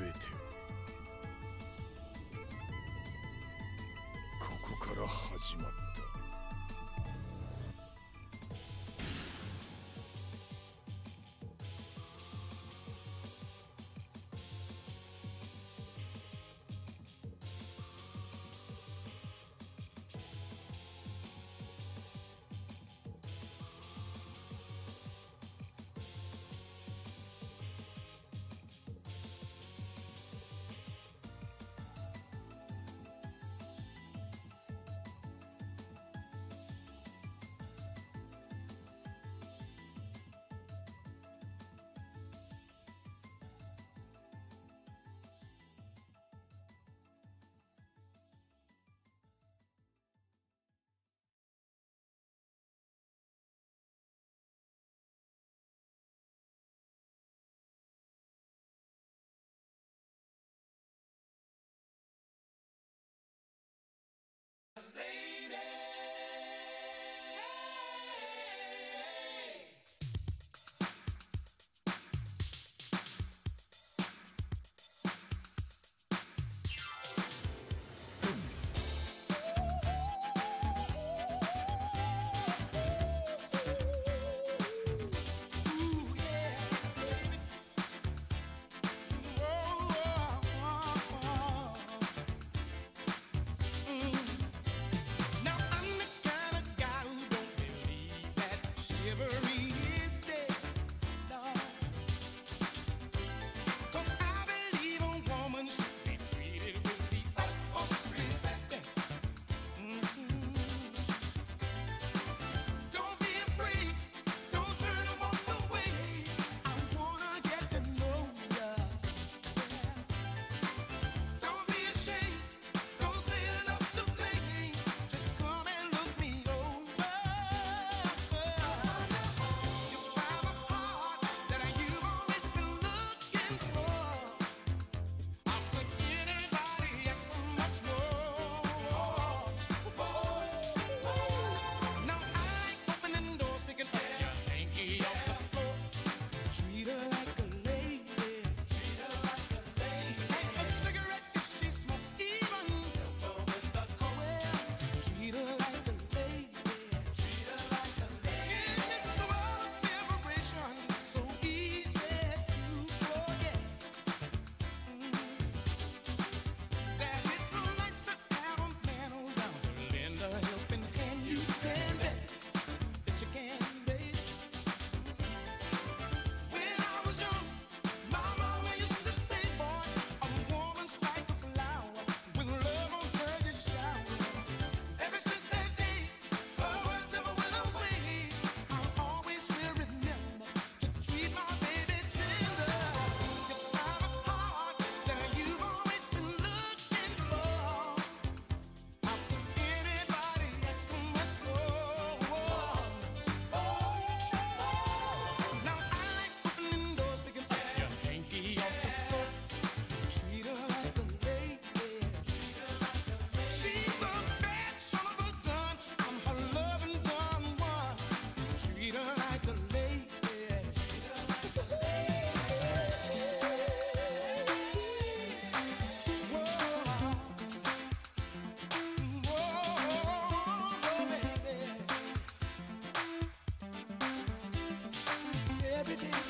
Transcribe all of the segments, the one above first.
べてここから始まった。everything.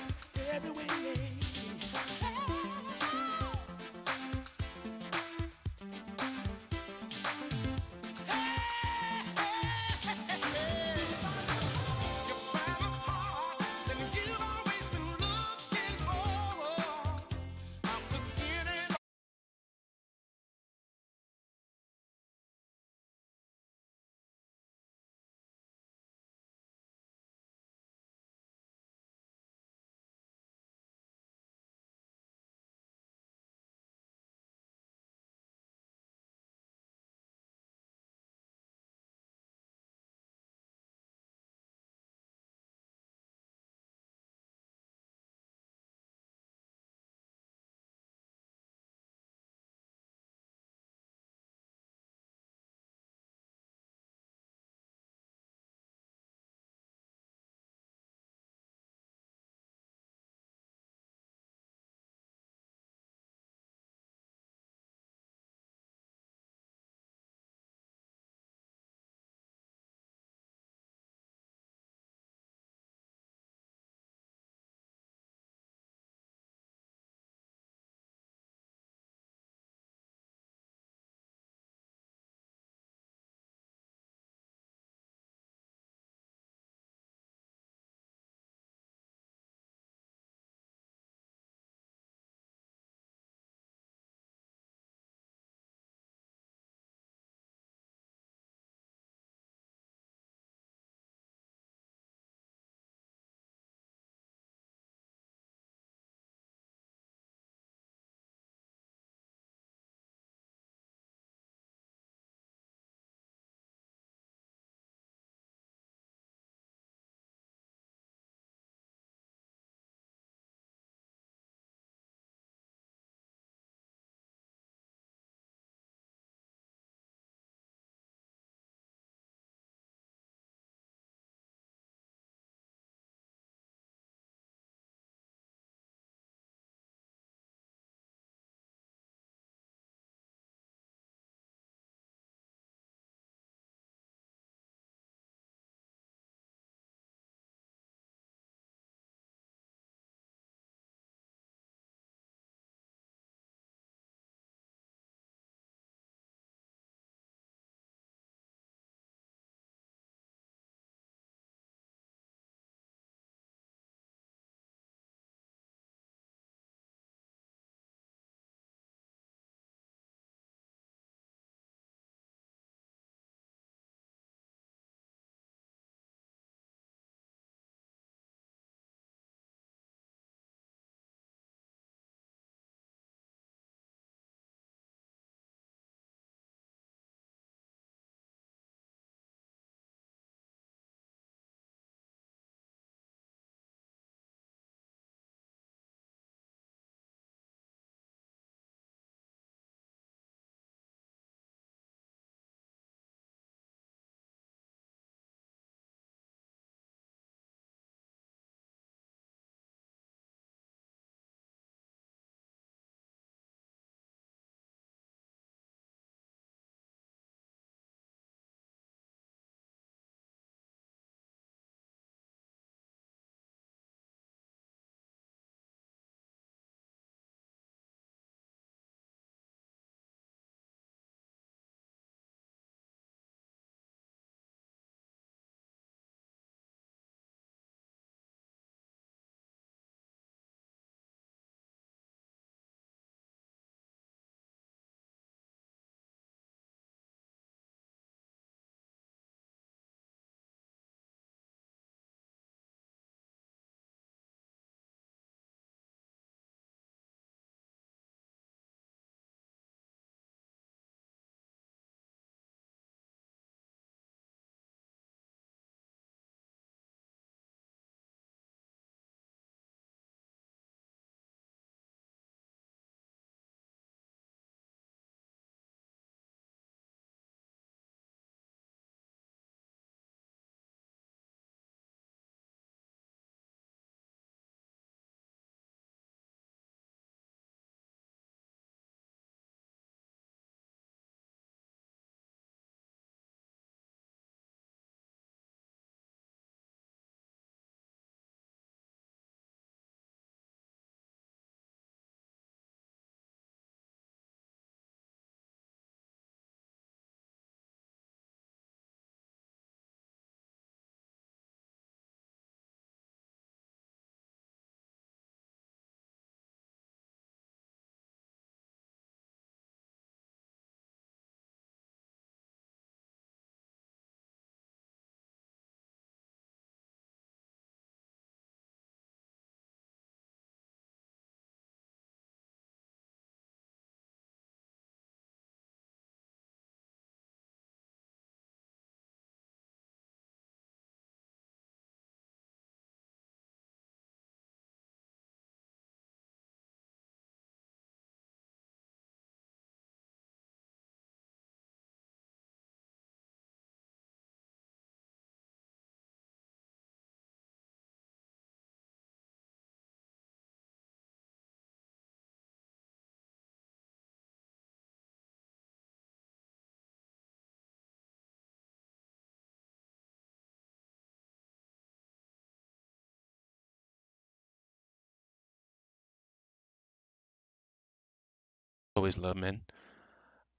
Always love, man.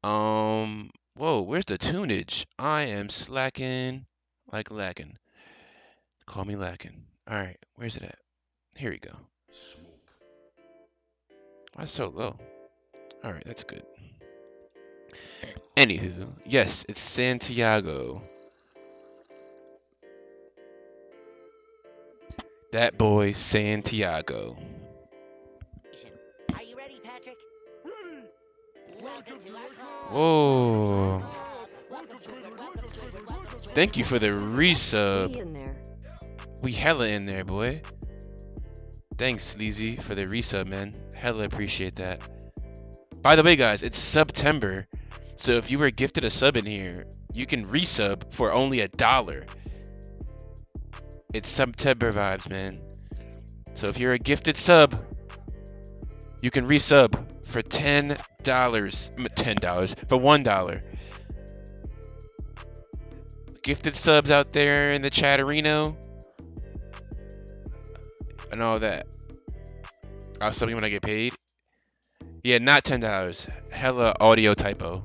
Um, whoa, where's the tunage? I am slacking like lacking. Call me lacking. All right, where's it at? Here we go. Why so low? All right, that's good. Anywho, yes, it's Santiago. That boy Santiago. Whoa. Thank you for the resub. We hella in there, boy. Thanks, Sleazy, for the resub, man. Hella appreciate that. By the way, guys, it's September. So if you were gifted a sub in here, you can resub for only a dollar. It's September vibes, man. So if you're a gifted sub, you can resub for ten dollars. Ten dollars but one dollar. Gifted subs out there in the chatterino and all that. I'll sub you when I get paid. Yeah, not ten dollars. Hella audio typo.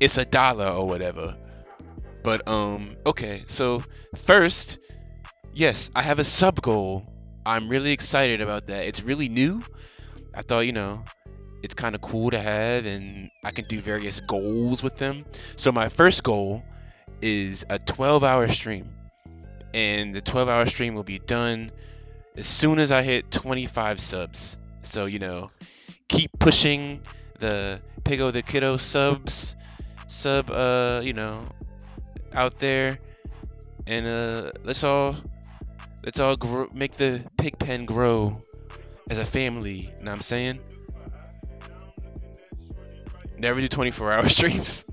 It's a dollar or whatever. But um, okay. So first, yes, I have a sub goal. I'm really excited about that. It's really new. I thought, you know, it's kind of cool to have, and I can do various goals with them. So my first goal is a 12-hour stream, and the 12-hour stream will be done as soon as I hit 25 subs. So, you know, keep pushing the Pigo the Kiddo subs, sub, uh, you know, out there. And, uh, let's all, let's all grow, make the pig pen grow as a family. You know what I'm saying? Never do 24 hour streams.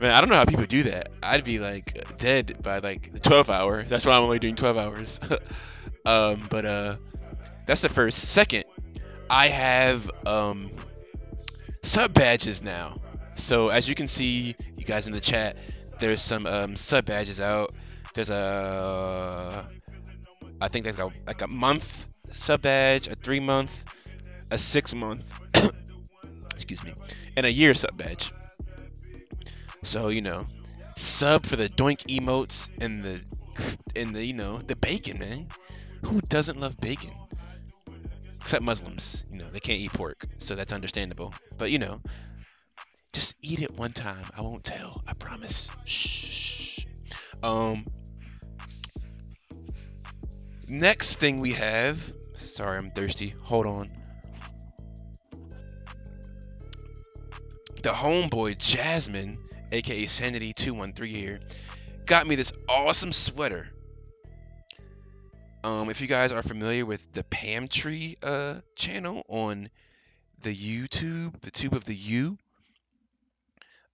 Man, I don't know how people do that. I'd be like dead by like the 12 hour. That's why I'm only doing 12 hours. um, but uh, that's the first. Second, I have um sub badges now. So as you can see, you guys in the chat, there's some um, sub badges out. There's a, I think there's like a, like a month sub badge, a three month, a six month, excuse me, and a year sub badge. So you know, sub for the doink emotes and the and the you know the bacon, man. Who doesn't love bacon? Except Muslims, you know, they can't eat pork, so that's understandable. But you know, just eat it one time. I won't tell. I promise. Shh. Um. Next thing we have. Sorry, I'm thirsty. Hold on. The homeboy Jasmine, aka Sanity213 here, got me this awesome sweater. Um, if you guys are familiar with the Pam Tree uh, channel on the YouTube, the tube of the U,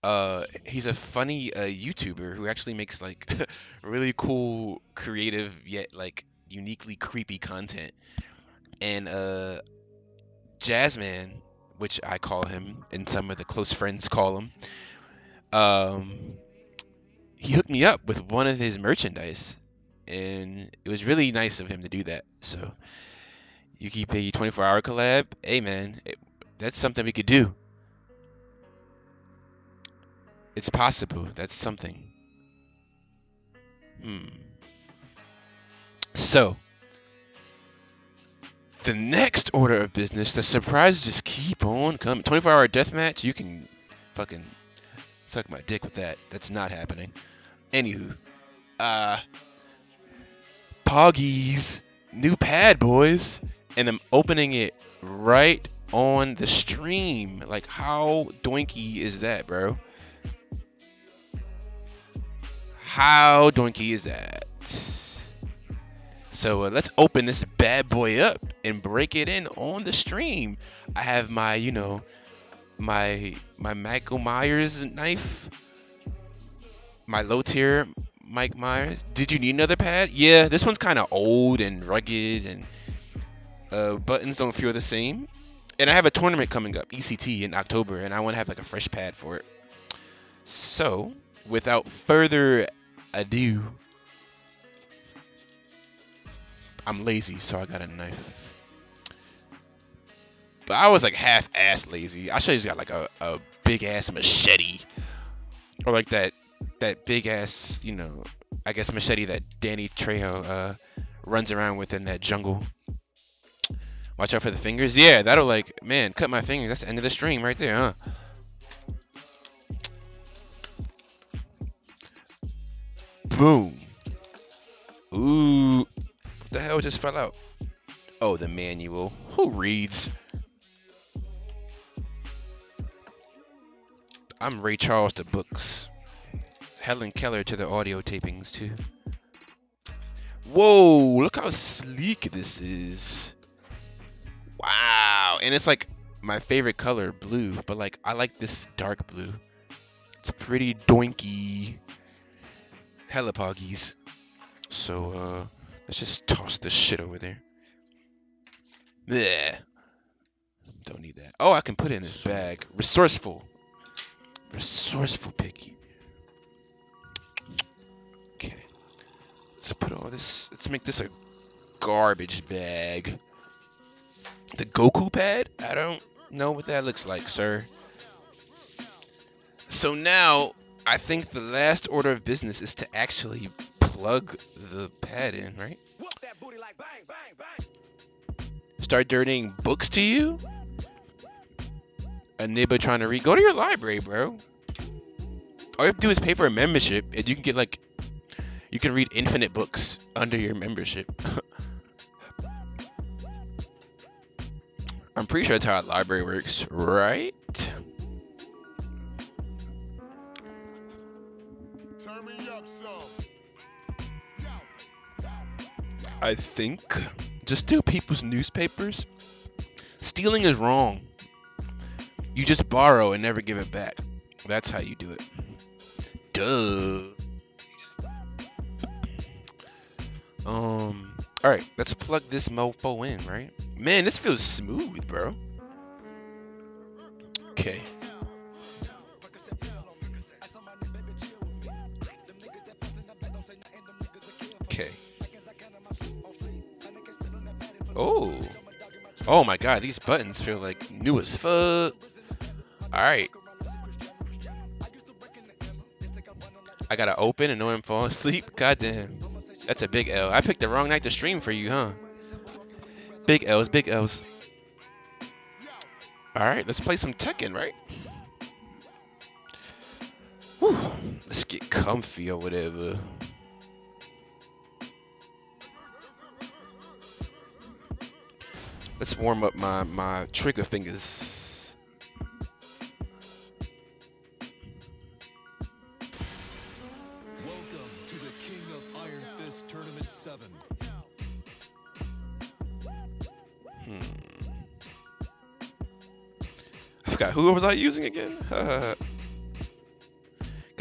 uh, he's a funny uh, YouTuber who actually makes like really cool, creative yet like uniquely creepy content. And uh, Jazzman, which I call him, and some of the close friends call him, um, he hooked me up with one of his merchandise, and it was really nice of him to do that. So, you keep a 24-hour collab, hey man, it, that's something we could do. It's possible. That's something. Hmm. So, the next order of business, the surprises just keep on coming. 24 hour deathmatch, you can fucking suck my dick with that. That's not happening. Anywho, uh, Poggy's new pad, boys, and I'm opening it right on the stream. Like, how doinky is that, bro? How doinky is that? So uh, let's open this bad boy up and break it in on the stream. I have my, you know, my my Michael Myers knife, my low tier Mike Myers. Did you need another pad? Yeah, this one's kind of old and rugged, and uh, buttons don't feel the same. And I have a tournament coming up, ECT, in October, and I want to have like a fresh pad for it. So, without further ado, I'm lazy, so I got a knife. But I was like half ass lazy. I should have just got like a, a big ass machete. Or like that that big ass, you know, I guess machete that Danny Trejo uh, runs around with in that jungle. Watch out for the fingers. Yeah, that'll like, man, cut my fingers. That's the end of the stream right there, huh? Boom. Ooh. What the hell just fell out? Oh, the manual. Who reads? I'm Ray Charles to books. Helen Keller to the audio tapings too. Whoa, look how sleek this is. Wow. And it's like my favorite color, blue, but like I like this dark blue. It's pretty doinky. Hella poggies. So uh let's just toss this shit over there. Yeah. Don't need that. Oh, I can put it in this bag. Resourceful. Resourceful picky. Okay. Let's put all this. Let's make this a garbage bag. The Goku pad? I don't know what that looks like, sir. So now, I think the last order of business is to actually plug the pad in, right? Start donating books to you? A neighbor trying to read. Go to your library, bro. All you have to do is pay for a membership, and you can get like, you can read infinite books under your membership. I'm pretty sure that's how a library works, right? I think just steal people's newspapers. Stealing is wrong. You just borrow and never give it back. That's how you do it. Duh. Um. All right, let's plug this mofo in, right? Man, this feels smooth, bro. Okay. Oh. Oh my god, these buttons feel like new as fuck. Alright. I gotta open and know I'm falling asleep. Goddamn. That's a big L. I picked the wrong night to stream for you, huh? Big L's, big L's. Alright, let's play some Tekken, right? Whew. Let's get comfy or whatever. Let's warm up my, my trigger fingers. Welcome to the King of Iron Fist Tournament 7. Hmm. I forgot who was I using again? Got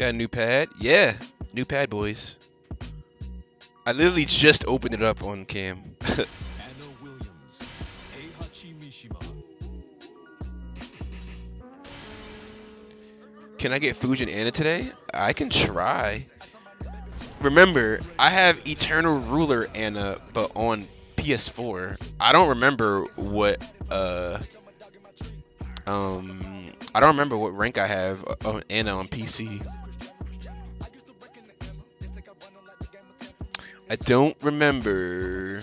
a new pad? Yeah, new pad, boys. I literally just opened it up on cam. Can I get Fujin Anna today? I can try. Remember, I have Eternal Ruler Anna, but on PS4. I don't remember what uh um I don't remember what rank I have on Anna on PC. I don't remember.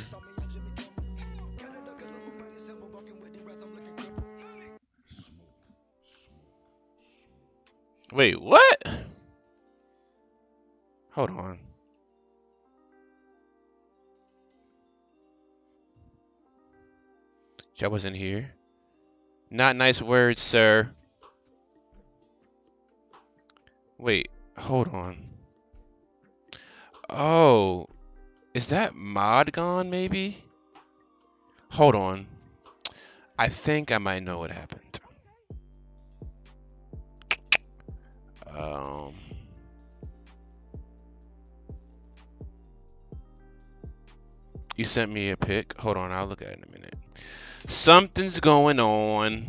Wait, what? Hold on. That wasn't here. Not nice words, sir. Wait, hold on. Oh, is that mod gone, maybe? Hold on. I think I might know what happened. Um. You sent me a pic. Hold on, I'll look at it in a minute. Something's going on.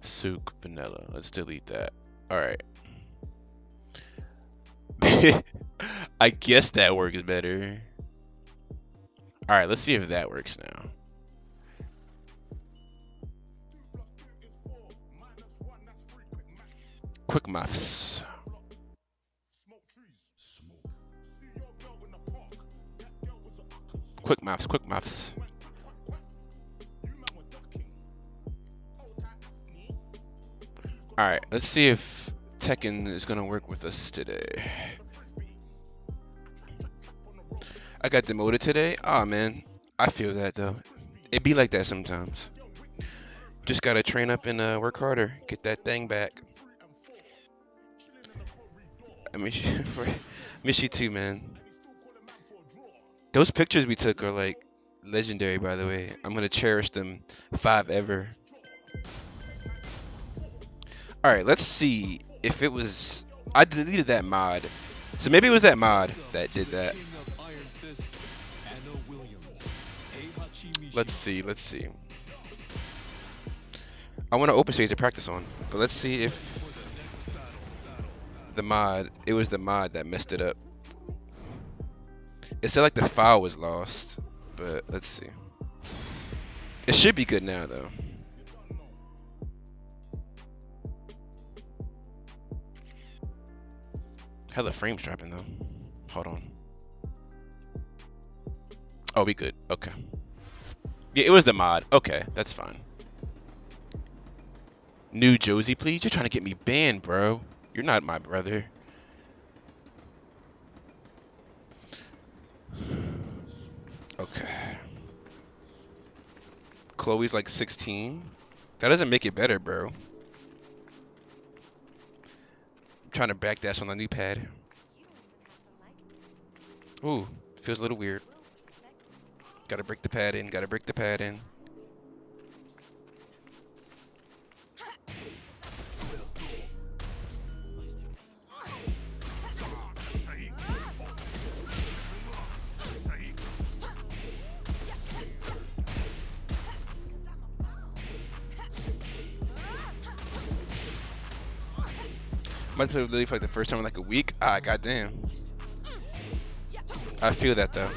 Souk vanilla. Let's delete that. All right. I guess that works better. All right, let's see if that works now. Quick muffs. Quick muffs, quick muffs. Alright, let's see if Tekken is gonna work with us today. I got demoted today. Oh man, I feel that though. It be like that sometimes. Just gotta train up and uh, work harder, get that thing back. I miss you, miss you too, man. Those pictures we took are like legendary, by the way. I'm gonna cherish them five ever. All right, let's see if it was. I deleted that mod, so maybe it was that mod that did that. Let's see. Let's see. I want to open stage to practice on, but let's see if the mod. It was the mod that messed it up. It said like the file was lost, but let's see. It should be good now though. Hella frames dropping though. Hold on. Oh, we good. Okay. Yeah, it was the mod. Okay, that's fine. New Josie, please. You're trying to get me banned, bro. You're not my brother. Okay. Chloe's like 16. That doesn't make it better, bro. I'm trying to backdash on the new pad. Ooh, feels a little weird. Gotta break the pad in, gotta break the pad in. Might play with Lily for like the first time in like a week. Ah, goddamn. I feel that though.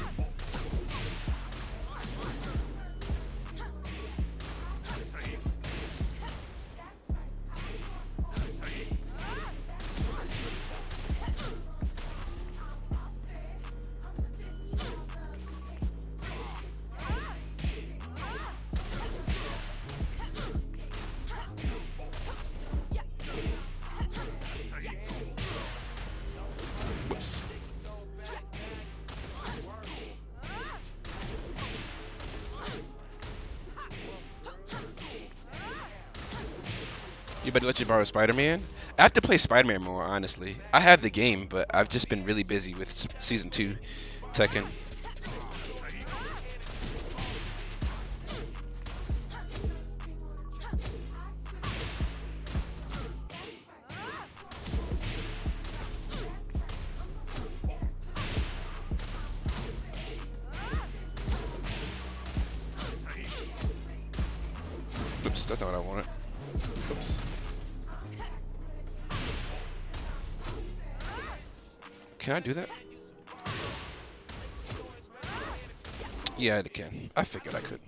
Let you borrow Spider-Man. I have to play Spider-Man more, honestly. I have the game, but I've just been really busy with season two, Tekken. Can I do that? Yeah, I can. I figured I could.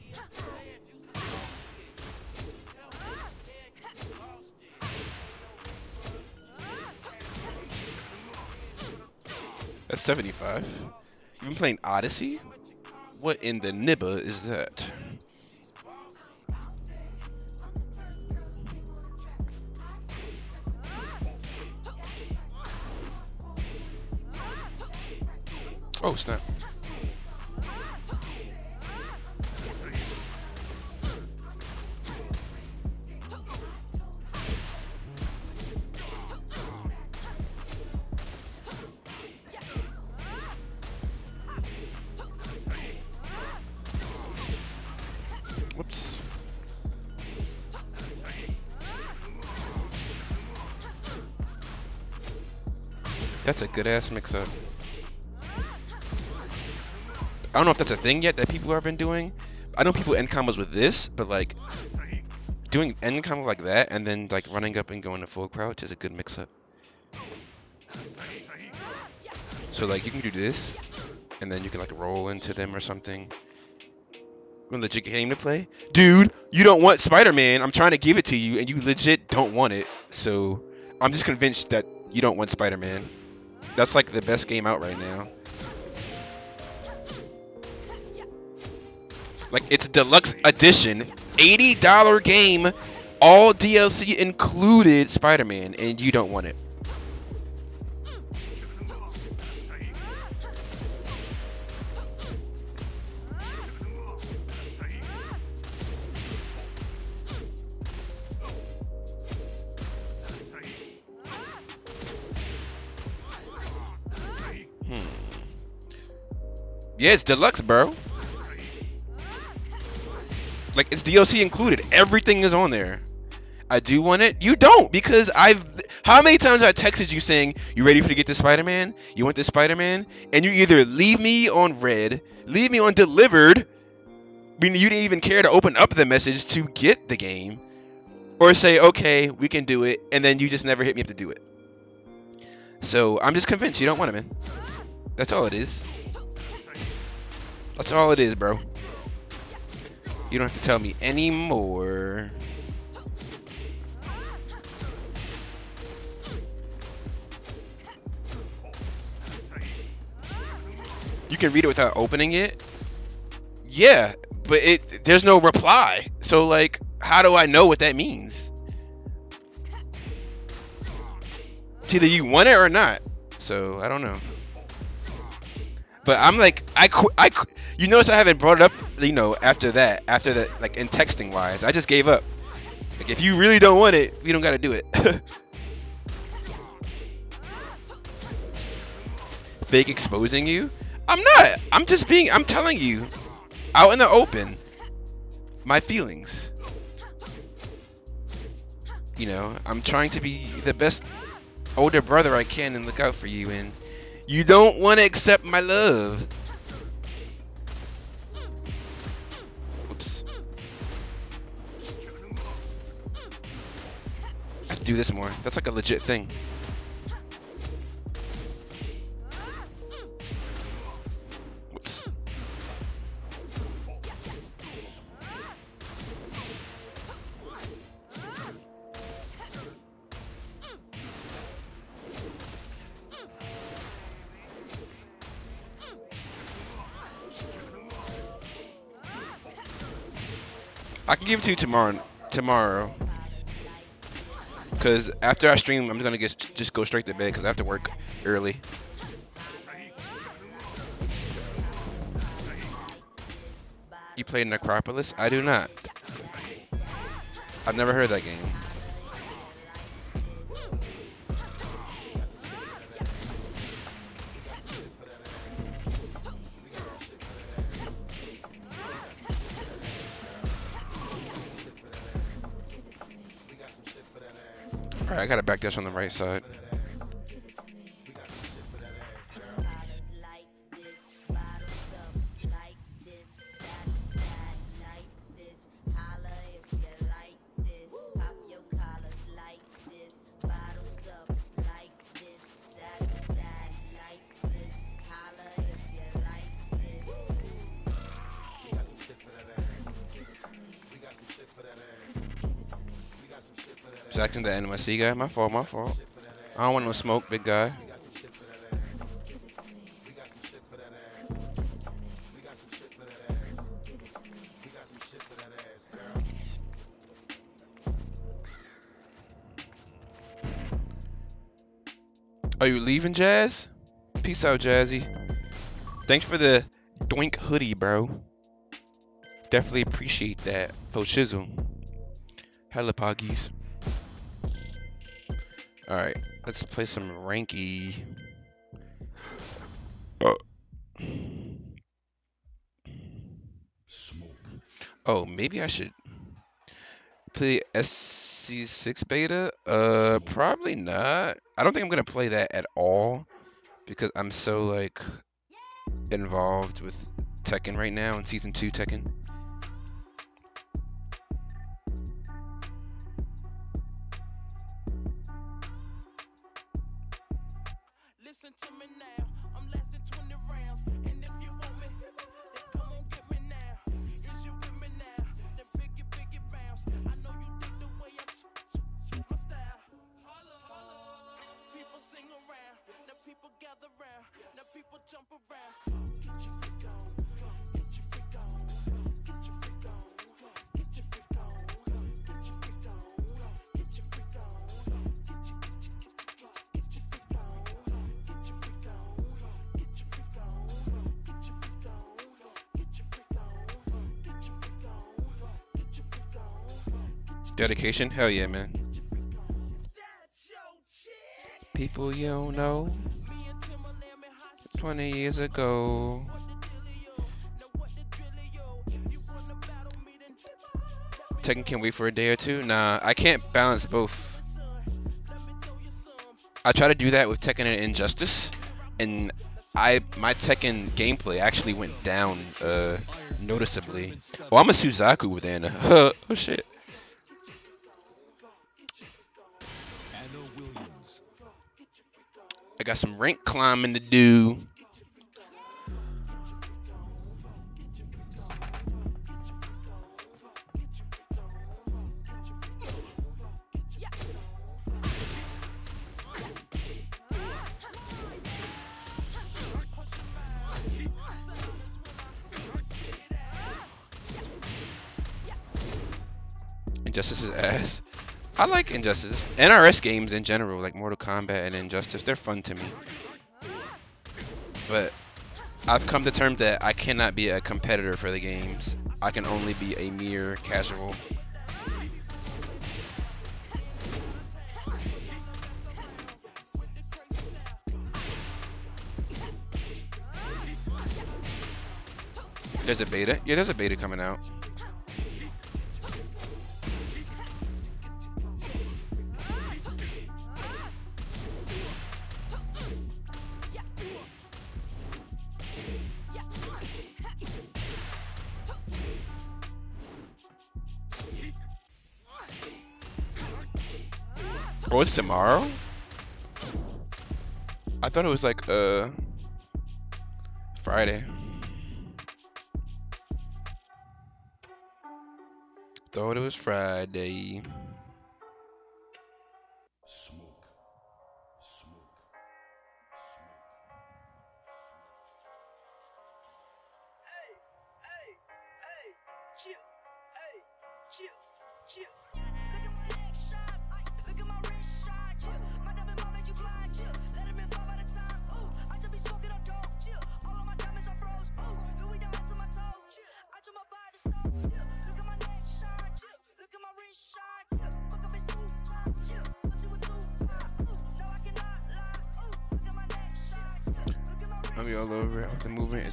That's 75. You've been playing Odyssey? What in the nibba is that? Oh, snap. Whoops. That's a good ass mix up. I don't know if that's a thing yet that people have been doing. I know people end combos with this, but like doing end combo like that and then like running up and going to full crouch is a good mix up. So like you can do this and then you can like roll into them or something. A legit game to play? Dude, you don't want Spider-Man. I'm trying to give it to you and you legit don't want it. So I'm just convinced that you don't want Spider-Man. That's like the best game out right now. Like it's a deluxe edition, $80 game, all DLC included Spider-Man, and you don't want it. Hmm. Yeah, it's deluxe, bro. Like it's DLC included. Everything is on there. I do want it. You don't because I've. How many times have I texted you saying you ready for to get this Spider-Man? You want this Spider-Man? And you either leave me on red, leave me on delivered, meaning you didn't even care to open up the message to get the game, or say okay we can do it, and then you just never hit me up to do it. So I'm just convinced you don't want it, man. That's all it is. That's all it is, bro. You don't have to tell me anymore. You can read it without opening it. Yeah, but it there's no reply. So like, how do I know what that means? It's either you want it or not. So I don't know. But I'm like, I, qu- I, qu- you notice I haven't brought it up, you know, after that, after that, like in texting wise, I just gave up. Like, if you really don't want it, we don't gotta do it. Fake exposing you? I'm not. I'm just being. I'm telling you, out in the open, my feelings. You know, I'm trying to be the best older brother I can and look out for you and you don't want to accept my love. Oops. I have to do this more. That's like a legit thing. I can give it to you tomorrow. Tomorrow. Cause after I stream, I'm gonna get just go straight to bed because I have to work early. You played Necropolis? I do not. I've never heard that game. I got a backdash on the right side. The NYC guy. My fault, my fault. I don't want no smoke, big guy. Are you leaving, Jazz? Peace out, Jazzy. Thanks for the doink hoodie, bro. Definitely appreciate that. For chisel. Hella poggies. Let's play some ranky. Oh, maybe I should play SC6 beta? Uh, probably not. I don't think I'm gonna play that at all because I'm so like involved with Tekken right now in season two Tekken. On. Dedication? Hell yeah, man. People you don't know Me and Timberland been hot since 20 years ago. Tekken can wait for a day or two. Nah, I can't balance both. I try to do that with Tekken and Injustice, and I my Tekken gameplay actually went down uh, noticeably. Oh, I'm a Suzaku with Anna. oh shit. Got some rank climbing to do. Injustice. NRS games in general, like Mortal Kombat and Injustice, they're fun to me. But I've come to terms that I cannot be a competitor for the games. I can only be a mere casual. There's a beta. Yeah, there's a beta coming out. Tomorrow? I thought it was like uh Friday. Thought it was Friday.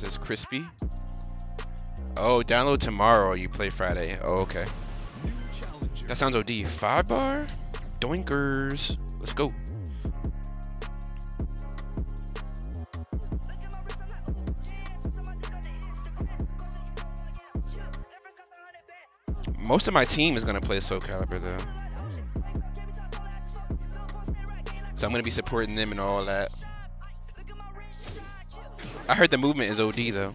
Is as crispy. Oh, download tomorrow. You play Friday. Oh, okay. That sounds OD. Five bar? Doinkers. Let's go. Most of my team is gonna play Soul Calibur though, so I'm gonna be supporting them and all that. I heard the movement is OD though.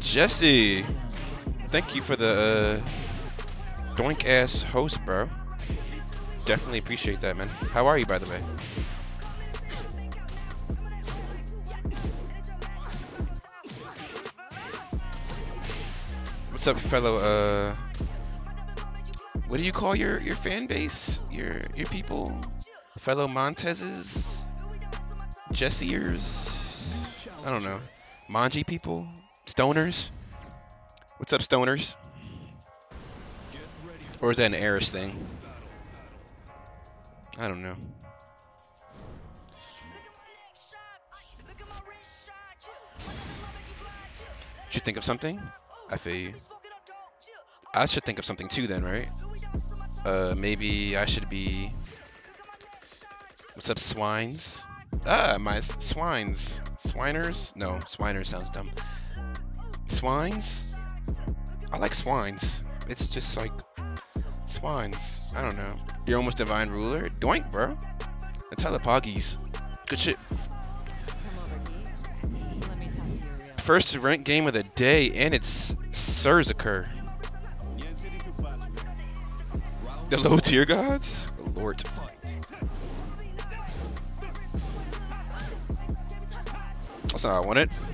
Jesse, thank you for the uh, doink ass host, bro. Definitely appreciate that, man. How are you, by the way? What's up, fellow? Uh, what do you call your your fan base? Your your people? Fellow Montezes? Jesseers? I don't know. Manji people? Stoners? What's up, stoners? Or is that an Eris thing? I don't know. Should think of something? I feel you. I should think of something too then, right? Uh, maybe I should be... What's up, swines? Ah, my swines. Swiners? No, swiners sounds dumb. Swines? I like swines. It's just like swines. I don't know. You're almost divine ruler. Doink, bro. The Telepoggies. Good shit. First ranked game of the day, and it's. Round The low tier gods? Lord. That's not what I wanted. KO.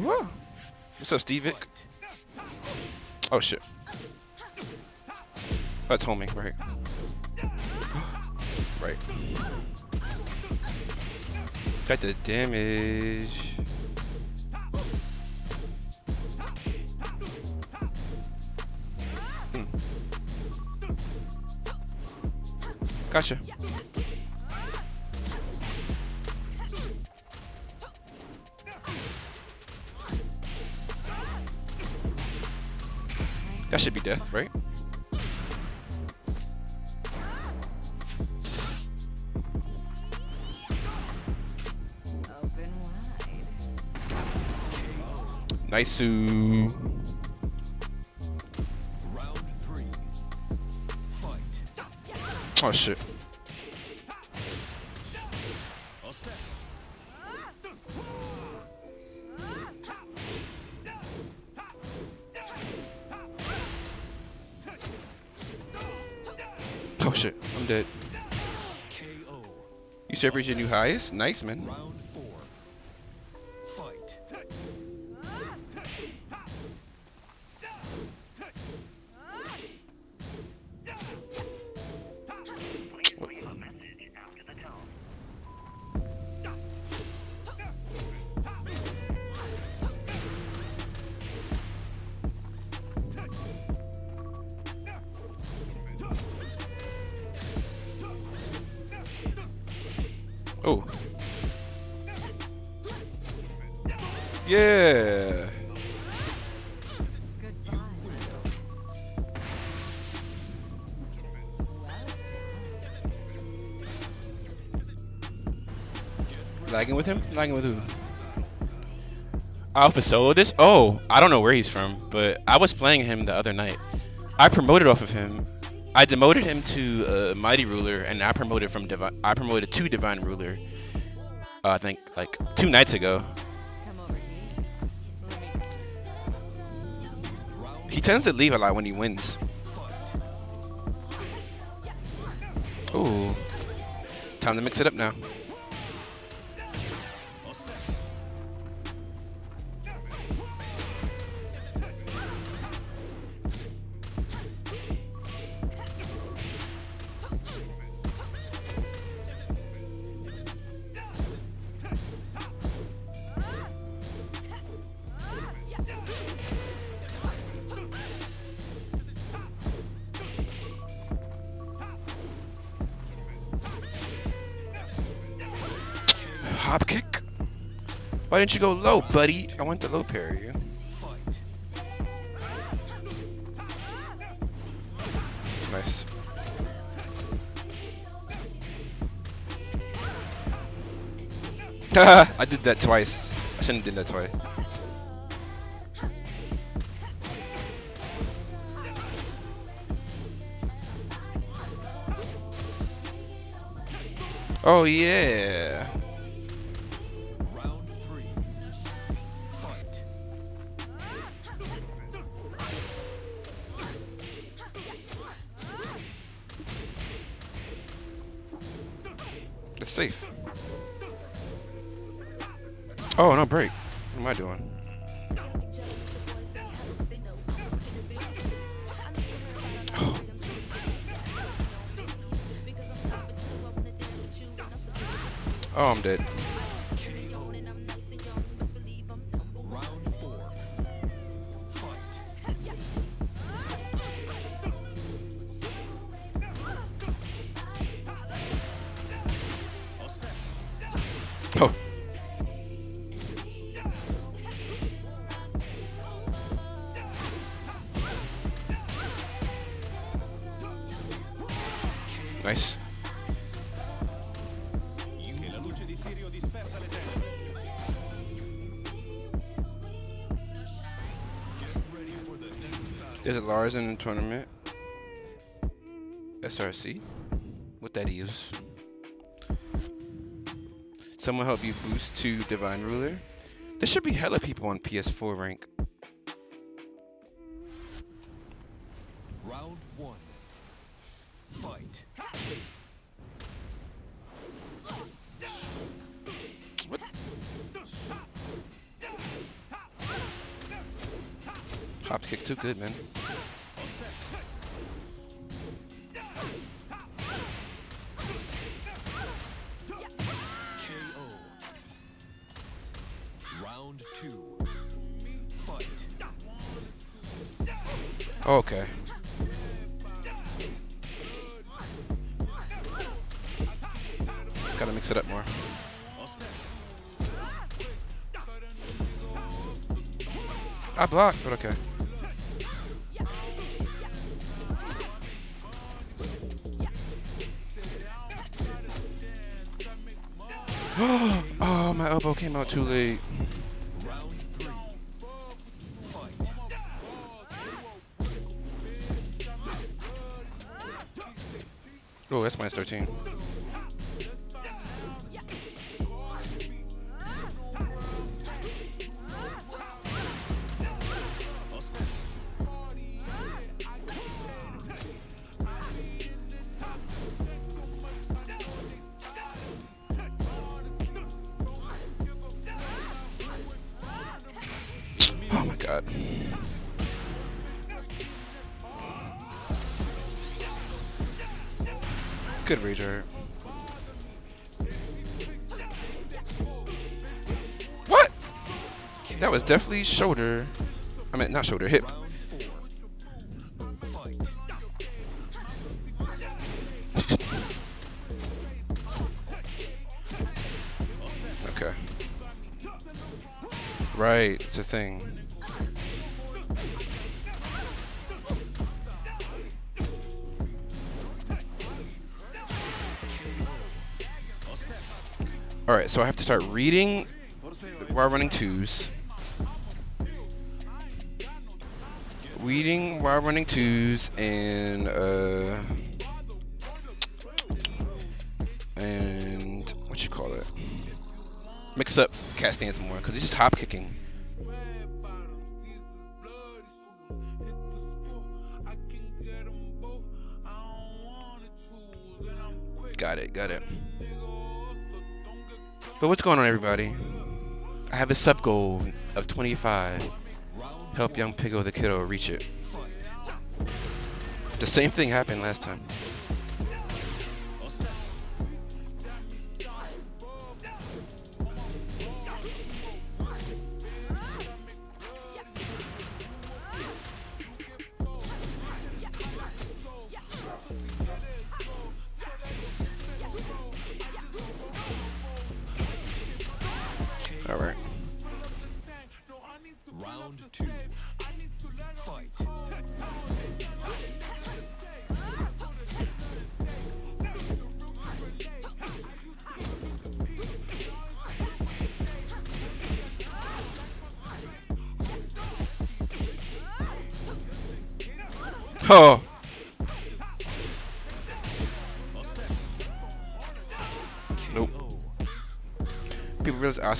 What's up, Steve Vic? Oh shit. That's homing, right? right. Got the damage. Hmm. Gotcha. Be death, right? Open wide. Nice. Round three. Fight. Oh shit. You your new highest. Nice, man. Lagging with who? Alpha solo this? Oh, I don't know where he's from, but I was playing him the other night. I promoted off of him. I demoted him to uh, Mighty Ruler, and I promoted from Divine. I promoted to Divine Ruler. Uh, I think like two nights ago. He tends to leave a lot when he wins. Ooh. Time to mix it up now. Didn't you go low, buddy? I went to low parry you. Nice. I did that twice. I shouldn't have did that twice. Oh yeah. Tournament. SRC? What that is? Someone help you boost to Divine Ruler? There should be hella people on PS4 rank. Round one. Fight. What? Hop kick too good, man. I blocked, but okay. oh, my elbow came out too late. Oh, that's minus 13. Definitely shoulder. I mean, not shoulder, hip. Okay. Right, it's a thing. Alright, so I have to start reading while running twos. Reading while running twos and uh and what you call it? Mix up cat stance more because he's just hop kicking. Got it, got it. But what's going on, everybody? I have a sub goal of 25. Help young Piggo the Kiddo reach it. The same thing happened last time.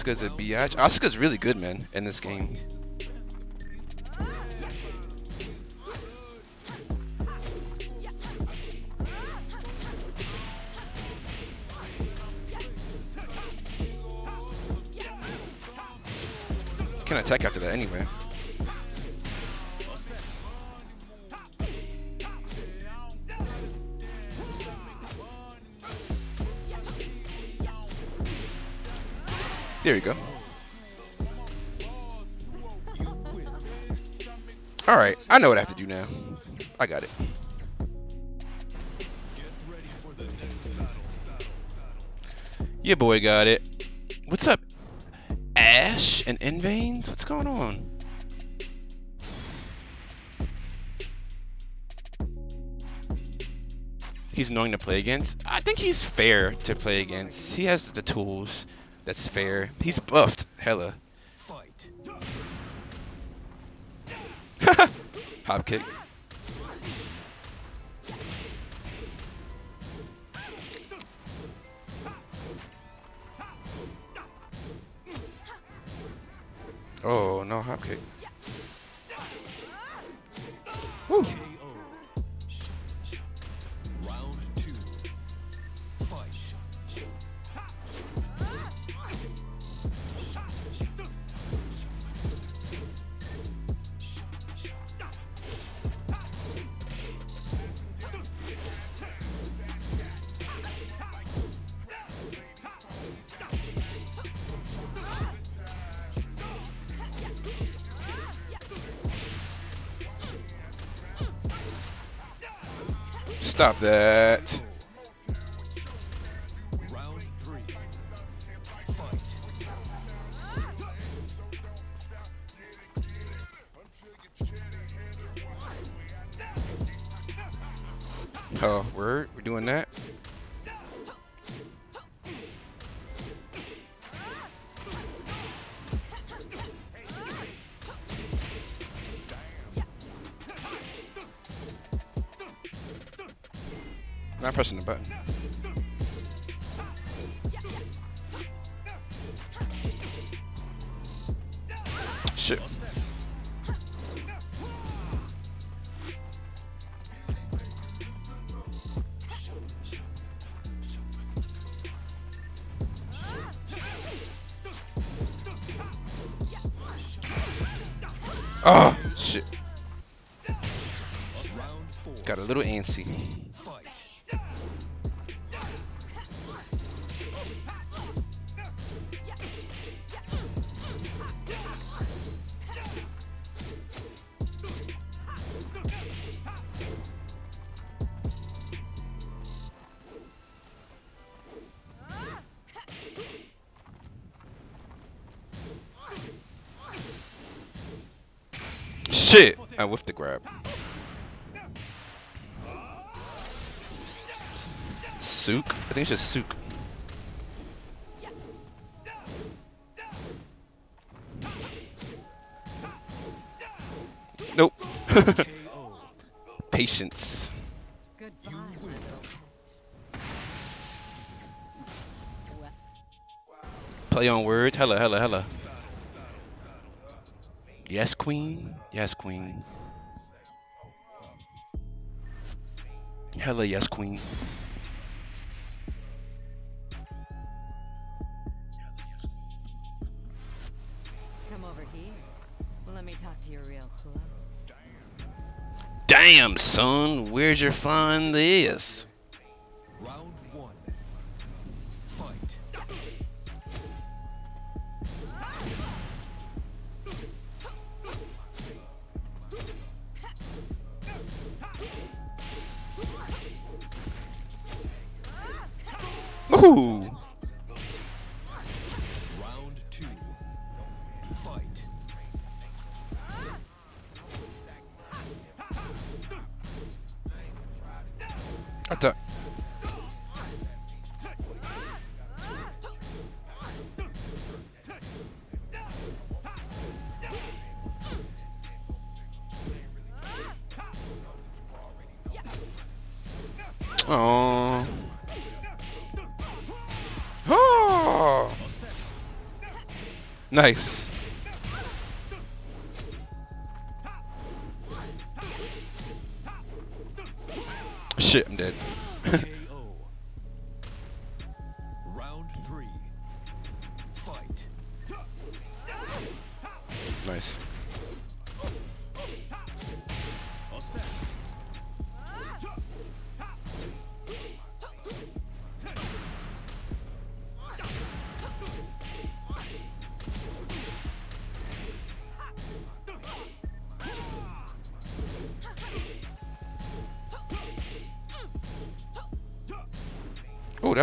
Asuka's a biatch. Asuka's really good, man, in this game. Can attack after that anyway. There you go. Alright, I know what I have to do now. I got it. Yeah, boy, got it. What's up, Ash and Invains? What's going on? He's annoying to play against. I think he's fair to play against. He has the tools. That's fair. He's buffed, hella. Fight. Hop kick. Stop that. I whiffed the grab. Sook? I think it's just Sook. Nope. Patience. Play on words. Hella, hella, hella. Yes, queen. Yes, queen. Hella, yes, queen. come over here. Let me talk to you real close. Damn, son. Where's your fun this? Nice. Shit, I'm dead.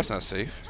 That's not safe.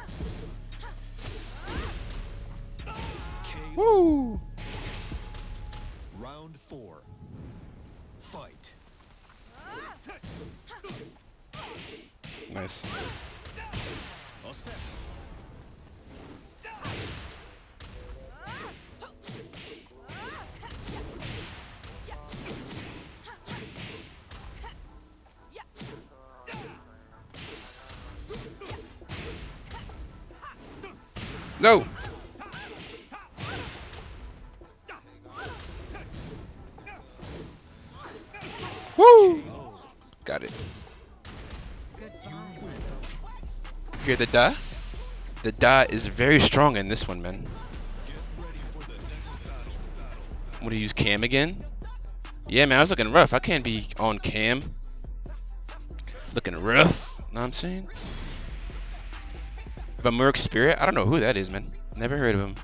No. Woo! Got it. Hear the da? The da is very strong in this one, man. Want to use cam again? Yeah, man, I was looking rough. I can't be on cam. Looking rough. Know what I'm saying? But Merc Spirit, I don't know who that is, man. Never heard of him.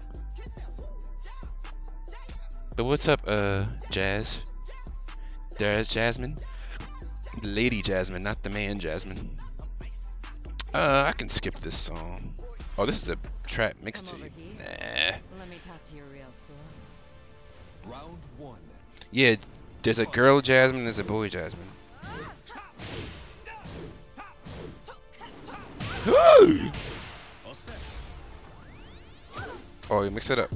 But what's up, uh, Jazz? There's Jasmine. Lady Jasmine, not the man Jasmine. Uh, I can skip this song. Oh, this is a trap mixtape. over here. Nah. Let me talk to your real close. Round one. Yeah, there's a girl Jasmine, there's a boy Jasmine. All set. Oh, you mix it up.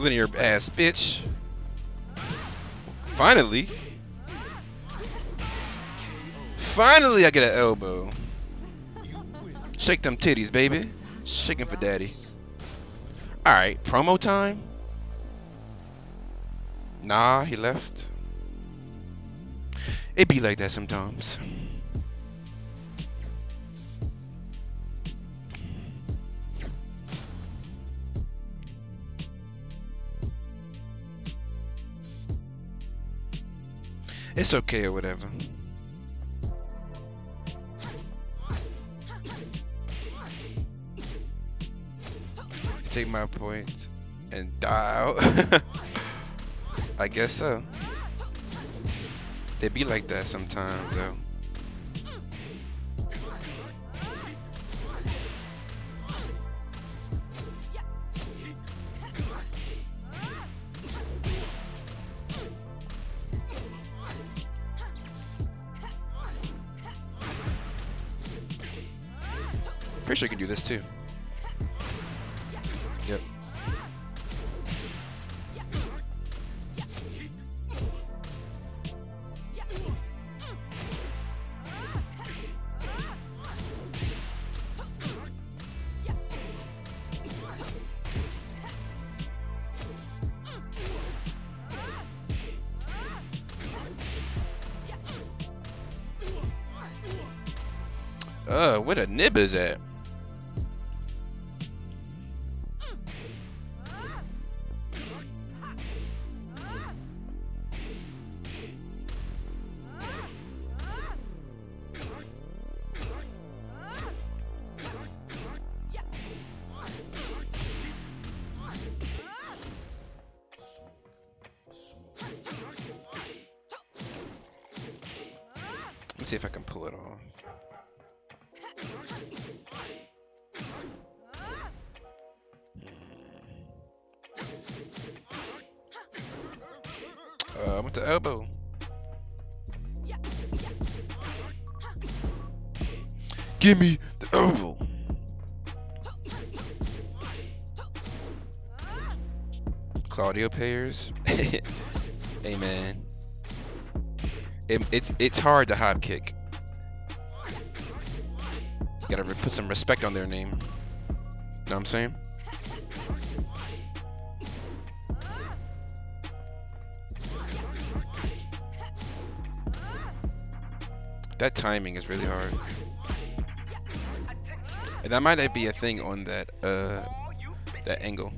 Linear ass bitch. Finally. Finally, I get an elbow. Shake them titties, baby. Shaking for daddy. Alright, promo time? Nah, he left. It be like that sometimes. It's okay or whatever. Take my point and die out. I guess so. It be like that sometimes though. Sure I can do this too. Yep. Uh, where the nib is at? Give me the elbow. Claudio payers. hey man. It, it's it's hard to hop kick. Gotta put some respect on their name. Know what I'm saying? That timing is really hard. That might be a thing on that uh that angle.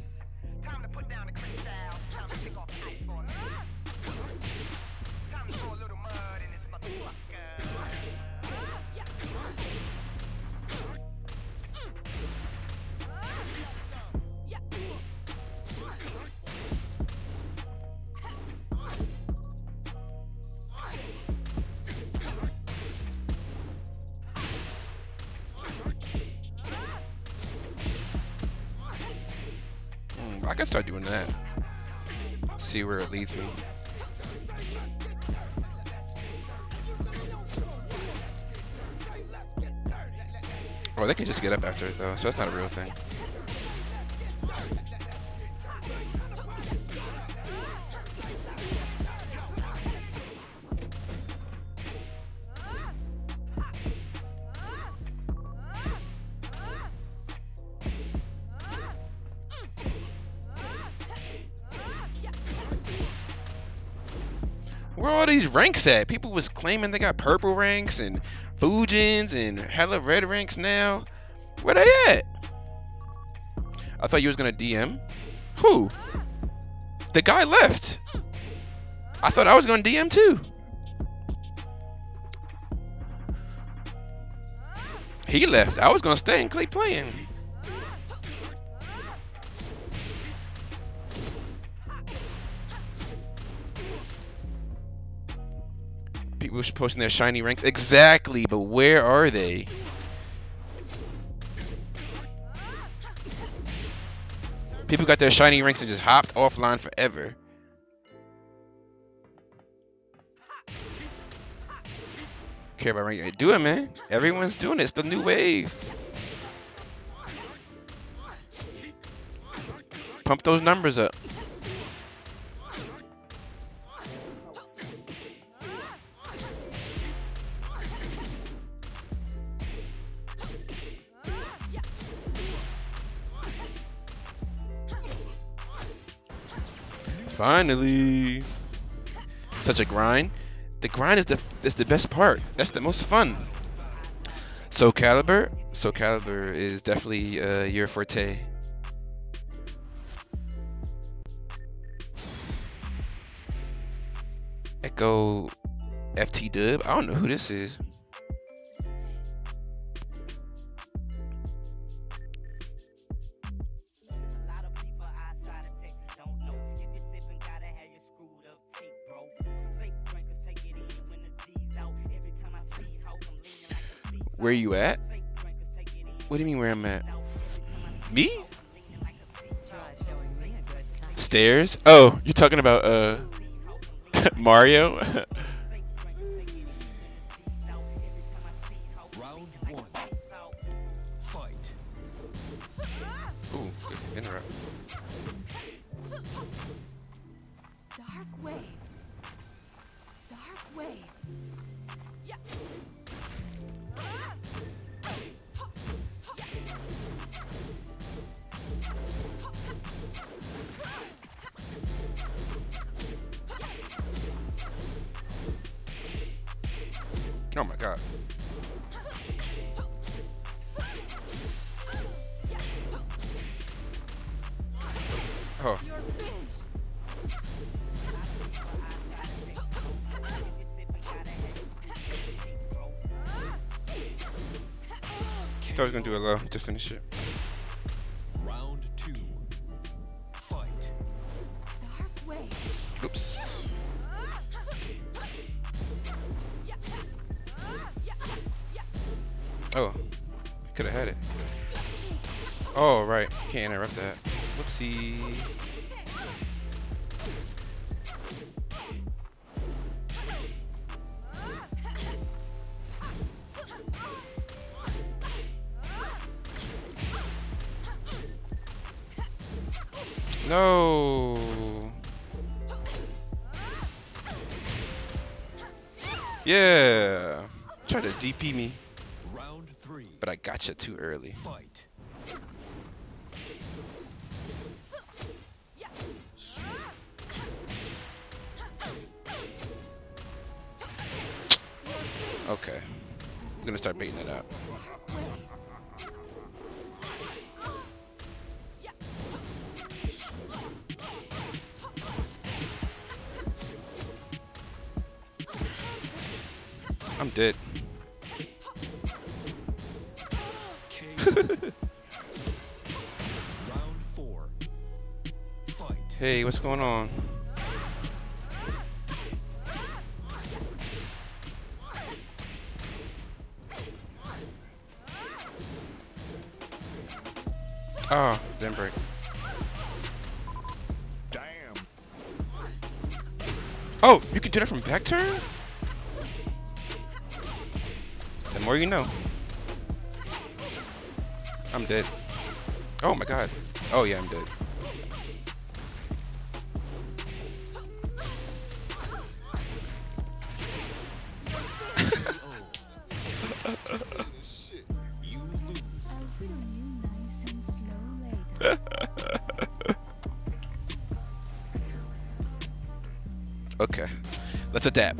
See leads me. Oh, they can just get up after it though, so that's not a real thing. Ranks at? People was claiming they got purple ranks and Fujins and hella red ranks now. Where they at? I thought you was gonna DM. Who? The guy left. I thought I was gonna DM too. He left. I was gonna stay and keep playing. Was posting their shiny ranks. Exactly, but where are they? People got their shiny ranks and just hopped offline forever. Care about rank? Do it, man. Everyone's doing it. It's the new wave. Pump those numbers up. Finally. Such a grind. The grind is the is the best part. That's the most fun. Soulcalibur, so Caliber is definitely uh, your forte. Echo FT Dub. I don't know who this is. Where you at? What do you mean where I'm at? Me? Stairs? Oh, you're talking about uh Mario? gonna do a low uh, to finish it. Round two. Fight. Oops. Oh, could have had it. Oh, right. Can't interrupt that. Whoopsie. Gotcha too early. Fight. Okay. I'm gonna start baiting it out. What's going on? Oh, didn't break. Damn. Oh, you can do that from back turn? The more you know. I'm dead. Oh my god. Oh yeah, I'm dead.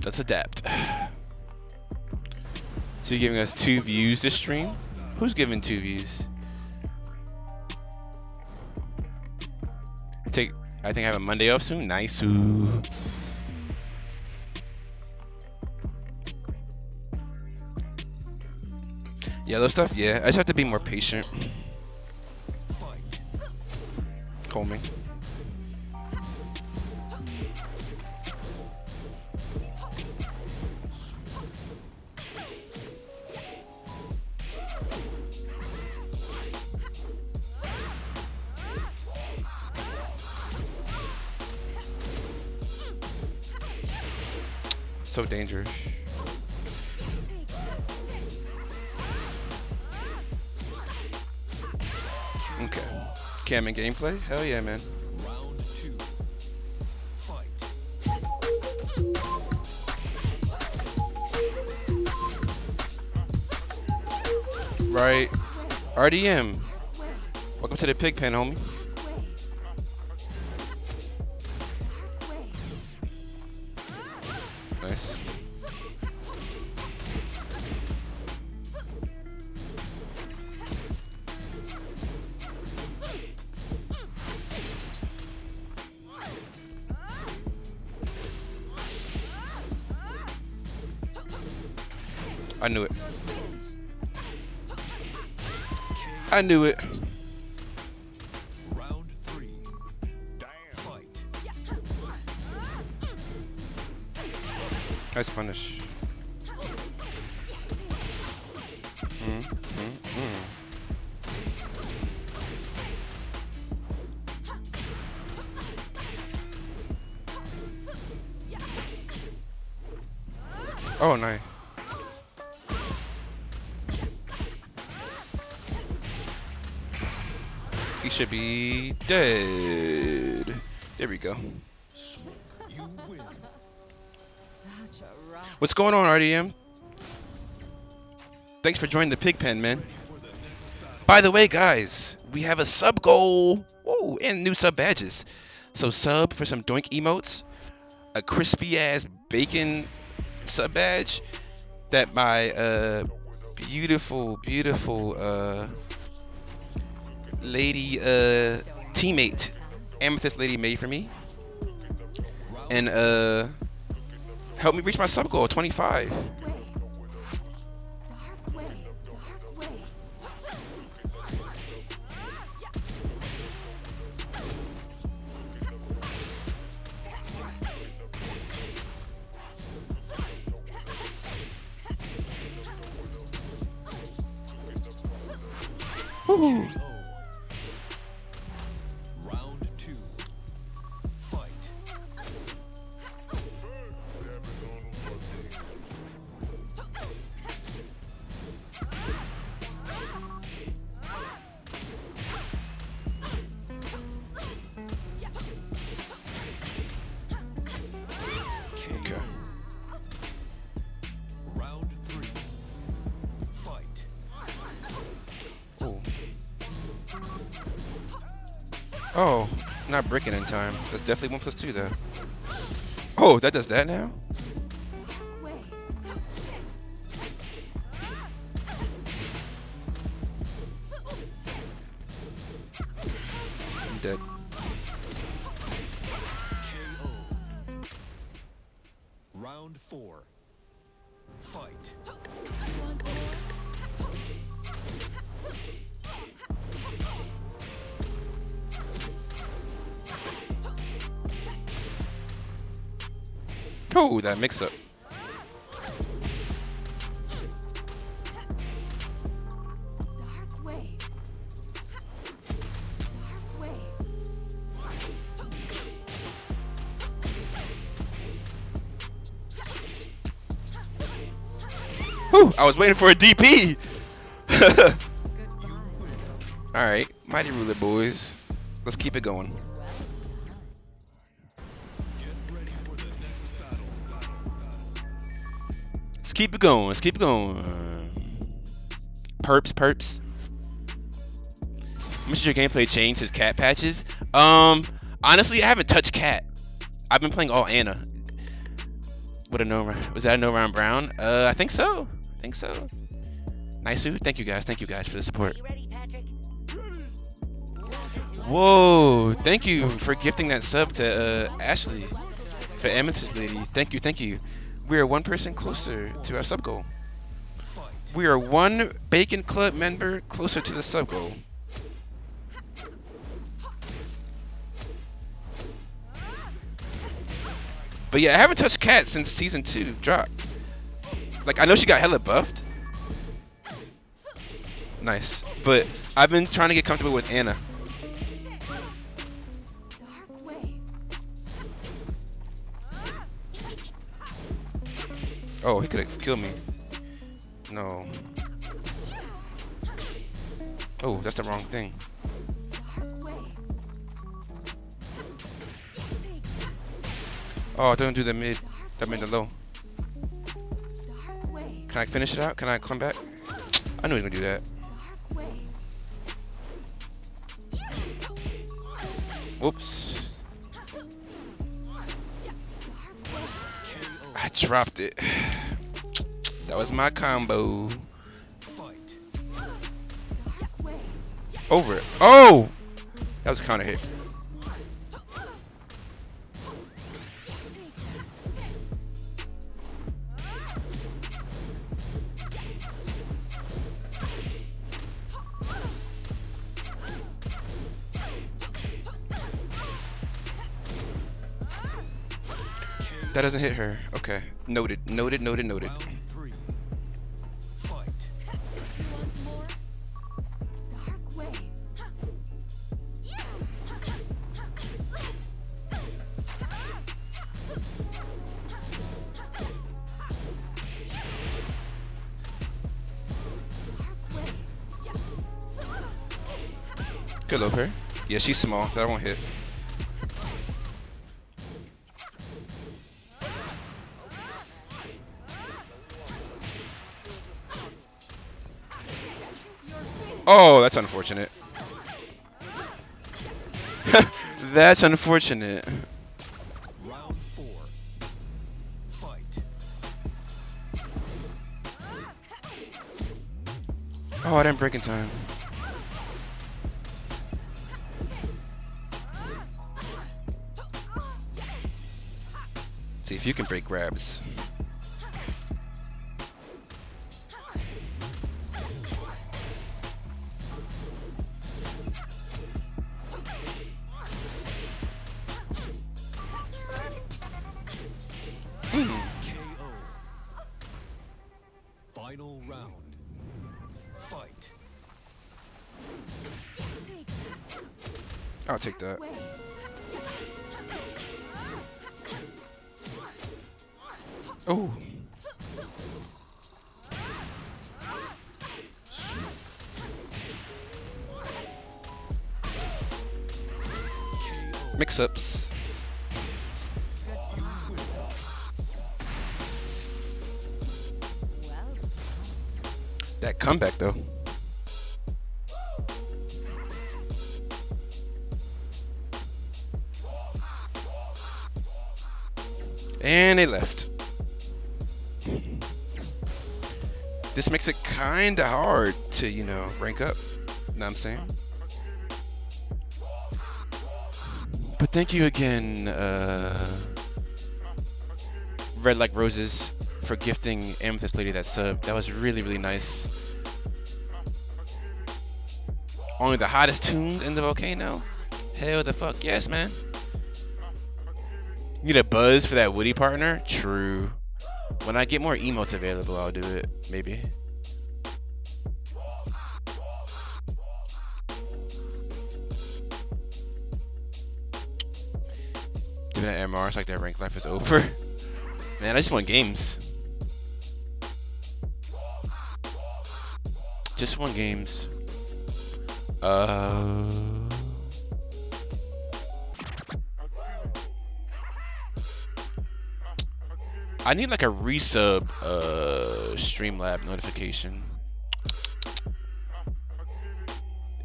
Let's adapt. So you're giving us two views this stream? Who's giving two views? Take I think I have a Monday off soon. Nice. Ooh. Yellow stuff? Yeah. I just have to be more patient. And gameplay? Hell yeah, man. Right. RDM. Welcome to the pig pen, homie. I knew it. Round three. Damn. Fight. Nice punish. Should be dead. There we go. What's going on, RDM? Thanks for joining the pig pen, man. By the way, guys, we have a sub goal. Whoa, and new sub badges. So sub for some doink emotes, a crispy ass bacon sub badge that my uh beautiful, beautiful uh lady uh teammate Amethyst lady made for me. And uh help me reach my sub goal, 25. Oh, not bricking in time. That's definitely one plus two though. Oh, that does that now? That mix up. Dark wave. Dark wave. Whew, I was waiting for a DP. All right, mighty ruler boys. Let's keep it going. Keep it going. Let's keep it going. Perps, perps. How much your gameplay changed his cat patches? Um, honestly, I haven't touched cat. I've been playing all Anna. What a no was that a no round brown? Uh, I think so. I think so. Nice, suit. thank you guys. Thank you guys for the support. Whoa! Thank you for gifting that sub to uh, Ashley for Amethyst Lady. Thank you, thank you. We are one person closer to our sub goal. We are one Bacon Club member closer to the sub goal. But yeah, I haven't touched Cat since season two drop. Like I know she got hella buffed. Nice. But I've been trying to get comfortable with Anna. Oh, he could have killed me. No. Oh, that's the wrong thing. Oh, don't do the mid. That made the low. Can I finish it out? Can I come back? I knew he was gonna do that. Whoops. Dropped it. That was my combo. Over. Oh! That was a counter hit. That doesn't hit her. Okay. Noted. Noted, noted, noted. Three. Fight. Dark wave. Good low pair. Yeah, she's small. That won't hit. Oh, that's unfortunate. that's unfortunate. Round four. Fight. Oh, I didn't break in time. See if you can break grabs. Final round. Fight. I'll take that. Oh. Mix-ups. That comeback though. And they left. This makes it kind of hard to, you know, rank up. You know what I'm saying? But thank you again, uh, Red Like Roses for gifting Amethyst Lady that sub. That was really, really nice. Only the hottest tunes in the volcano? Hell the fuck yes, man. Need a buzz for that Woody partner? True. When I get more emotes available, I'll do it. Maybe. Doing that MR, it's like that rank life is over. Man, I just want games. Just want games. Uh. I need like a resub uh Streamlab notification.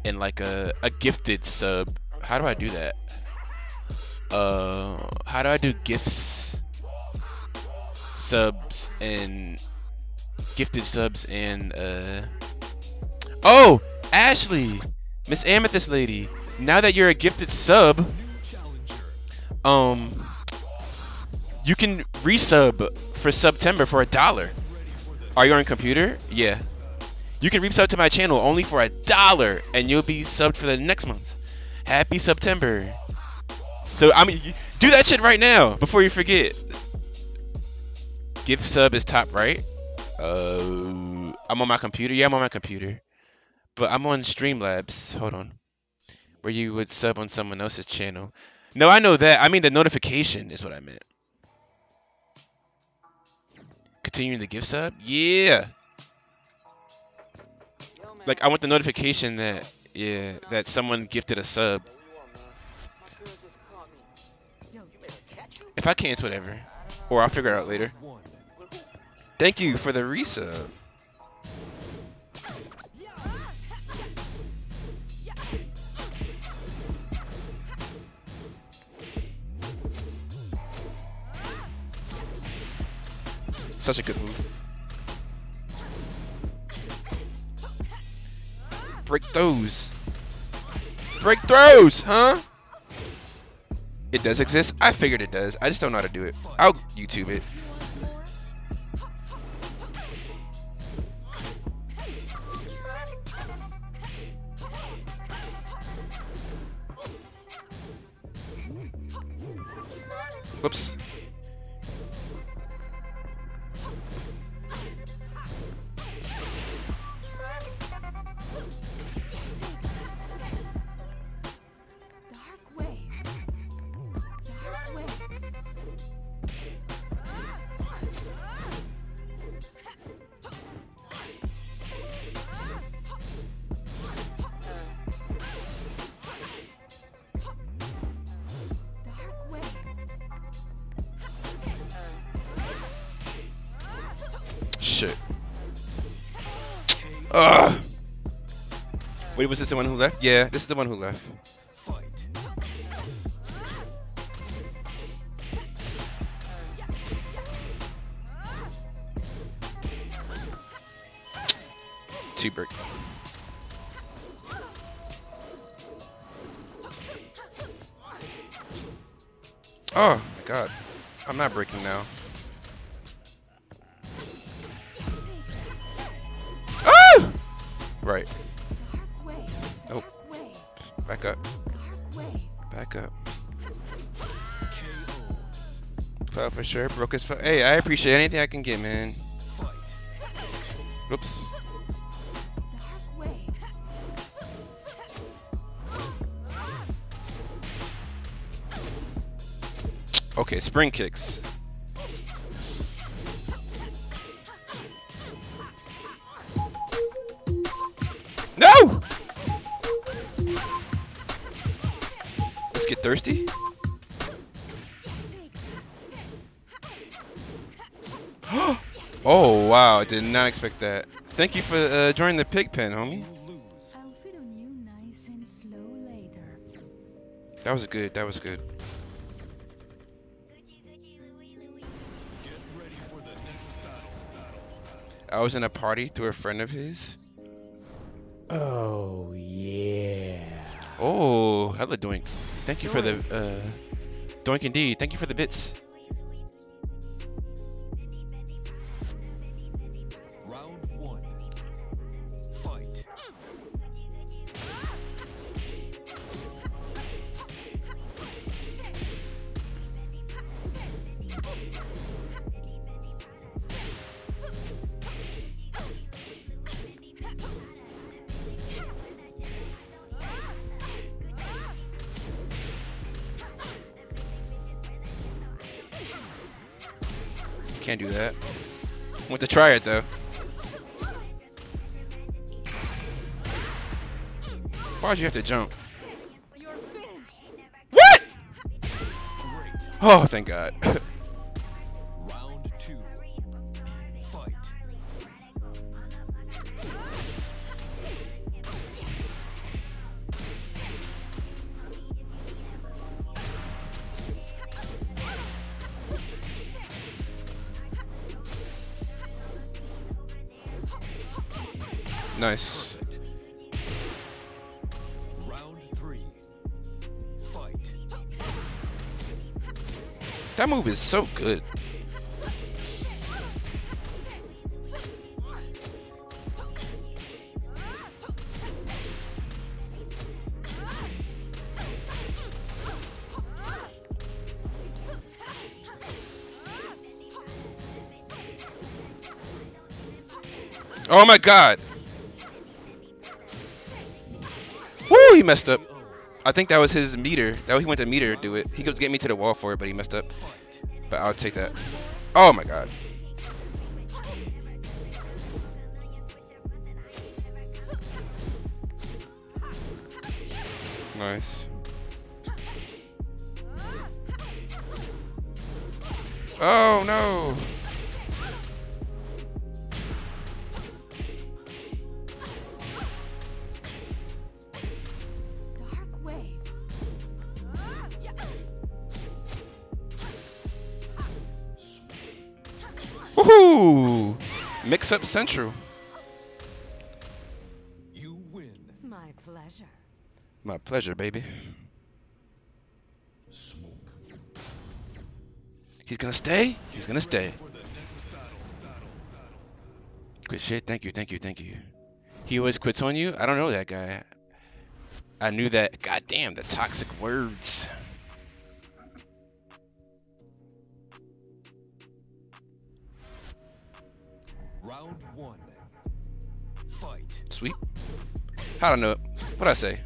And like a, a gifted sub. How do I do that? Uh how do I do gifts subs and gifted subs and uh Oh, Ashley, Miss Amethyst lady. Now that you're a gifted sub, um you can resub for September for a dollar. Are you on computer? Yeah. You can resub to my channel only for a dollar, and you'll be subbed for the next month. Happy September. So I mean, do that shit right now before you forget. Gift sub is top right. Uh, I'm on my computer. Yeah, I'm on my computer, but I'm on Streamlabs. Hold on, where you would sub on someone else's channel. No, I know that. I mean the notification is what I meant. Continuing the gift sub? Yeah. Like I want the notification that yeah that someone gifted a sub. If I can't, it's whatever. Or I'll figure it out later. Thank you for the resub. Such a good move. Break those. Break throws, huh? It does exist? I figured it does. I just don't know how to do it. I'll YouTube it. Was this the one who left? Yeah, this is the one who left. Sure. Broke his foot. Hey, I appreciate anything I can get, man. Whoops. Okay, spring kicks. did not expect that. Thank you for uh, joining the pig pen, homie. That was good. That was good. I was in a party through a friend of his. Oh yeah. Oh, hella doink. Thank you doink. for the uh, doink indeed. Thank you for the bits. Try it though. Why'd you have to jump? What? Oh, thank God. nice. Perfect. Round three. Fight. That move is so good. Oh my god. Messed up. I think that was his meter. That he went to meter do it. He was get me to the wall for it, but he messed up. But I'll take that. Oh my god. Nice. Oh no. Mix up central. You win. My pleasure. My pleasure, baby. Smoke. He's gonna stay? He's gonna stay. Good shit. Thank you, thank you, thank you. He always quits on you? I don't know that guy. I knew that. God damn, the toxic words. I don't know. What'd I say?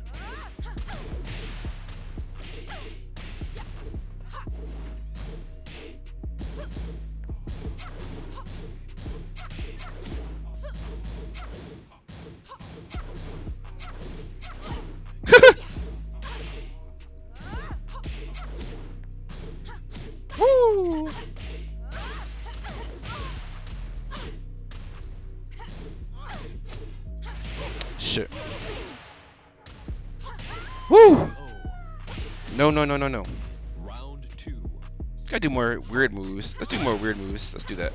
No, no, no, no. Round two. Gotta do more weird moves. Let's do more weird moves. Let's do that.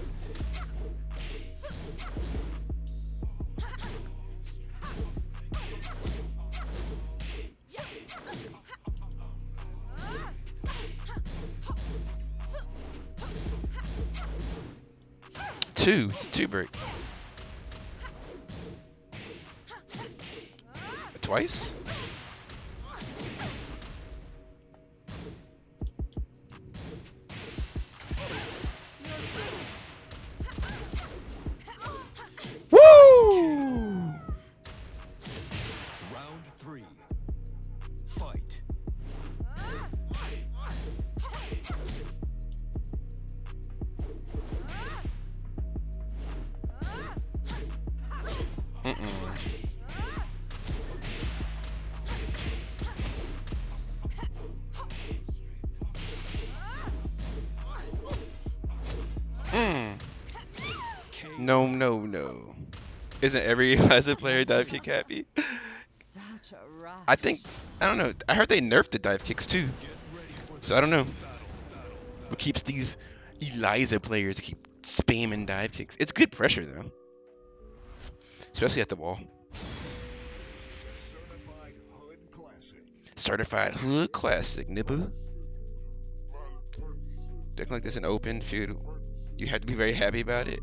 Two. Two break. Twice? Isn't every Eliza player dive kick happy? Such a rush. I think I don't know. I heard they nerfed the dive kicks too. Get ready for the So I don't know. What keeps these Eliza players keep spamming dive kicks? It's good pressure though. especially at the wall. Certified hood classic. Classic, nibba. Like there's an open field. You have to be very happy about it.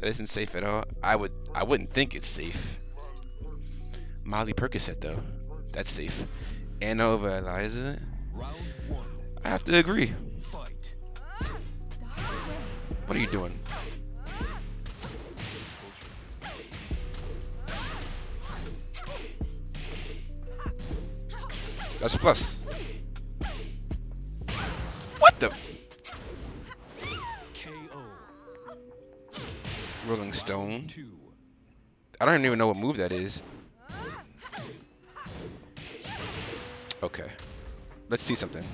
That isn't safe at all. I would I wouldn't think it's safe. Molly Percocet though. That's safe. Anna over Eliza. I have to agree. What are you doing? That's plus. What the? Rolling Stone. I don't even know what move that is. Okay. Let's see something.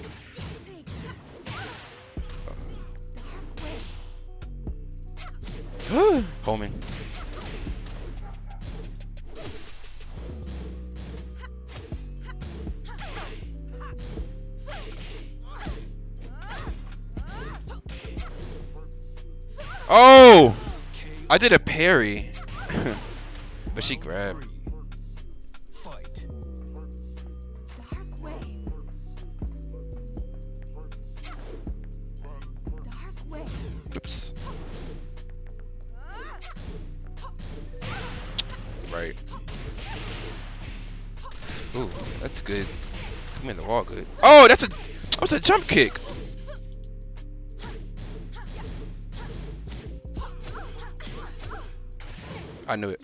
Homing. Oh! I did a parry. but she grabbed. Oops. Right. Ooh, that's good. Come in the wall good. Oh, that's a that was a jump kick. I knew it.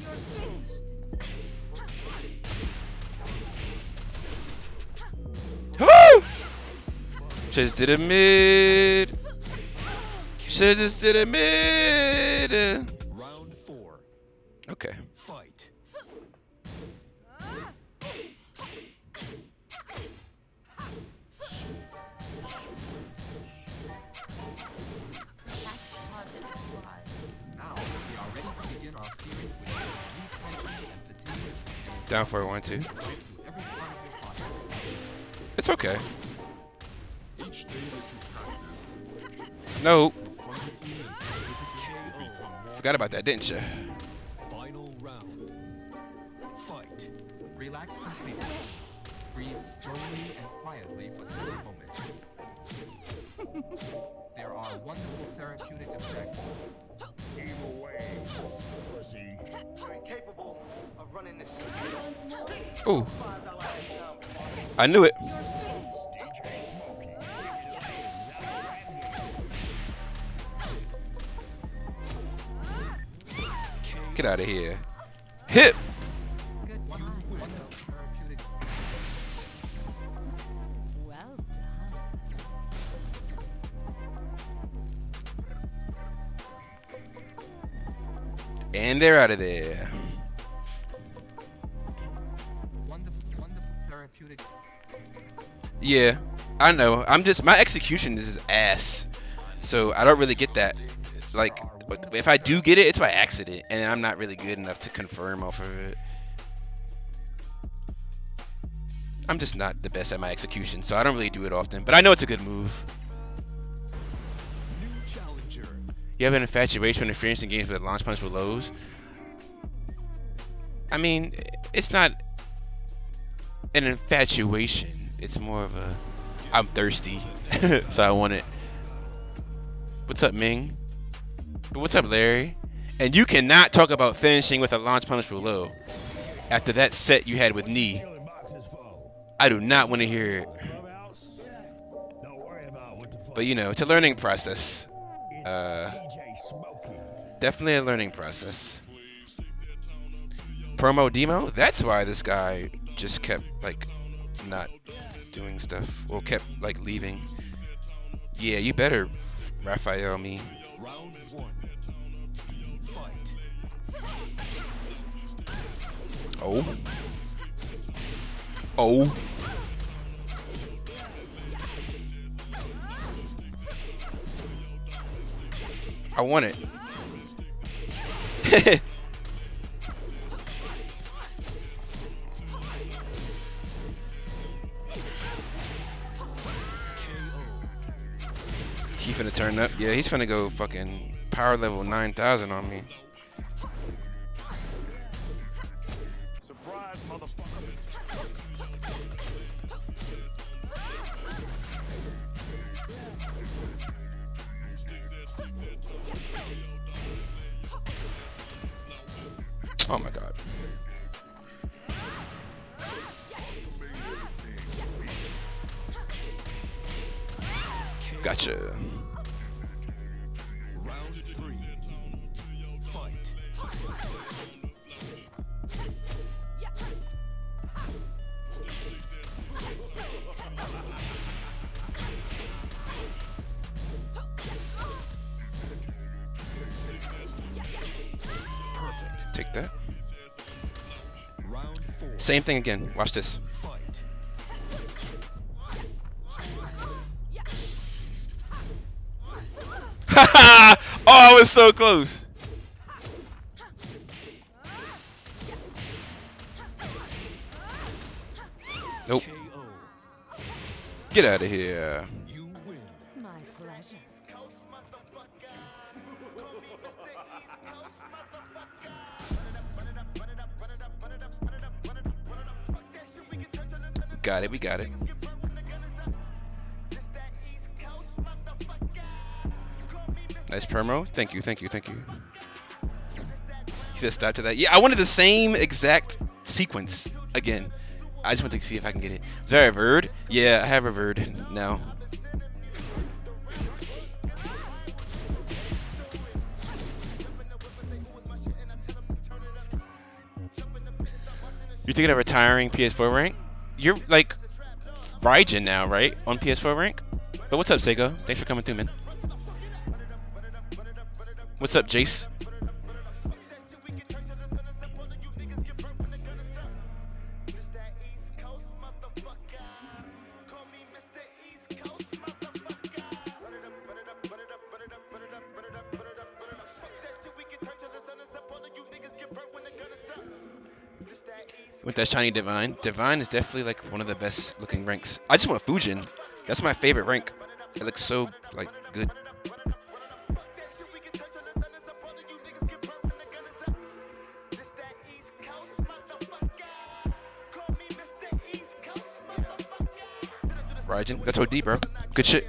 Just did a mid. Just did a mid. Round four. Okay. Down for one two. It's okay. Each day that you practice, No, abundantly and significantly become more forgot about that, didn't you? Final round. Fight. Relax completely. Breathe slowly and quietly for several moments. There are wonderful therapeutic effects. evil ways, pussy. You're incapable of running this. Ooh. I knew it. Get out of here. Hit. And they're out of there. wonderful, wonderful Yeah, I know. I'm just my execution is ass, so I don't really get that. Like, if I do get it, it's by accident, and I'm not really good enough to confirm off of it. I'm just not the best at my execution, so I don't really do it often. But I know it's a good move. You have an infatuation interference in games with launch punch with lows. I mean, it's not an infatuation. It's more of a I'm thirsty, so I want it. What's up, Ming? What's up, Larry? And you cannot talk about finishing with a launch punch for low after that set you had with knee. I do not want to hear it. But you know, it's a learning process. Uh, definitely a learning process. Promo demo. That's why this guy just kept like not doing stuff. Well, kept like leaving. Yeah, you better Raphael me. Oh. Oh. I want it. he finna turn up. Yeah, he's finna go fucking power level 9000 on me. Oh my god. Gotcha. Same thing again. Watch this. Oh, I was so close. Nope. Get out of here. Got it. We got it. Nice promo. Thank you. Thank you. Thank you. He said stop to that. Yeah, I wanted the same exact sequence again. I just want to see if I can get it. Is there a Verd? Yeah, I have a Verd now. You're thinking of retiring PS4 rank? You're like Raijin now, right? On PS4 rank? But what's up, Sego? Thanks for coming through, man. What's up, Jace? With that shiny Divine. Divine is definitely like one of the best looking ranks. I just want Fujin. That's my favorite rank. It looks so like good. Raijin. That's OD, bro. Good shit.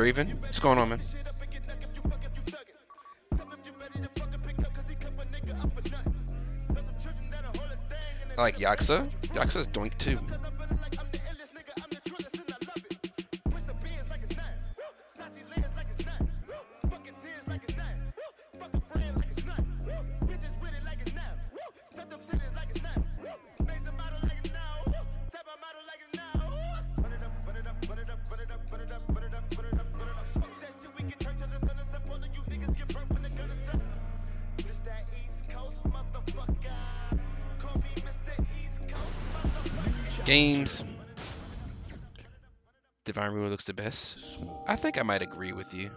Draven? What's going on, man? I like Yaksa. Yaksa's doink too. Games. Divine Ruler looks the best. I think I might agree with you.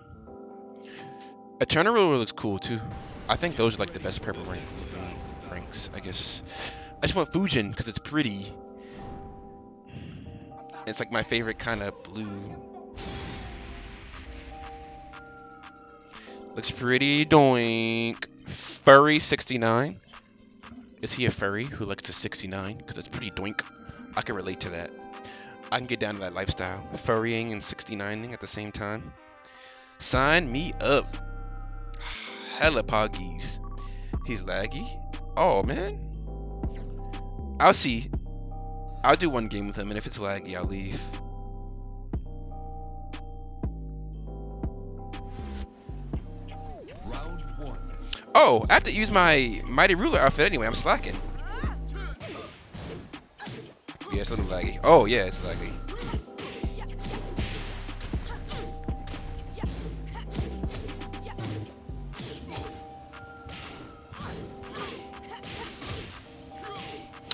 Eternal Ruler looks cool too. I think those are like the best purple rank ranks, I guess. I just want Fujin because it's pretty. It's like my favorite kind of blue. Looks pretty doink. Furry 69. Is he a furry who likes to 69? Because it's pretty doink. I can relate to that. I can get down to that lifestyle. Furrying and 69ing at the same time. Sign me up. Hella poggies. He's laggy. Oh, man. I'll see. I'll do one game with him, and if it's laggy, I'll leave. Round one. Oh, I have to use my Mighty Ruler outfit anyway. I'm slacking. Yeah, it's a little laggy. Oh, yeah, it's laggy.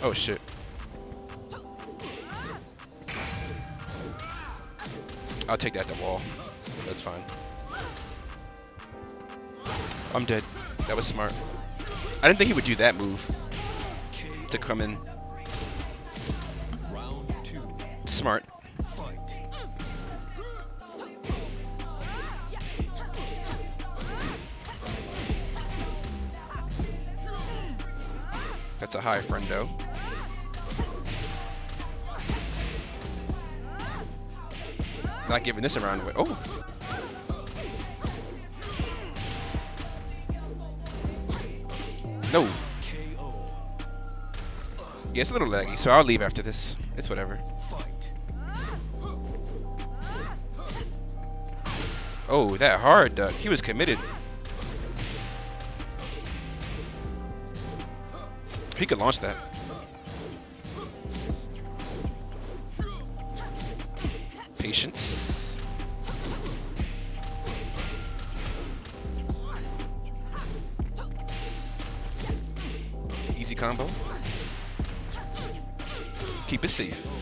Oh, shit. I'll take that to wall. That's fine. I'm dead. That was smart. I didn't think he would do that move to come in. hi, friendo. Not giving this around. Oh! No! Yeah, it's a little laggy, so I'll leave after this. It's whatever. Oh, that hard duck. He was committed. He could launch that. Patience. Easy combo. Keep it safe.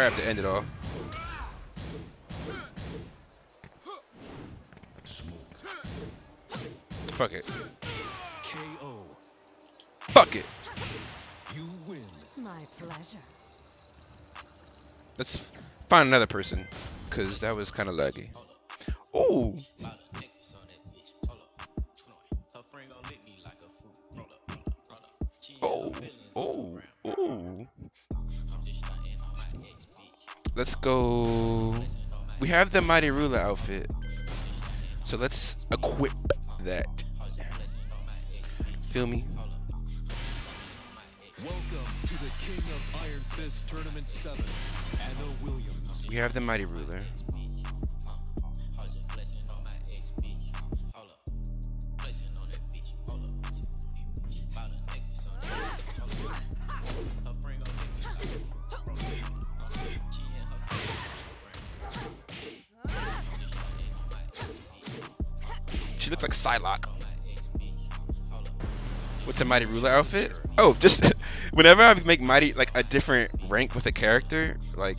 Grab to end it all. Fuck it. KO. Fuck it. You win. My pleasure. Let's find another person, cause that was kind of laggy. Have the Mighty Ruler outfit, so let's equip that. Feel me? Welcome to the King of Iron Fist Tournament 7, Anna Williams. We have the Mighty Ruler. A Mighty Ruler outfit? Oh, just whenever I make Mighty like a different rank with a character, like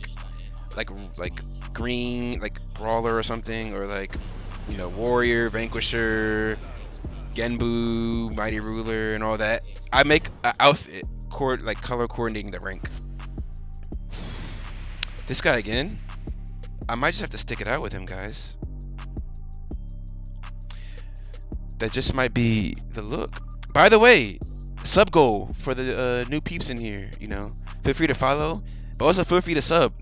like like green, like brawler or something, or like you know warrior, vanquisher, Genbu, Mighty Ruler, and all that. I make an outfit, cord like color coordinating the rank. This guy again. I might just have to stick it out with him, guys. That just might be the look. By the way, sub goal for the uh, new peeps in here. You know, feel free to follow, but also feel free to sub.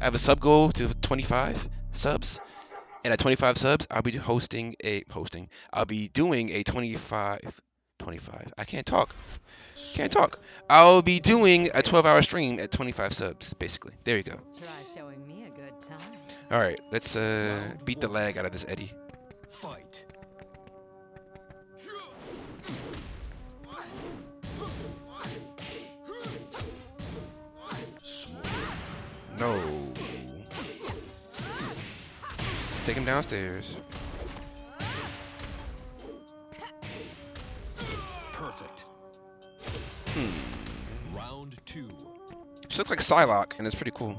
I have a sub goal to 25 subs, and at 25 subs, I'll be hosting a hosting. I'll be doing a 25, 25. I can't talk. Can't talk. I'll be doing a 12-hour stream at 25 subs, basically. There you go. Try showing me a good time. All right, let's uh, beat the lag out of this Eddie. Fight. No. Take him downstairs. Perfect. Hmm. Round two. She looks like Psylocke, and it's pretty cool.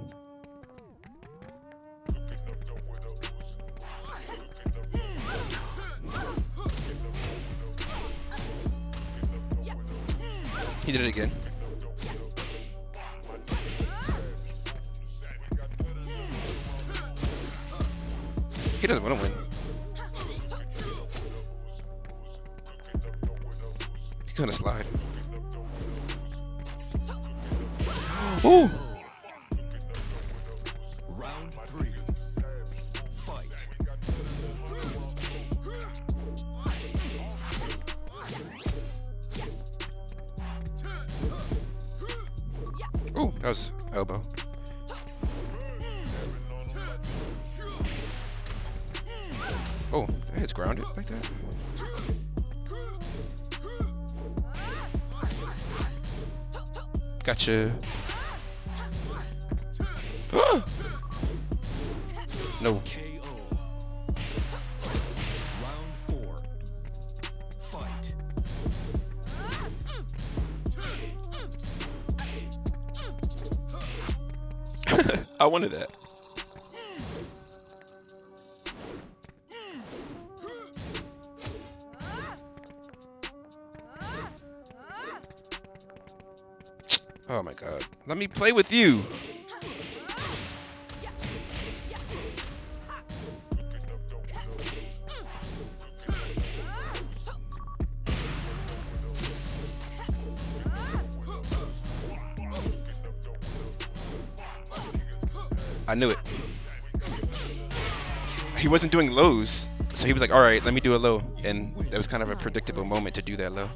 He did it again. He doesn't want to win. He's gonna slide. Ooh! Oh, it's grounded like that. Gotcha. no. I wanted that. Me play with you. I knew it. He wasn't doing lows, so he was like, all right, let me do a low. And that was kind of a predictable moment to do that low.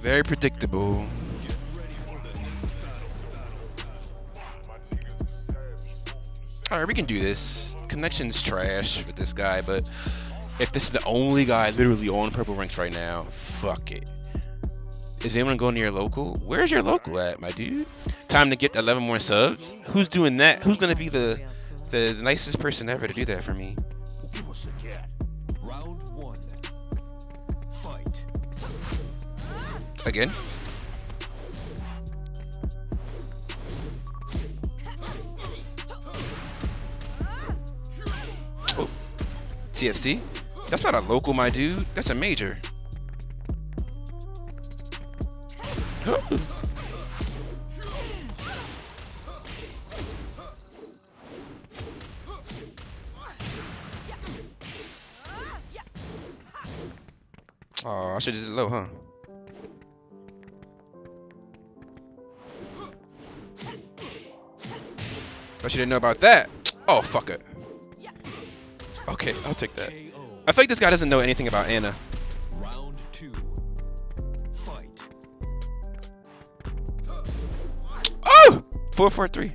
Very predictable. Alright, we can do this. Connection's trash with this guy, but if this is the only guy literally on purple ranks right now, fuck it. Is anyone going to your local? Where's your local at, my dude? Time to get 11 more subs? Who's doing that? Who's going to be the, the nicest person ever to do that for me? Again? Oh, TFC? That's not a local, my dude. That's a major. Oh, I should just low, huh? You didn't know about that. Oh, fuck it. Okay, I'll take that. I like this guy doesn't know anything about Anna. Round two. Fight. Oh! 443.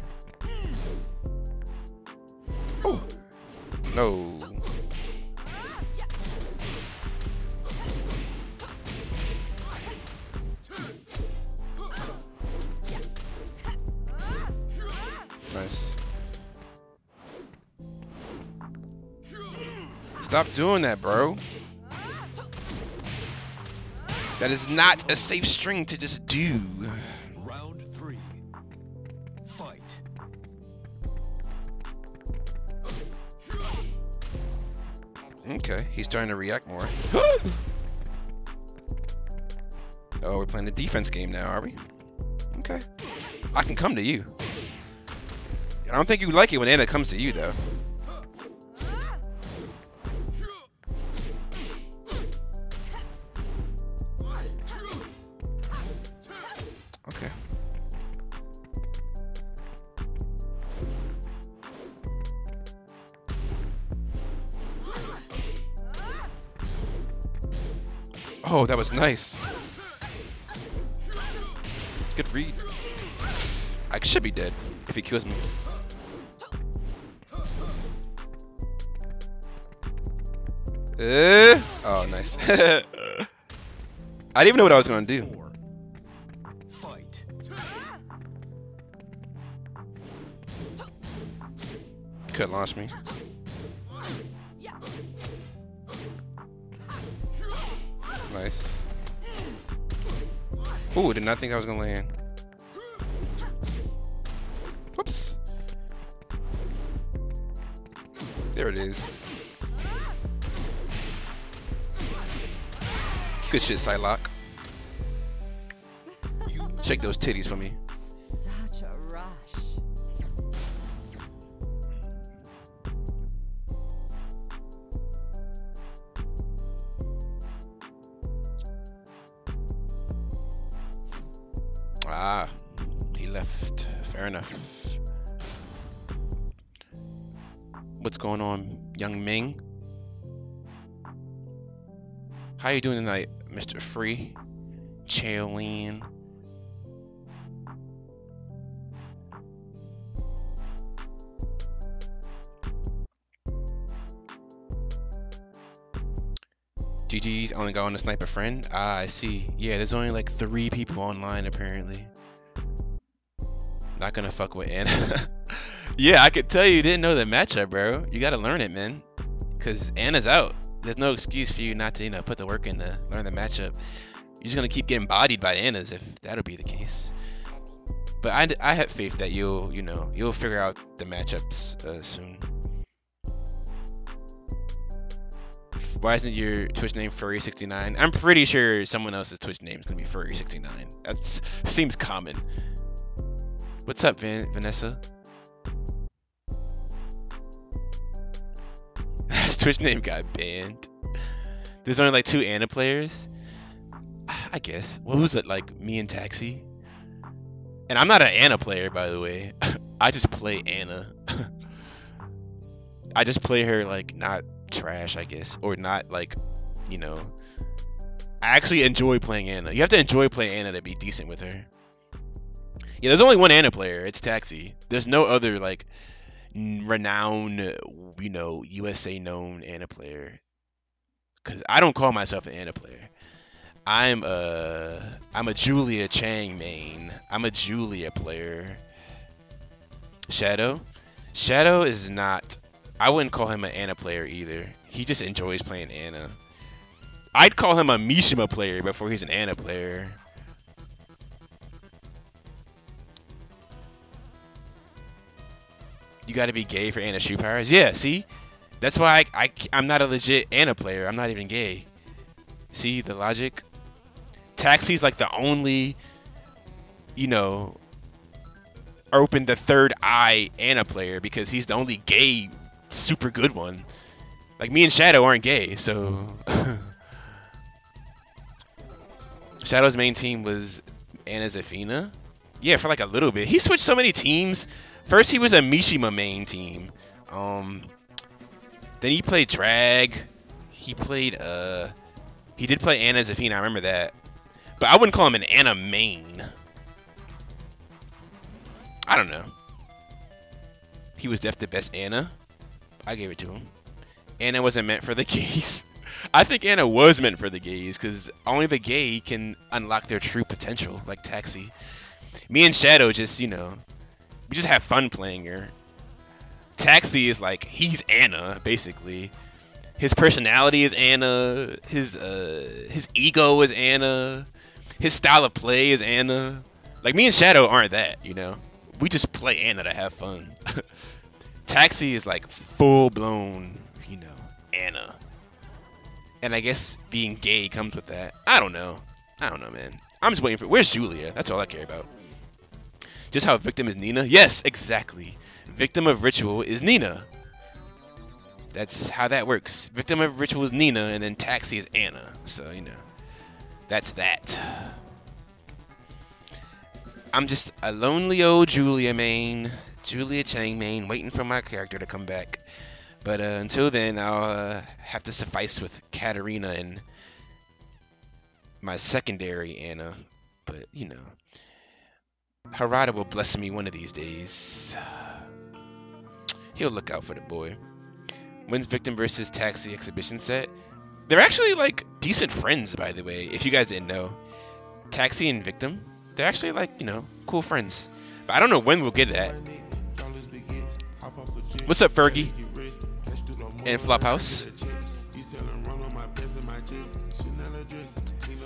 Oh. No. Stop doing that, bro. That is not a safe string to just do. Round three. Fight. Okay, he's starting to react more. oh, we're playing the defense game now, are we? Okay. I can come to you. I don't think you like it when Anna comes to you, though. Oh, that was nice. Good read. I should be dead if he kills me. Uh, oh, nice. I didn't even know what I was going to do. Could launch me. Ooh, did not think I was gonna land. Whoops. There it is. Good shit, Psylocke. Shake those titties for me. GG's only got on a sniper friend. Ah, I see. Yeah, there's only like three people online apparently. Not gonna fuck with Anna. yeah, I could tell you didn't know the matchup, bro. You gotta learn it, man. Cause Anna's out. There's no excuse for you not to, you know, put the work in to learn the matchup. You're just gonna keep getting bodied by Annas if that'll be the case. But I, I have faith that you'll, you know, you'll figure out the matchups uh, soon. Why isn't your Twitch name Furry69? I'm pretty sure someone else's Twitch name is gonna be Furry69. That seems common. What's up, Van- Vanessa? His Twitch name got banned. There's only like two Anna players. I guess. What was it like? Me and Taxi. And I'm not an Anna player, by the way. I just play Anna. I just play her like not trash, I guess, or not like, you know. I actually enjoy playing Anna. You have to enjoy playing Anna to be decent with her. Yeah, there's only one Anna player. It's Taxi. There's no other like renowned, you know, USA known Anna player. Cause I don't call myself an Anna player. I'm a I'm a Julia Chang main. I'm a Julia player. Shadow? Shadow is not I wouldn't call him an Anna player either. He just enjoys playing Anna. I'd call him a Mishima player before he's an Anna player. You gotta be gay for Anna shoe powers? Yeah, see? That's why I, I, I'm not a legit Anna player. I'm not even gay. See the logic? Taxi's like the only, you know, open the third eye Anna player because he's the only gay, super good one. Like me and Shadow aren't gay, so. Shadow's main team was Anna Zafina. Yeah, for like a little bit. He switched so many teams. First, he was a Mishima main team. Um, then he played Drag. He played uh, he did play Anna Zafina. I remember that. But I wouldn't call him an Anna main. I don't know. He was def the best Anna. I gave it to him. Anna wasn't meant for the gays. I think Anna was meant for the gays because only the gay can unlock their true potential, like Taxi. Me and Shadow just, you know, we just have fun playing her. Taxi is like he's Anna basically. His personality is Anna. His uh his ego is Anna. His style of play is Anna. Like me and Shadow aren't that, you know. We just play Anna to have fun. Taxi is like full blown, you know, Anna. And I guess being gay comes with that. I don't know. I don't know, man. I'm just waiting for. Where's Julia? That's all I care about. Just how victim is Nina? Yes, exactly. Victim of ritual is Nina. That's how that works. Victim of ritual is Nina, and then Taxi is Anna. So you know, that's that. I'm just a lonely old Julia main, Julia Chang main, waiting for my character to come back. But uh, until then, I'll uh, have to suffice with Katarina and my secondary Anna. But you know, Harada will bless me one of these days. He'll look out for the boy. When's Victim versus Taxi exhibition set? They're actually like decent friends, by the way. If you guys didn't know, Taxi and Victim, they're actually like you know cool friends. But I don't know when we'll get that. What's up, Fergie? And Flophouse.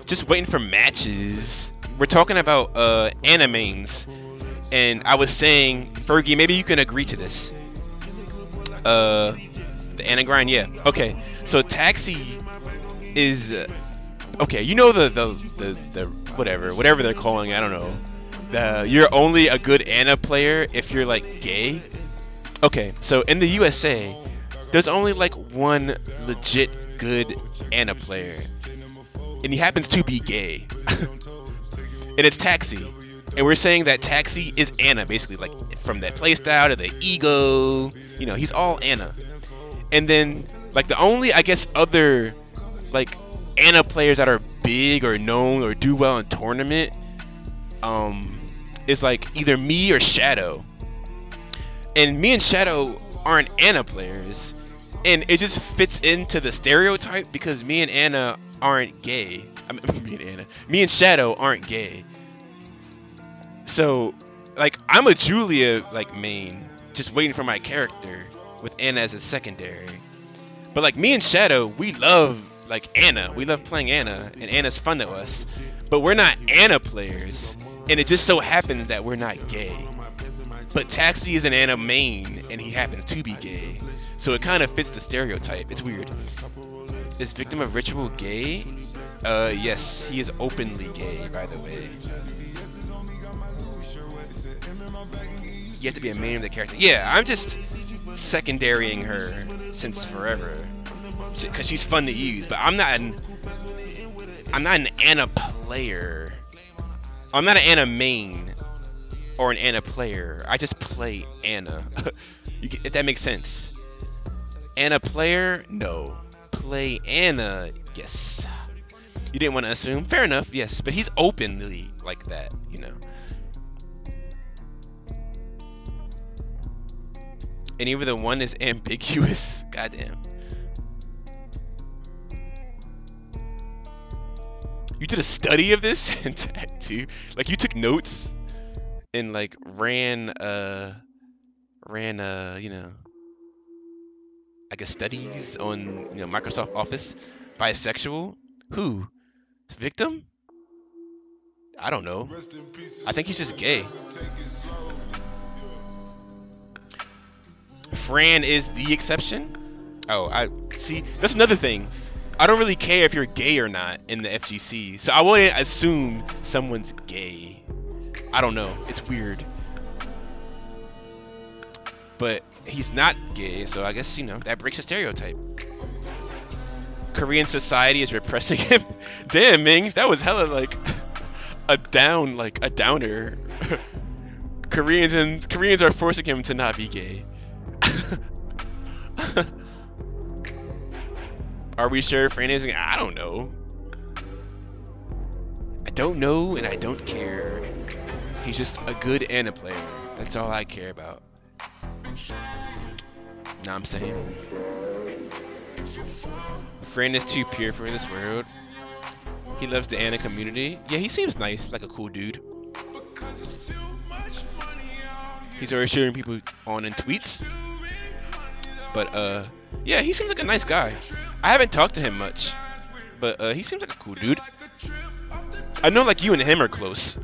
Just waiting for matches. We're talking about uh, animains, and I was saying, Fergie, maybe you can agree to this. Uh, the Anagrind, yeah. Okay, so Taxi is uh, okay. You know the, the the the whatever whatever they're calling. I don't know. The you're only a good Anna player if you're like gay. Okay, so in the USA, there's only like one legit good Anna player, and he happens to be gay. and it's Taxi. And we're saying that Taxi is Anna, basically, like from that playstyle to the ego. You know, he's all Anna. And then, like, the only, I guess, other, like, Anna players that are big or known or do well in tournament um, is, like, either me or Shadow. And me and Shadow aren't Anna players. And it just fits into the stereotype because me and Anna aren't gay. I mean, me and Anna. Me and Shadow aren't gay. So, like, I'm a Julia, like, main, just waiting for my character with Anna as a secondary. But, like, me and Shadow, we love, like, Anna. We love playing Anna, and Anna's fun to us. But we're not Anna players, and it just so happens that we're not gay. But Taxi is an Anna main, and he happens to be gay. So it kind of fits the stereotype. It's weird. Is victim of ritual gay? Uh, yes, he is openly gay, by the way. You have to be a main of the character. Yeah, I'm just secondarying her since forever, because she's fun to use. But I'm not an, I'm not an Anna player. I'm not an Anna main or an Anna player. I just play Anna. if that makes sense. Anna player? No. Play Anna? Yes. You didn't want to assume? Fair enough, yes. But he's openly like that, you know. And even the one is ambiguous. Goddamn. You did a study of this? Too? Like you took notes and like ran uh ran uh you know I guess studies on you know Microsoft Office? Bisexual? Who? Victim? I don't know. I think he's just gay. Fran is the exception? Oh I see that's another thing I don't really care if you're gay or not in the FGC so I wouldn't assume someone's gay I don't know it's weird but he's not gay, so I guess you know that breaks a stereotype. Korean society is repressing him. Damn, Ming, that was hella like a down, like a downer. Koreans and Koreans are forcing him to not be gay. Are we sure Fran is? I don't know. I don't know, and I don't care. He's just a good Anna player. That's all I care about. Know I'm saying? Fran is too pure for this world. He loves the Anna community. Yeah, he seems nice, like a cool dude. He's already sharing people on in tweets. But uh, yeah, he seems like a nice guy. I haven't talked to him much, but uh, he seems like a cool dude. I know like you and him are close,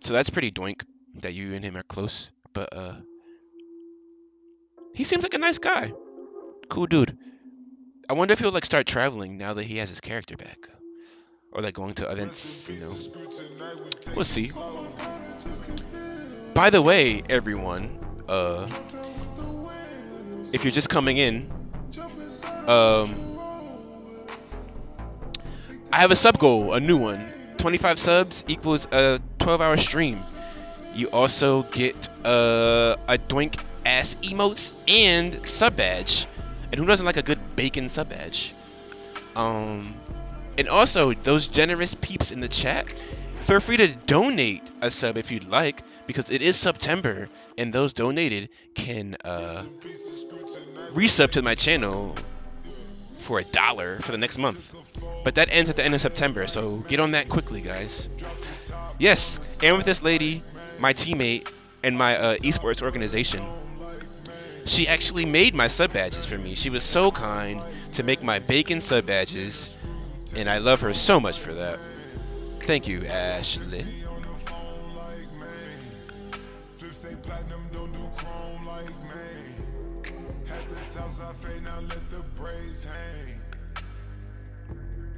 so that's pretty doink that you and him are close. But uh, he seems like a nice guy. Cool dude. I wonder if he'll like start traveling now that he has his character back. Or like going to events, you know. We'll see. By the way, everyone, uh if you're just coming in, um I have a sub goal, a new one. 25 subs equals a 12 hour stream. You also get uh, a doink ass emotes and sub badge. And who doesn't like a good bacon sub badge? Um, and also those generous peeps in the chat, feel free to donate a sub if you'd like, because it is September, and those donated can uh, resub to my channel for a dollar for the next month. But that ends at the end of September, so get on that quickly, guys. Yes, and with this lady, my teammate, and my uh, esports organization, she actually made my sub badges for me. She was so kind to make my bacon sub badges, and I love her so much for that. Thank you, Ashley.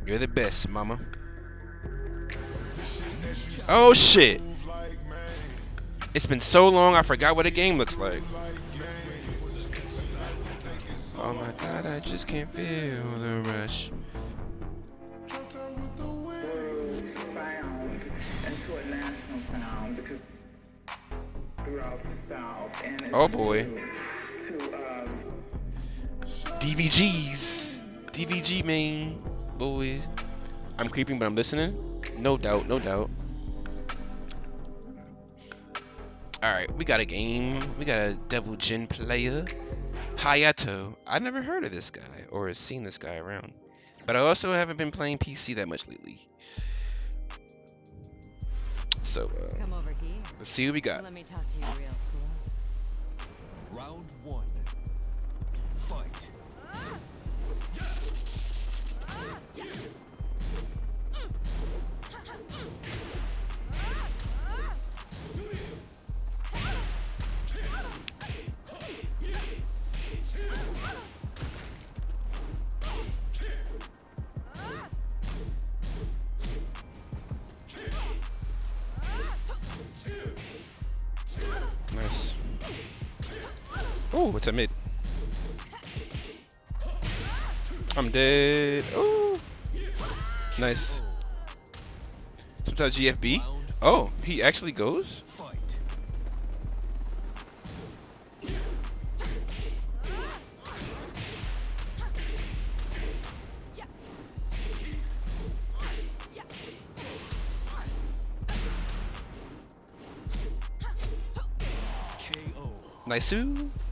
You're the best, mama. Oh shit! It's been so long I forgot what a game looks like. Oh my god, I just can't feel the rush. Oh boy. DVGs. DVG main. Boys. I'm creeping, but I'm listening. No doubt, no doubt. Alright, we got a game. We got a Devil Jin player. Hayato. I never heard of this guy or seen this guy around. But I also haven't been playing PC that much lately. So, uh, Come over here. let's see what we got. Let me talk to you real close. Round one. Fight. That mid? I'm dead. Oh, nice. Sometimes GFB. Oh, he actually goes. Nice. -oo.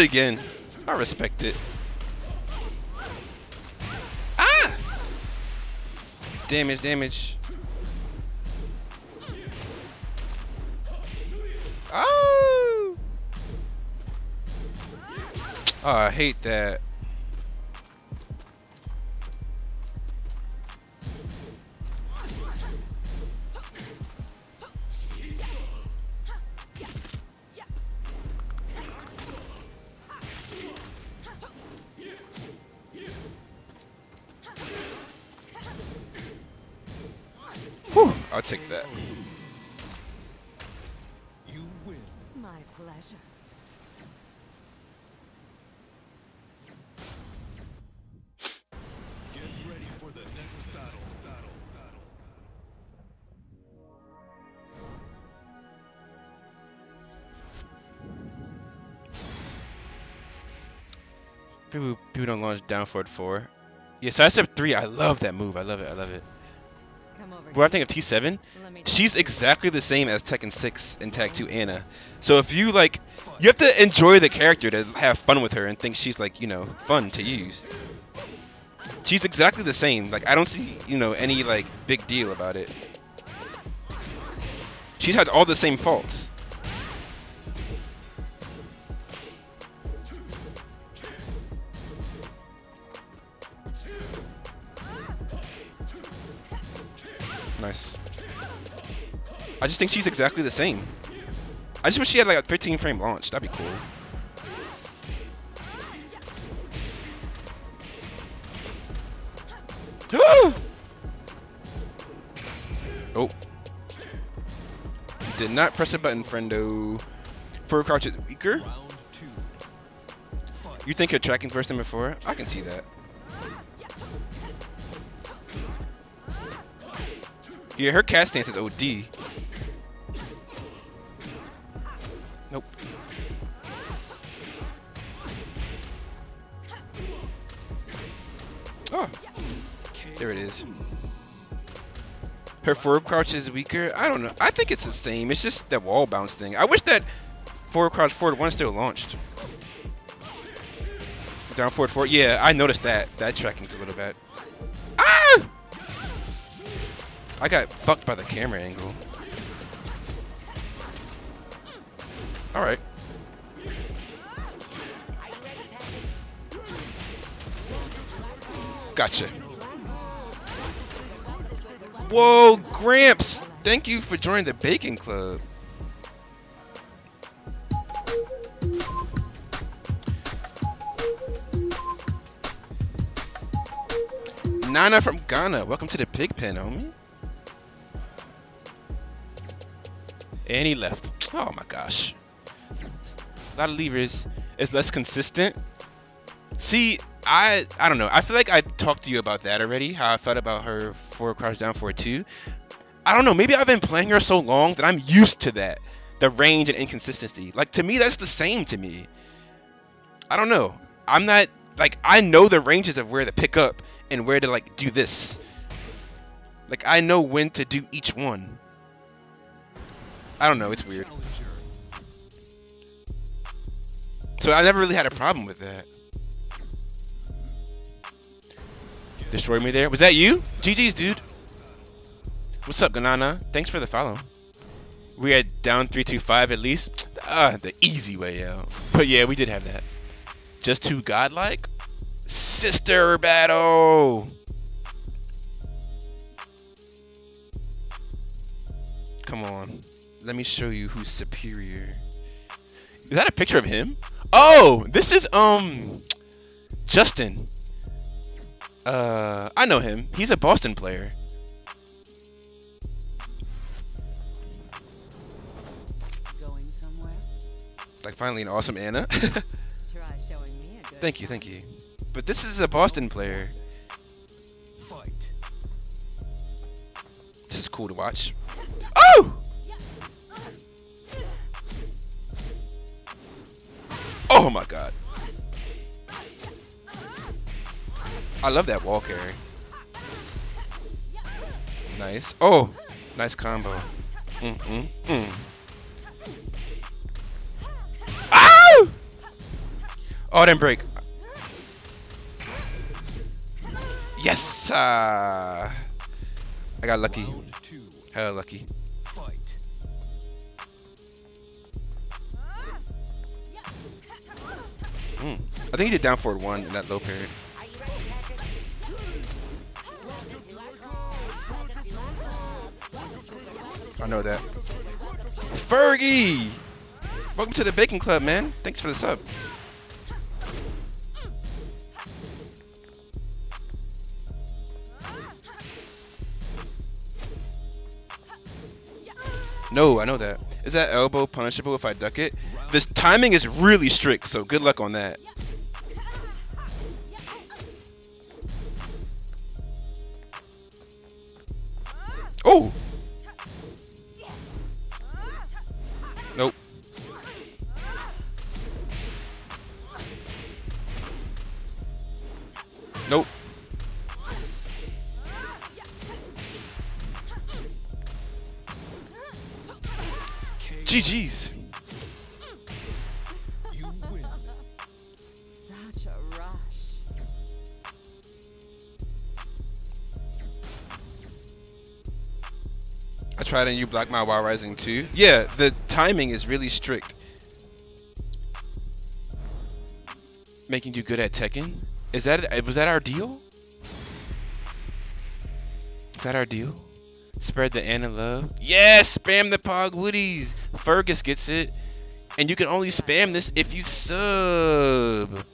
It again. I respect it. Ah! Damage, damage. Oh! Oh, I hate that. Launch down forward four. Yeah, sidestep three. I love that move. I love it. I love it. What I think of T7, she's exactly the same as Tekken 6 and Tag 2 Anna. So if you like, you have to enjoy the character to have fun with her and think she's like, you know, fun to use. She's exactly the same. Like I don't see, you know, any like big deal about it. She's had all the same faults. Just think she's exactly the same. I just wish she had like a 15 frame launch. That'd be cool. oh. Did not press a button, friendo. Fur crouch is weaker. You think your tracking's worse than before? I can see that. Yeah, her cast stance is OD. Her forward crouch is weaker. I don't know. I think it's the same. It's just that wall bounce thing. I wish that forward crouch forward one still launched. Down forward forward. Yeah, I noticed that. That tracking's a little bad. Ah! I got fucked by the camera angle. Alright. Gotcha. Whoa, Gramps! Thank you for joining the Bacon Club. Nana from Ghana, welcome to the pig pen, homie. And he left. Oh my gosh. A lot of levers. It's less consistent. See, I I don't know. I feel like I talked to you about that already. How I felt about her forward crouch down forward two. I don't know. Maybe I've been playing her so long that I'm used to that. The range and inconsistency. Like to me, that's the same to me. I don't know. I'm not like I know the ranges of where to pick up and where to like do this. Like I know when to do each one. I don't know. It's weird. So I never really had a problem with that. Destroy me there. Was that you? GG's, dude. What's up, Ganana? Thanks for the follow. We had down 325 at least. Ah, the easy way out. But yeah, we did have that. Just too godlike? Sister battle! Come on. Let me show you who's superior. Is that a picture of him? Oh, this is, um, Justin. Uh, I know him. He's a Boston player. Going somewhere? Like finally an awesome Anna. Try showing me a good thank you, thank you. But this is a Boston player. Fight. This is cool to watch. Oh! Oh my god. I love that wall carry. Nice. Oh, nice combo. Mm mm mm. Ow! Oh, didn't break. Yes! Uh, I got lucky. Hella lucky. Mm. I think he did down forward one in that low period. I know that. Fergie! Welcome to the Bacon Club, man. Thanks for the sub. No, I know that. Is that elbow punishable if I duck it? This timing is really strict, so good luck on that. And you Black my Wild Rising too. Yeah, the timing is really strict. Making you good at Tekken? Is that was that our deal? Is that our deal? Spread the Anna love. Yes, spam the Pog Woodies. Fergus gets it. And you can only spam this if you sub.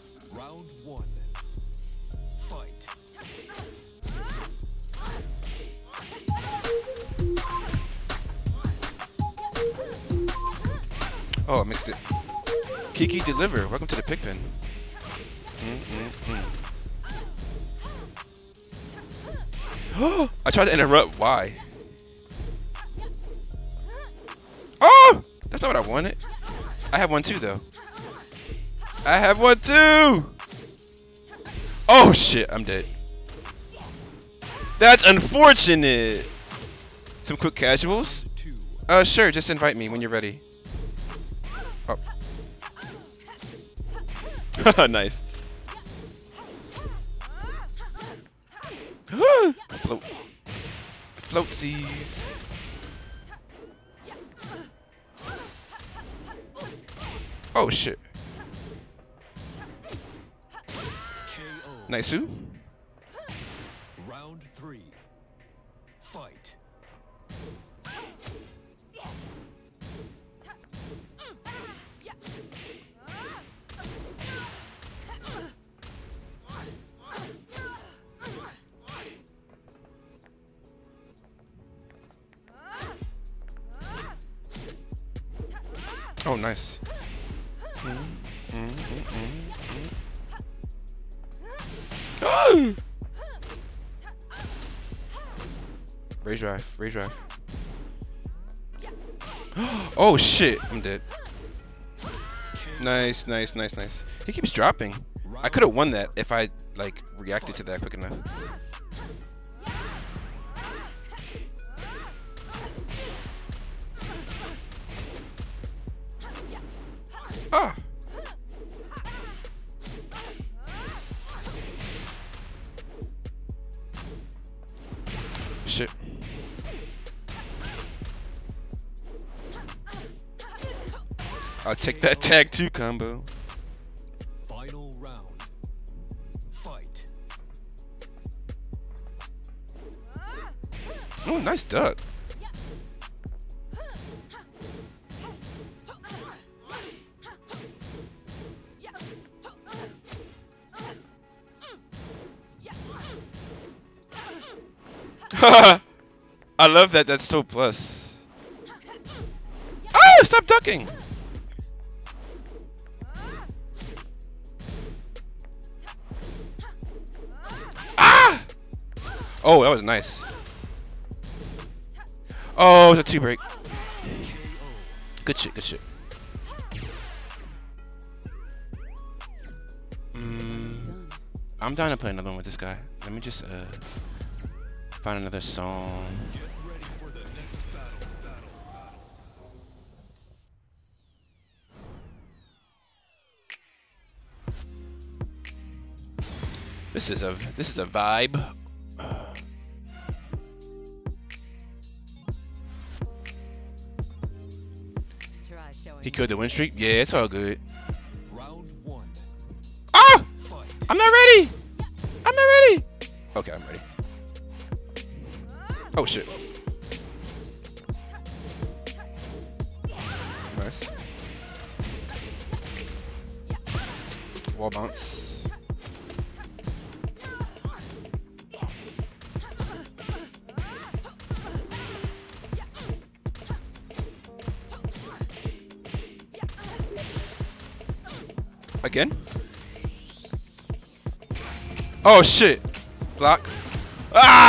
Kiki deliver. Welcome to the Pigpen. Mm-mm-mm. I tried to interrupt. Why? Oh! That's not what I wanted. I have one too, though. I have one too! Oh shit, I'm dead. That's unfortunate! Some quick casuals? Uh, sure, just invite me when you're ready. nice. Float. Floatsies. Oh shit. Nice. Who? Oh, nice. Mm, mm, mm, mm, mm. Rage Drive, Rage Drive. Oh shit, I'm dead. Nice, nice, nice, nice. He keeps dropping. I could have won that if I like reacted to that quick enough. Ah. Shit. I'll take that tag two combo. Final round. Fight. Oh, nice duck. I love that. That's still plus. Oh, stop ducking. Ah! Oh, that was nice. Oh, it's a two break. Good shit, good shit. Mm, I'm down to play another one with this guy. Let me just uh find another song. This is a this is a vibe. He killed the win streak. Yeah, it's all good. Round one. Ah! I'm not ready. I'm not ready. Okay, I'm ready. Oh shit. Nice. Wall bounce. Again? Oh shit! Block. Ah!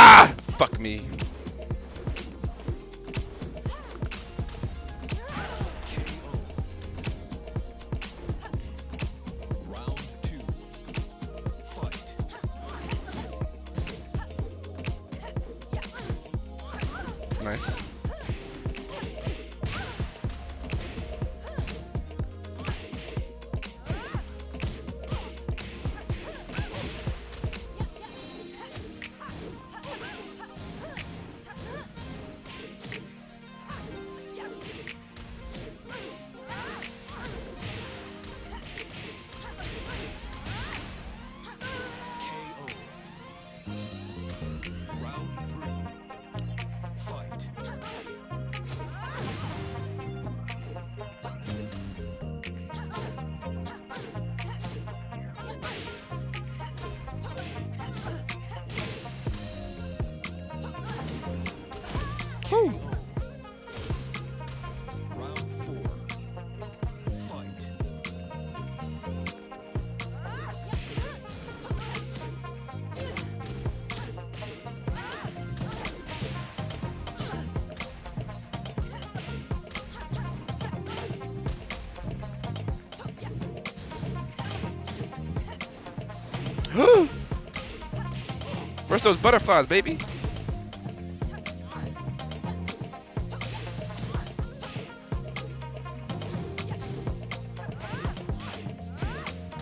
Those butterflies, baby?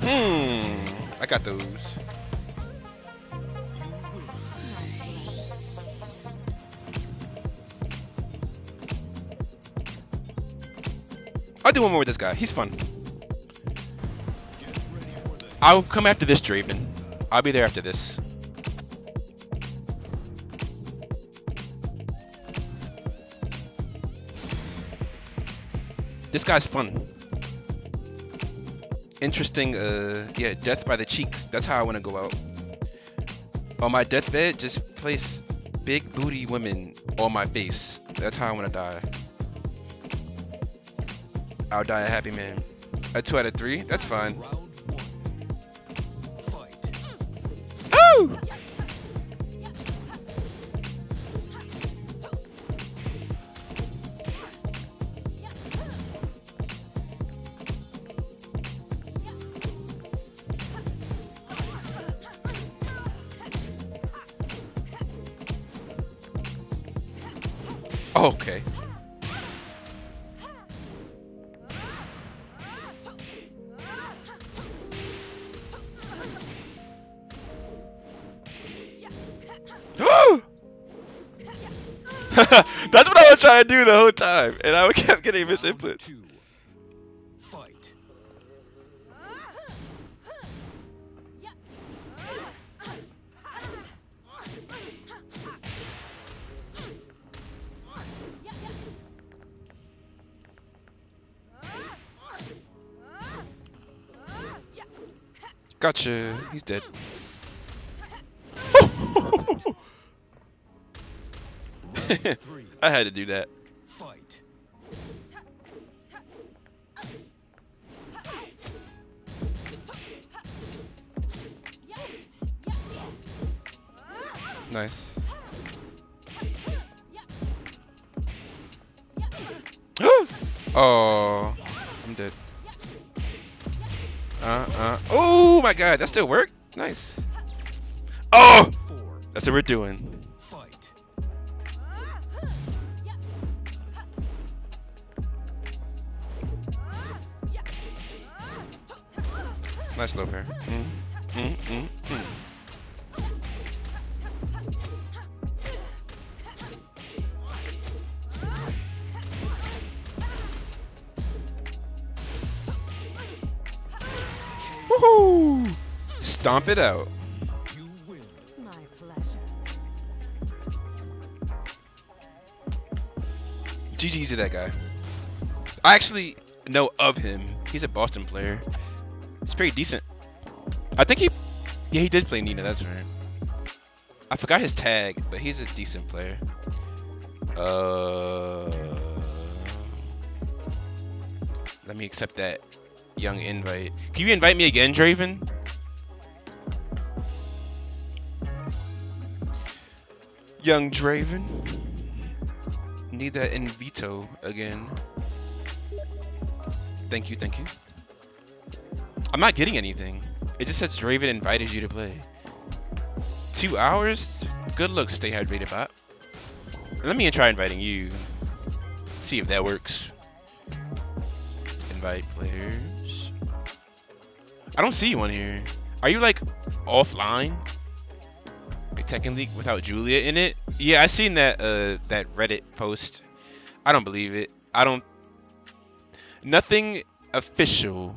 Hmm. I got those. I'll do one more with this guy. He's fun. I'll come after this Draven. I'll be there after this. This guy's fun. Interesting, uh, yeah, death by the cheeks. That's how I want to go out. On my deathbed, just place big booty women on my face. That's how I want to die. I'll die a happy man. A two out of three? That's fine. Trying to do the whole time, and I kept getting misinputs. Fight. Gotcha. He's dead. I had to do that. Fight. Nice. oh, I'm dead. Uh uh. Oh my god, that still worked. Nice. Oh, that's what we're doing. Nice low parry. Mm, mm, mm, mm. Woohoo! Stomp it out. You win. My pleasure. GG's to that guy. I actually know of him. He's a Boston player. He's pretty decent. I think he, yeah, he did play Nina. That's right. I forgot his tag, but he's a decent player. Uh, let me accept that young invite. Can you invite me again, Draven? Young Draven. Need that in veto again. Thank you, thank you. I'm not getting anything. It just says Draven invited you to play. Two hours? Good luck, stay hydrated, bot. Let me try inviting you. See if that works. Invite players. I don't see you on here. Are you like offline? Like technically without Julia in it? Yeah, I seen that uh that Reddit post. I don't believe it. I don't nothing official.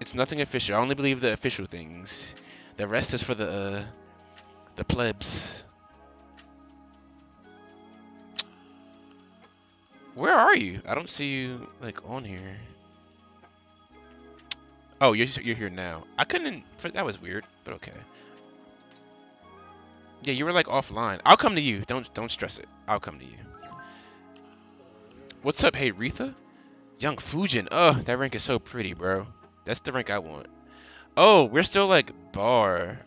It's nothing official. I only believe the official things. The rest is for the uh, the plebs. Where are you? I don't see you like on here. Oh, you're you're here now. I couldn't. That was weird, but okay. Yeah, you were like offline. I'll come to you. Don't don't stress it. I'll come to you. What's up, hey Retha? Young Fujin. Oh, that rank is so pretty, bro. That's the rank I want. Oh, we're still like bar.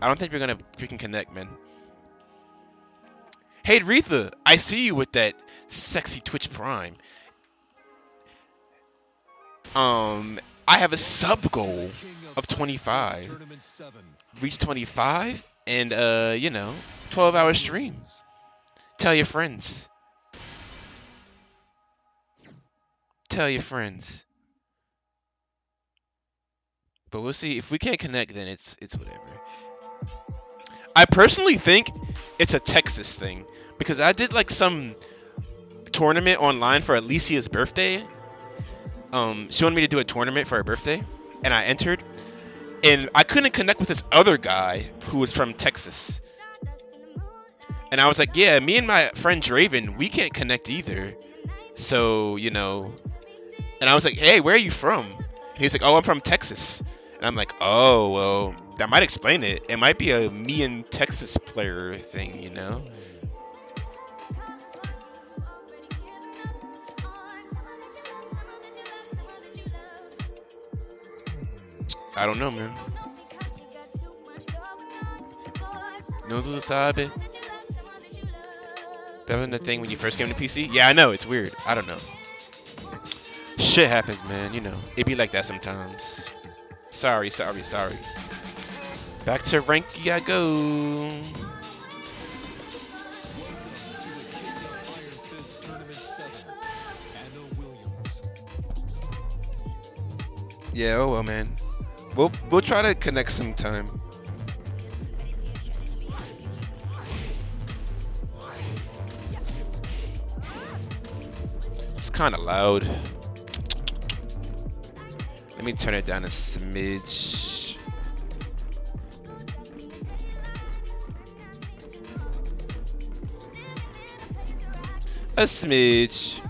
I don't think we're gonna freaking connect, man. Hey Retha, I see you with that sexy Twitch Prime. Um, I have a sub goal of 25. Reach 25, and uh, you know, 12 hour streams. Tell your friends. Tell your friends. But we'll see if we can't connect. Then it's it's whatever. I personally think it's a Texas thing because I did like some tournament online for Alicia's birthday. Um, she wanted me to do a tournament for her birthday, and I entered, and I couldn't connect with this other guy who was from Texas. And I was like, yeah, me and my friend Draven, we can't connect either. So, you know, and I was like, hey, where are you from? He was like, oh, I'm from Texas. And I'm like, oh, well, that might explain it. It might be a me and Texas player thing, you know? I don't know, man. No tú lo sabes. That wasn't the thing when you first came to PC? Yeah, I know. It's weird. I don't know. Shit happens, man. You know, it be like that sometimes. Sorry, sorry, sorry. Back to Ranky I go. Yeah, oh well, man. We'll we'll try to connect sometime. It's kind of loud. Let me turn it down a smidge. A smidge.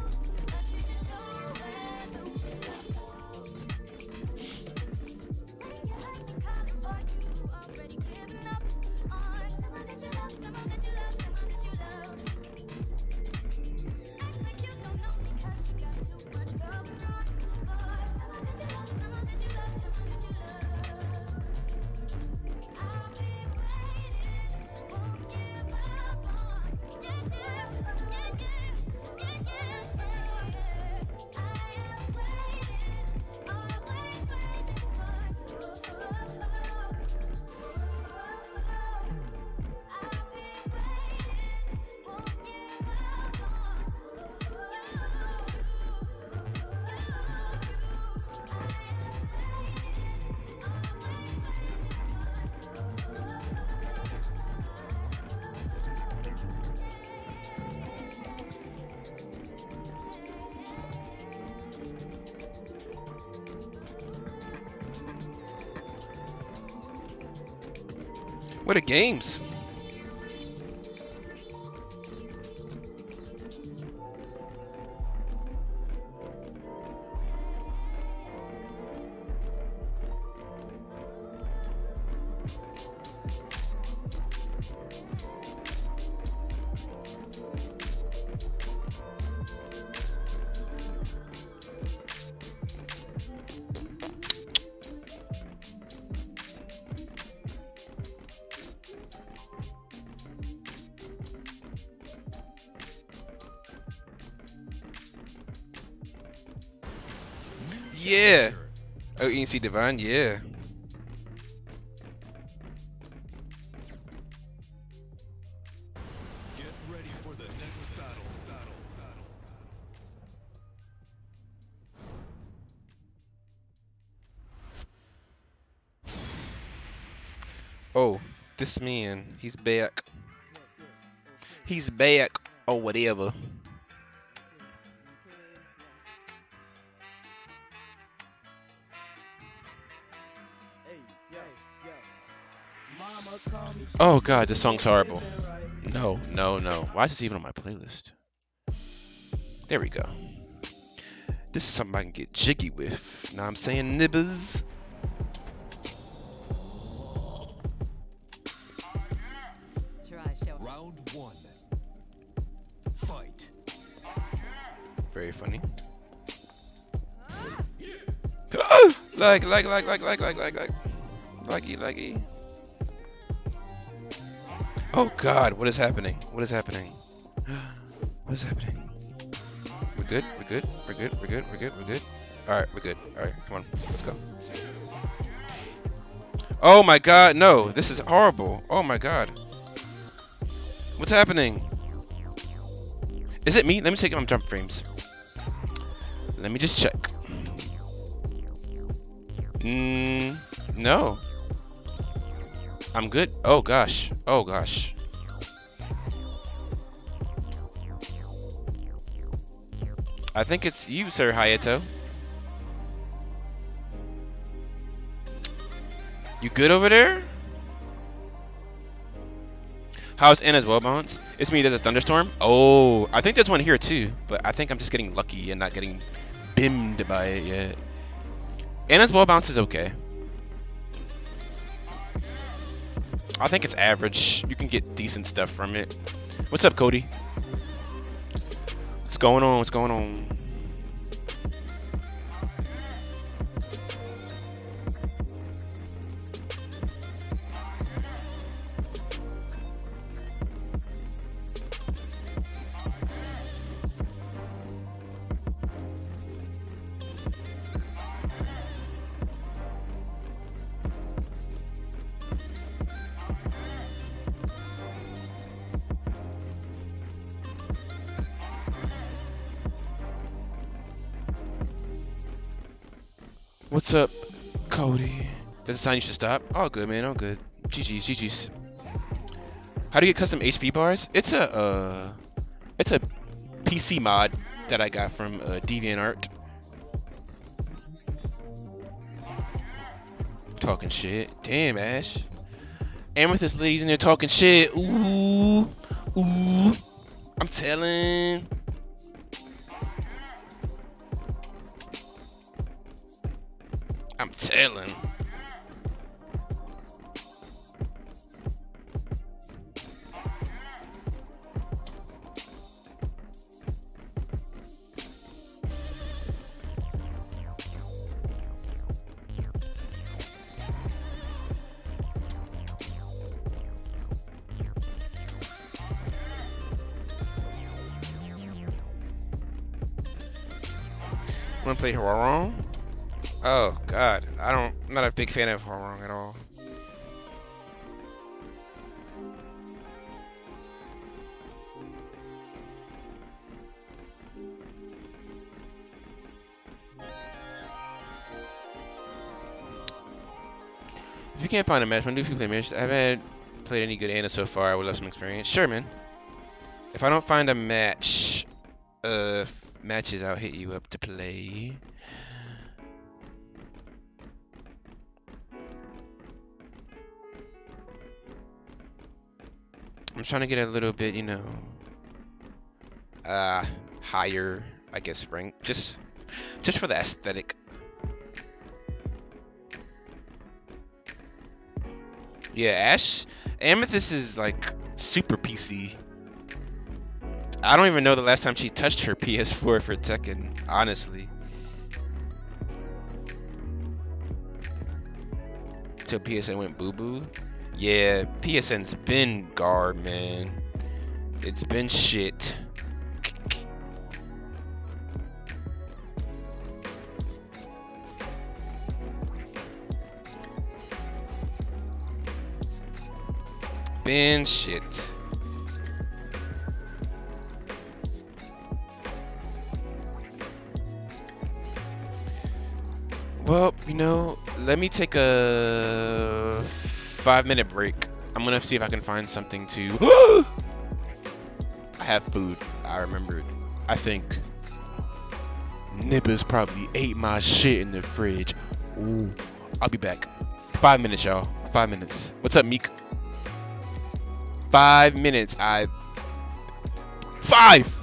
Yeah. Oh, ENC Divine, yeah. This man, he's back. He's back, or whatever. Oh god, this song's horrible. No, no, no. Why is this even on my playlist? There we go. This is something I can get jiggy with. Now I'm saying, nibbers? Like, like, like, like, like, like, like, like. Likey, likey. Oh god, what is happening? What is happening? What is happening? We're good, we're good, we're good, we're good, we're good, we're good. Alright, we're good. Alright, come on, let's go. Oh my god, no, this is horrible. Oh my god. What's happening? Is it me? Let me take my jump frames. Let me just check. Mm, no. I'm good. Oh gosh. Oh gosh. I think it's you, Sir Hayato. You good over there? How's Anna's well balance? It's me, there's a thunderstorm. Oh, I think there's one here too, but I think I'm just getting lucky and not getting bimmed by it yet. Anna's wall bounce is okay. I think it's average. You can get decent stuff from it. What's up, Cody? What's going on? What's going on? Does it sign you should stop? All good, man. All good. GG's, GG's. How do you get custom HP bars? It's a uh, it's a PC mod that I got from uh, DeviantArt. Talking shit. Damn, Ash. Amethyst ladies in there talking shit. Ooh, ooh. I'm telling. I'm telling. Play Hwoarang? Oh god, I don't I'm not a big fan of Hwoarang at all. If you can't find a match, when do you play match? I haven't played any good Anna so far. I would love some experience. Sure, man. If I don't find a match, uh, matches, I'll hit you up to play. I'm trying to get a little bit, you know, uh, higher, I guess, rank, just, just for the aesthetic. Yeah, Ash, Amethyst is like super PC. I don't even know the last time she touched her PS4 for Tekken, honestly. Till PSN went boo boo. Yeah, PSN's been guard, man. It's been shit. Been shit. Well, you know, let me take a five minute break. I'm gonna see if I can find something to. I have food. I remembered. I think. Nippers probably ate my shit in the fridge. Ooh. I'll be back. Five minutes, y'all. Five minutes. What's up, Meek? Five minutes. I. Five!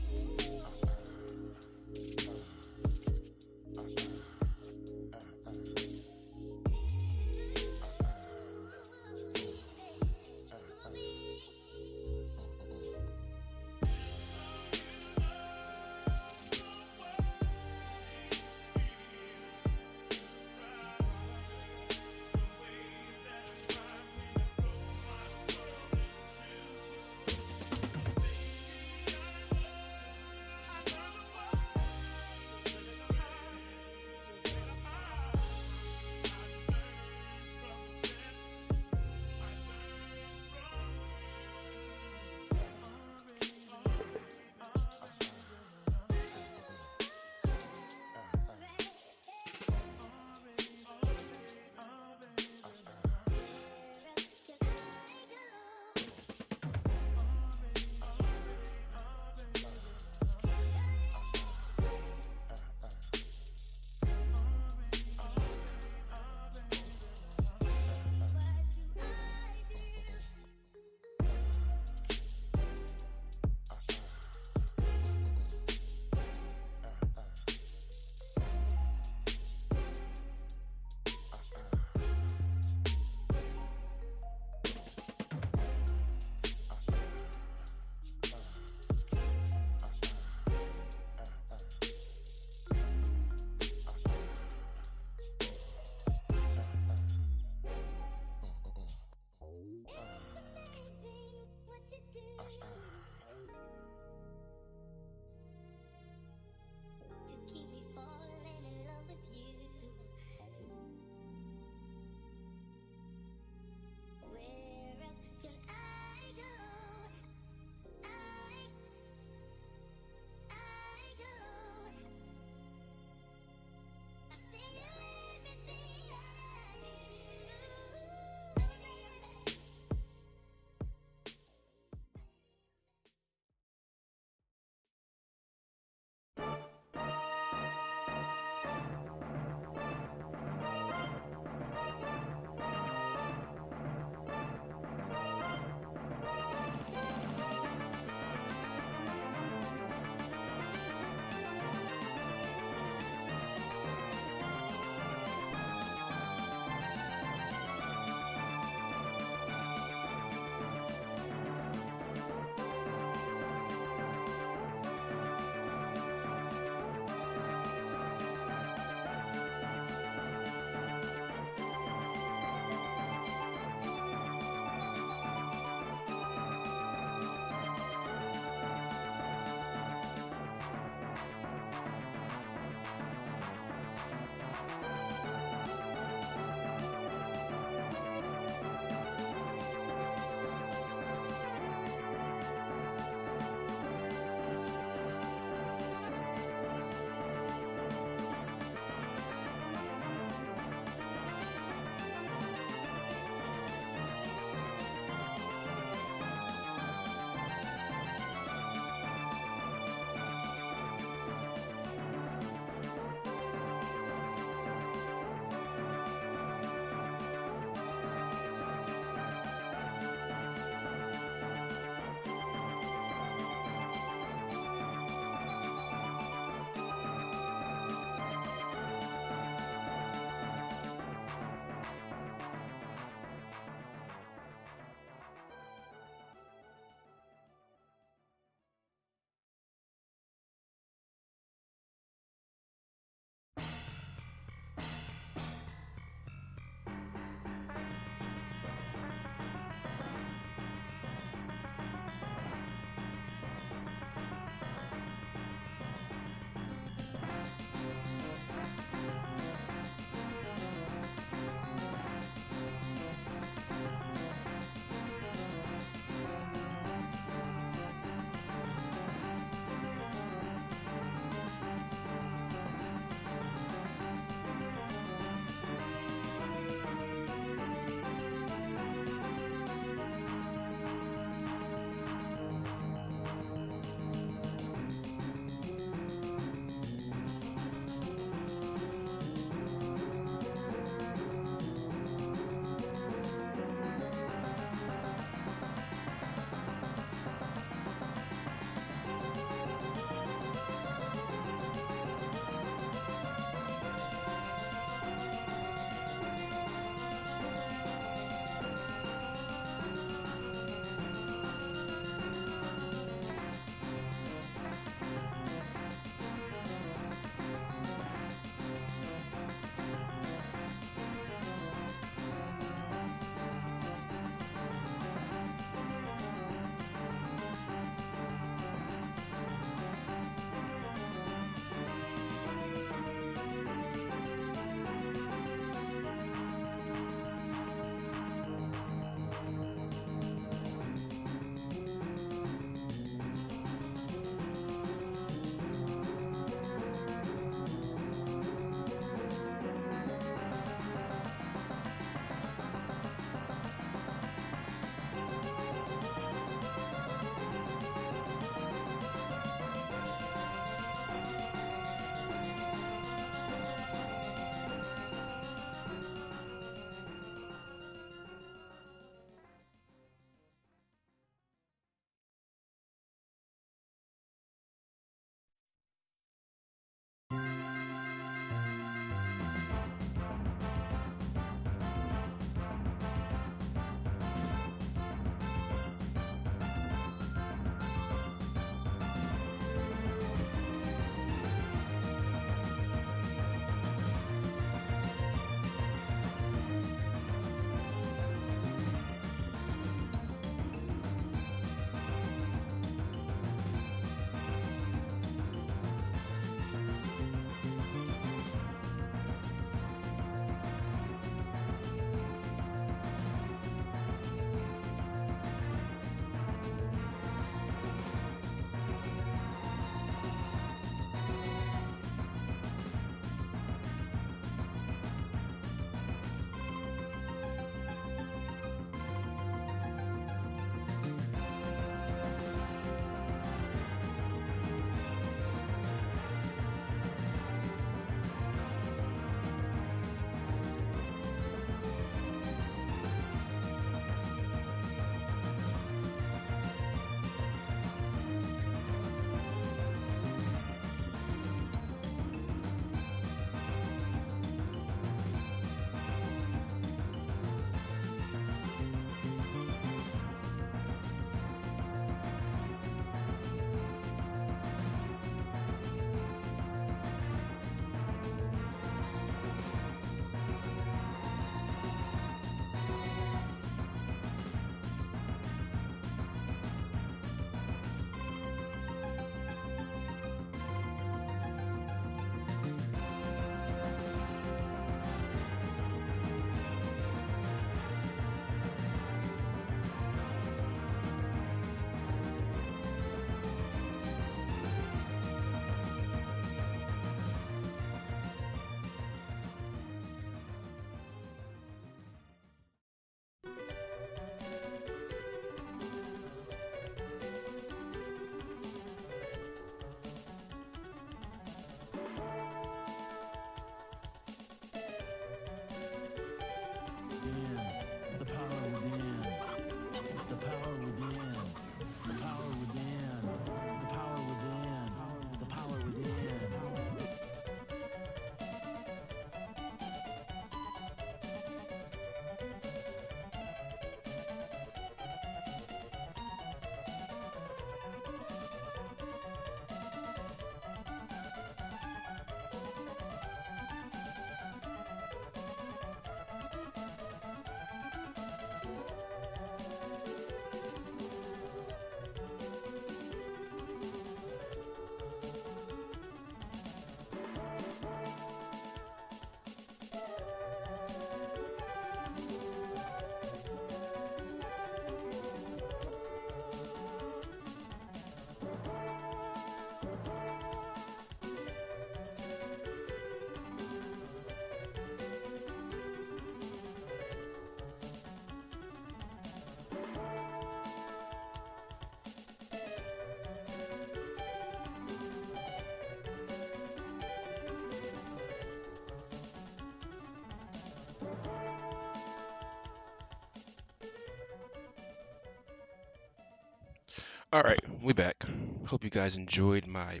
All right, we back. Hope you guys enjoyed my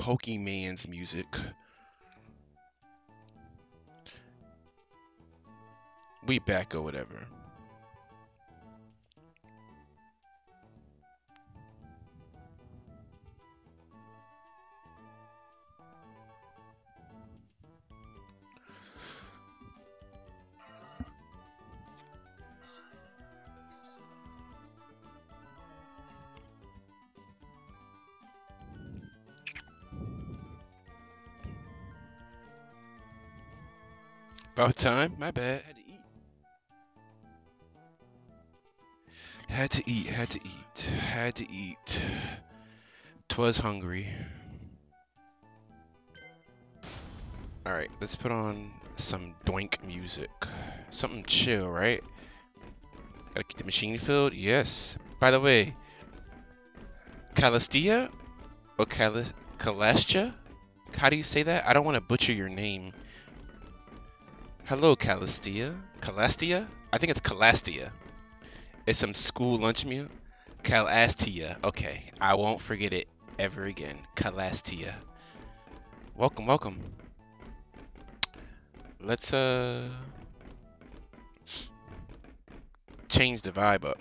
Pokemon's music. We back or whatever. Time. My bad. Had to eat. Had to eat. Had to eat. Had to eat. Twas hungry. All right, let's put on some doink music. Something chill, right? Gotta keep the machine filled. Yes. By the way, Calastia or Cal Calastia? How do you say that? I don't want to butcher your name. Hello, Calastia. Calastia? I think it's Calastia. It's some school lunch meal. Calastia. Okay, I won't forget it ever again. Calastia. Welcome, welcome. Let's uh change the vibe up.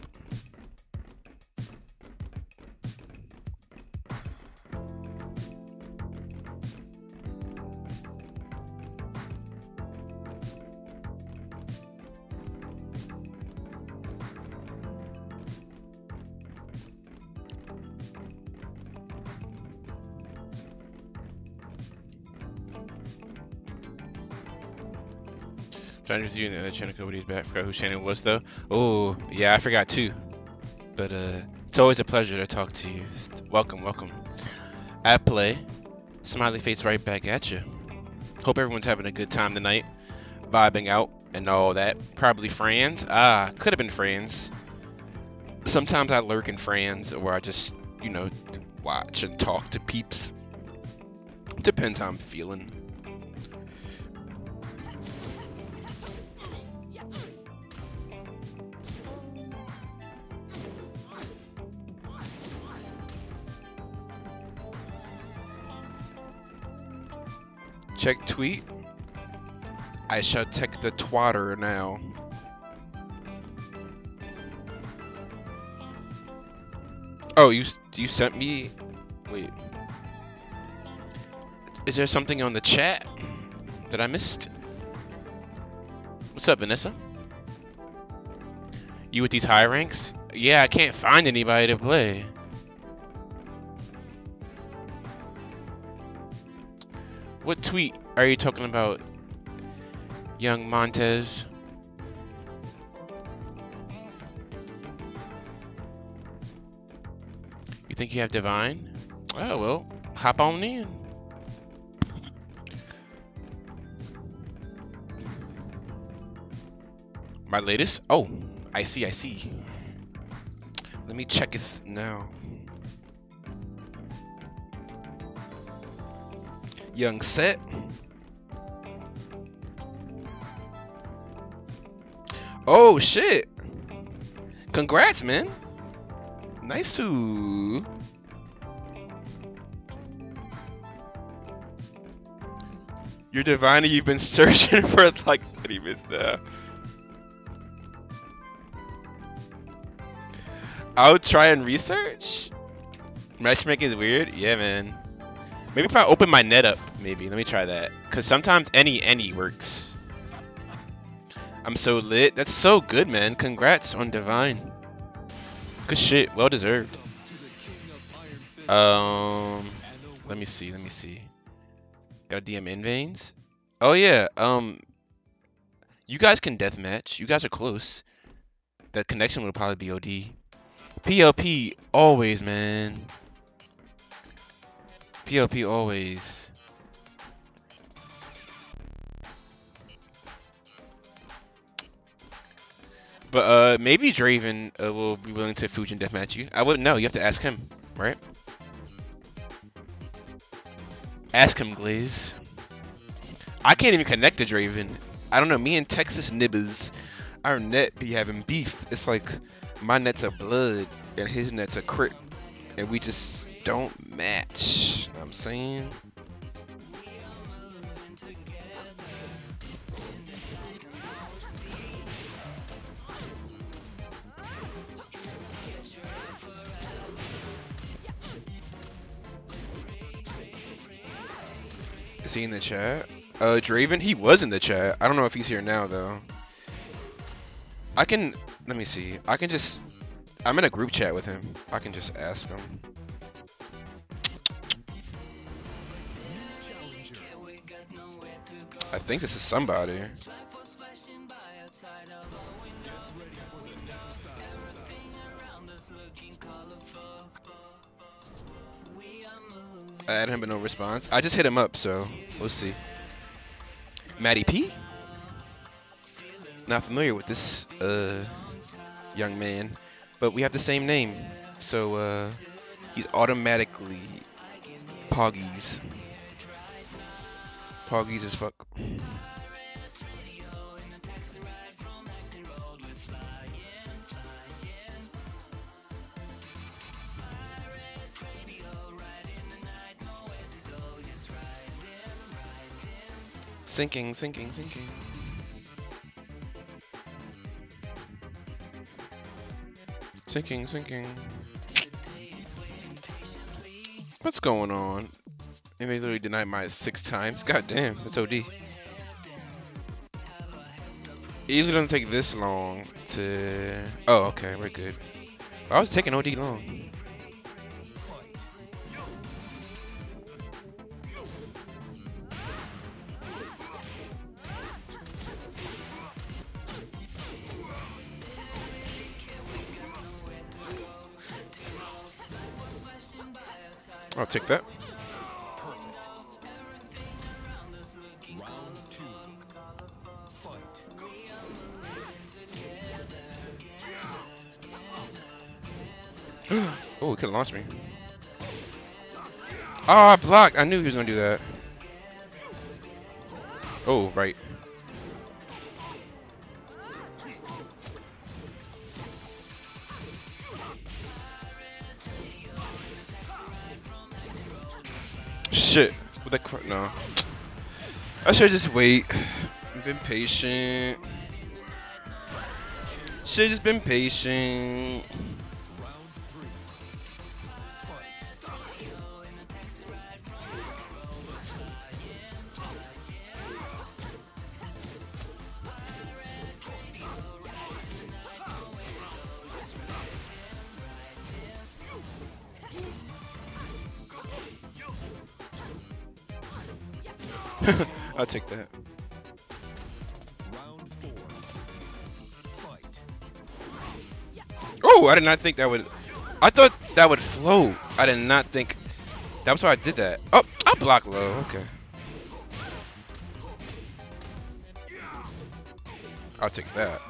See you channel couple days back. Forgot who Shannon was though. Oh, yeah, I forgot too. But uh, it's always a pleasure to talk to you. Welcome, welcome. At play, smiley face right back at you. Hope everyone's having a good time tonight, vibing out and all that. Probably friends. Ah, could have been friends. Sometimes I lurk in friends, or I just, you know, watch and talk to peeps. Depends how I'm feeling. Check tweet. I shall check the twatter now. Oh, you you sent me. Wait. Is there something on the chat that I missed? What's up, Vanessa? You with these high ranks? Yeah, I can't find anybody to play. Tweet are you talking about, young Montez? You think you have Divine? Oh, well, hop on in. My latest? Oh, I see, I see. Let me check it now. Young set. Oh shit! Congrats, man. Nice to. You're divine you've been searching for like 30 minutes now. I'll try and research. Matchmaking is weird. Yeah, man. Maybe if I open my net up, maybe. Let me try that. Because sometimes any, any works. I'm so lit. That's so good, man. Congrats on Divine. Good shit. Well deserved. Um, let me see. Let me see. Got DM in veins. Oh yeah. Um, you guys can deathmatch. You guys are close. That connection would probably be OD. PLP always, man. PLP always. But uh, maybe Draven uh, will be willing to Fujin deathmatch you. I wouldn't know. You have to ask him, right? Ask him, Glaze. I can't even connect to Draven. I don't know. Me and Texas Nibbers, our net be having beef. It's like my net's a blood and his net's a Crip. and we just don't match. I'm saying. Is he in the chat? Uh, Draven, he was in the chat. I don't know if he's here now though. I can, let me see. I can just, I'm in a group chat with him. I can just ask him. I think this is somebody. I added him, but no response. I just hit him up, so we'll see. Maddie P? Not familiar with this uh, young man, but we have the same name, so uh, he's automatically Poggies. Poggies as fuck. Sinking, sinking, sinking. Sinking, sinking. What's going on? They literally denied my six times. God damn, that's OD. It usually doesn't take this long to. Oh, okay, we're good. I was taking OD long. I'll take that. Oh, he could have launched me. Ah, oh, block! I knew he was gonna do that. Oh, right. Shit. With that crap, no. I should just wait. I've been patient. Should just been patient. I'll take that. Oh, I did not think that would. I thought that would float. I did not think. That's why I did that. Oh, I block low. Okay. I'll take that.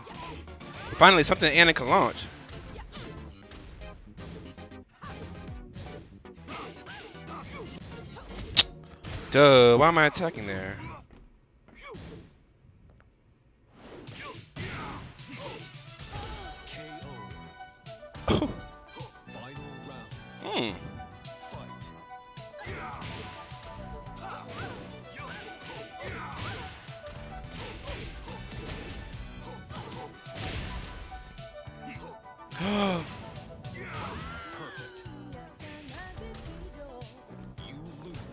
Finally, something Anna can launch. Duh, why am I attacking there? Hmm.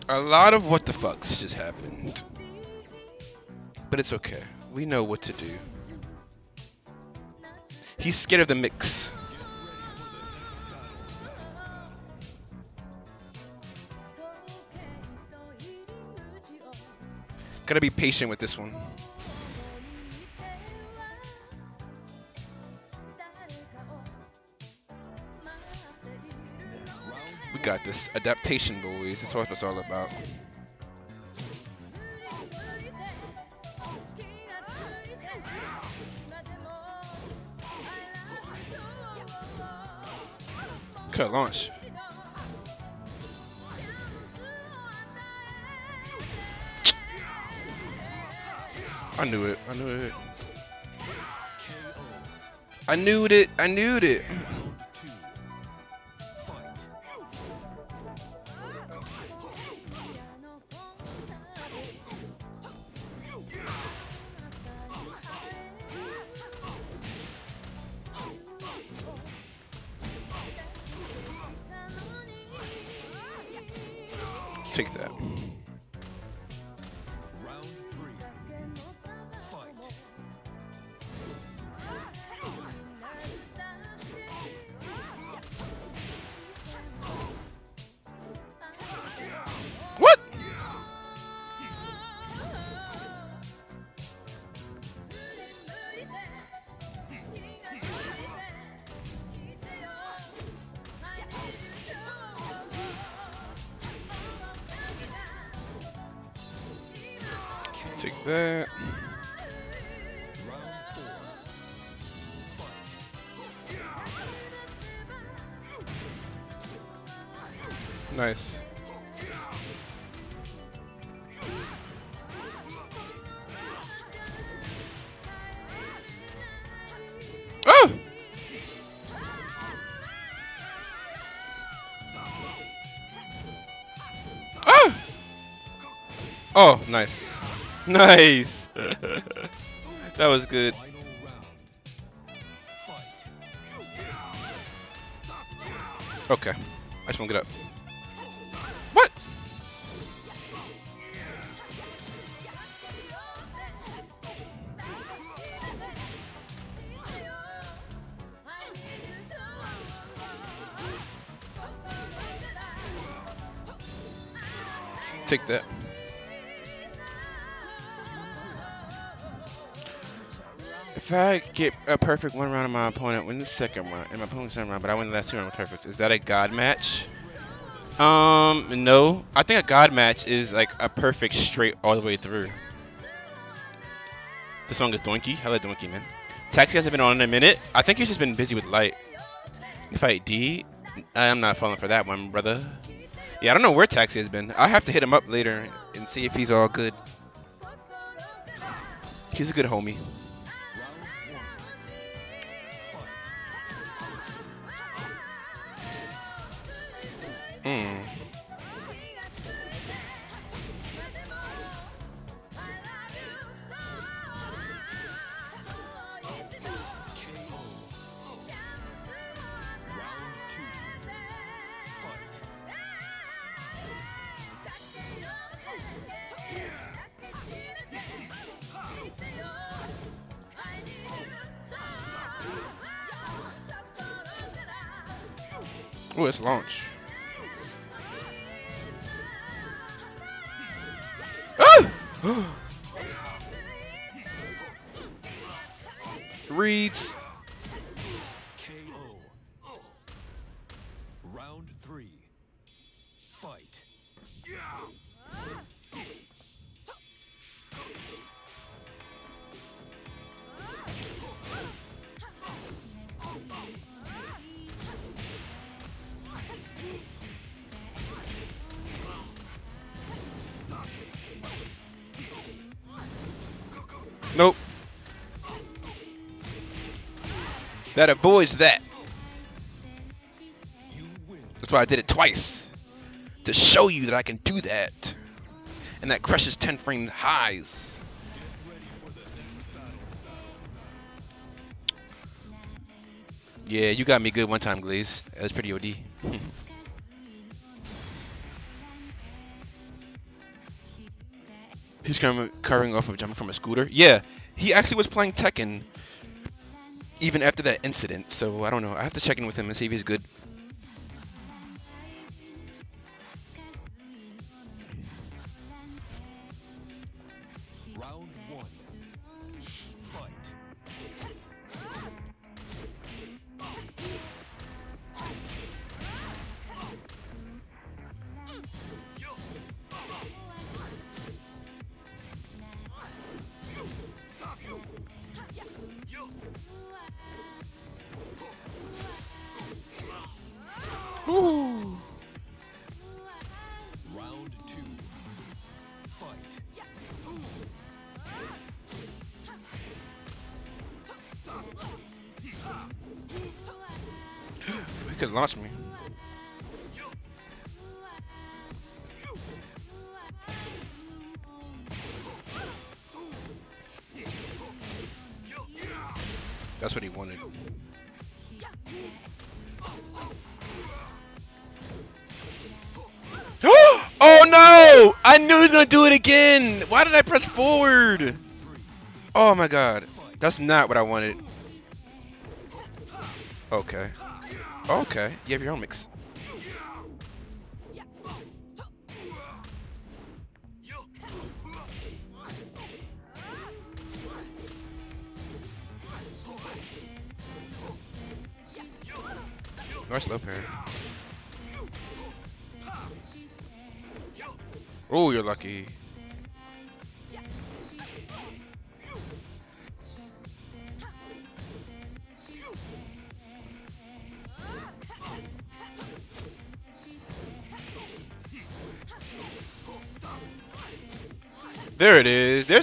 A lot of what the fucks just happened. But it's okay. We know what to do. He's scared of the mix. Gotta be patient with this one. We got this. Adaptation, boys. That's what it's all about. Cut launch. I knew it. I knew it. I knew it. I knew it. Two. Fight. Oh, nice. Nice. that was good. Okay. I just want to get up. What? Take that. I get a perfect one round of my opponent win the second round, and my opponent's second round, but I win the last two rounds perfect, is that a god match? Um, no. I think a god match is like a perfect straight all the way through. The song is Donkey. I like Donkey, man. Taxi hasn't been on in a minute. I think he's just been busy with light. Fight D. I'm not falling for that one, brother. Yeah, I don't know where Taxi has been. I have to hit him up later and see if he's all good. He's a good homie. That avoids that. That's why I did it twice. To show you that I can do that. And that crushes 10 frame highs. Yeah, you got me good one time, Glaze. That was pretty OD. He's coming, covering off of jumping from a scooter. Yeah, he actually was playing Tekken even after that incident. So I don't know. I have to check in with him and see if he's good. My god. That's not what I wanted. Okay. Okay. You have your own mix.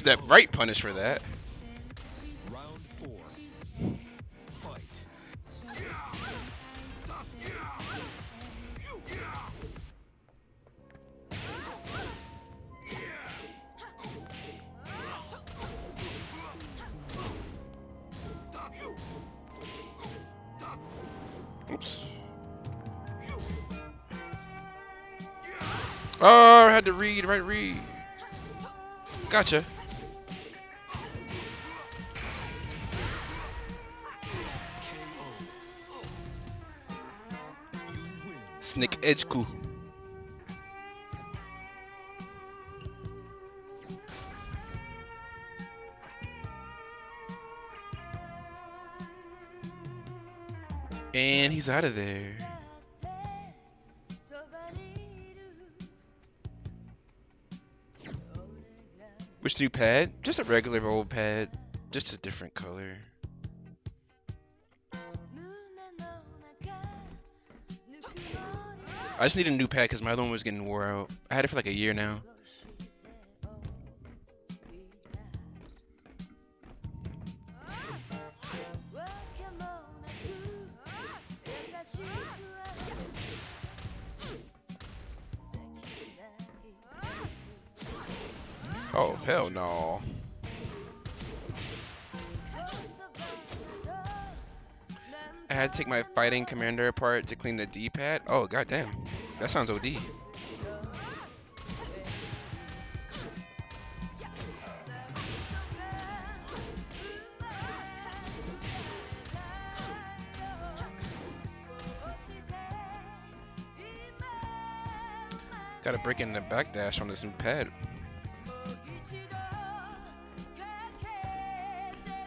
That right punish for that. Oops. Oh, I had to read, right read. Gotcha. And he's out of there. Which new pad? Just a regular old pad. Just a different color. I just need a new pad because my other one was getting wore out. I had it for like a year now. Oh, hell no. Had to take my fighting commander apart to clean the D-pad. Oh, goddamn. That sounds OD. Gotta break in the backdash on this new pad.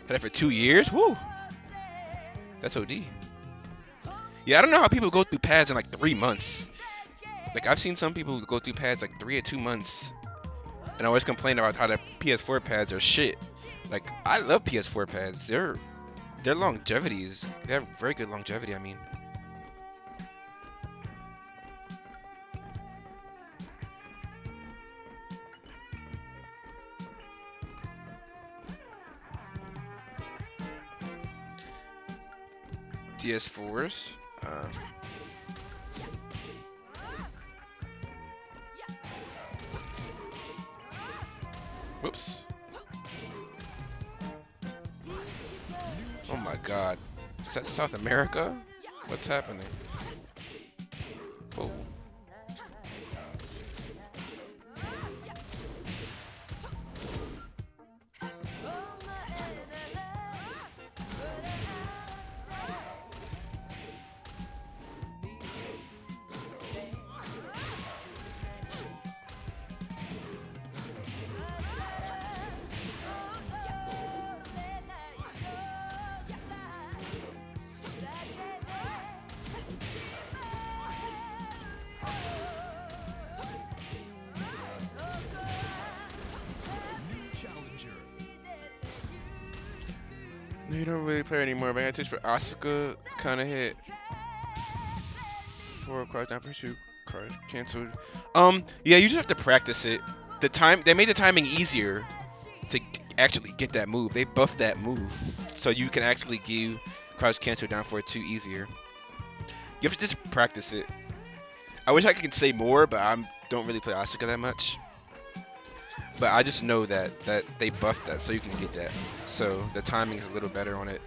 Had it for two years? Woo! That's OD. Yeah, I don't know how people go through pads in like three months. Like I've seen some people go through pads like three or two months, and I always complain about how the PS4 pads are shit. Like I love PS4 pads. Their their longevity is they have very good longevity. I mean. DS4s. Uh, whoops. Oh my god. Is that South America? What's happening? You don't play anymore, but I touch for Asuka kind of hit. Four cards down for two cards canceled. Um, yeah, you just have to practice it. The time they made the timing easier to actually get that move. They buffed that move, so you can actually give cards cancel down for two easier. You have to just practice it. I wish I could say more, but I don't really play Asuka that much. But I just know that that they buffed that, so you can get that. So the timing is a little better on it.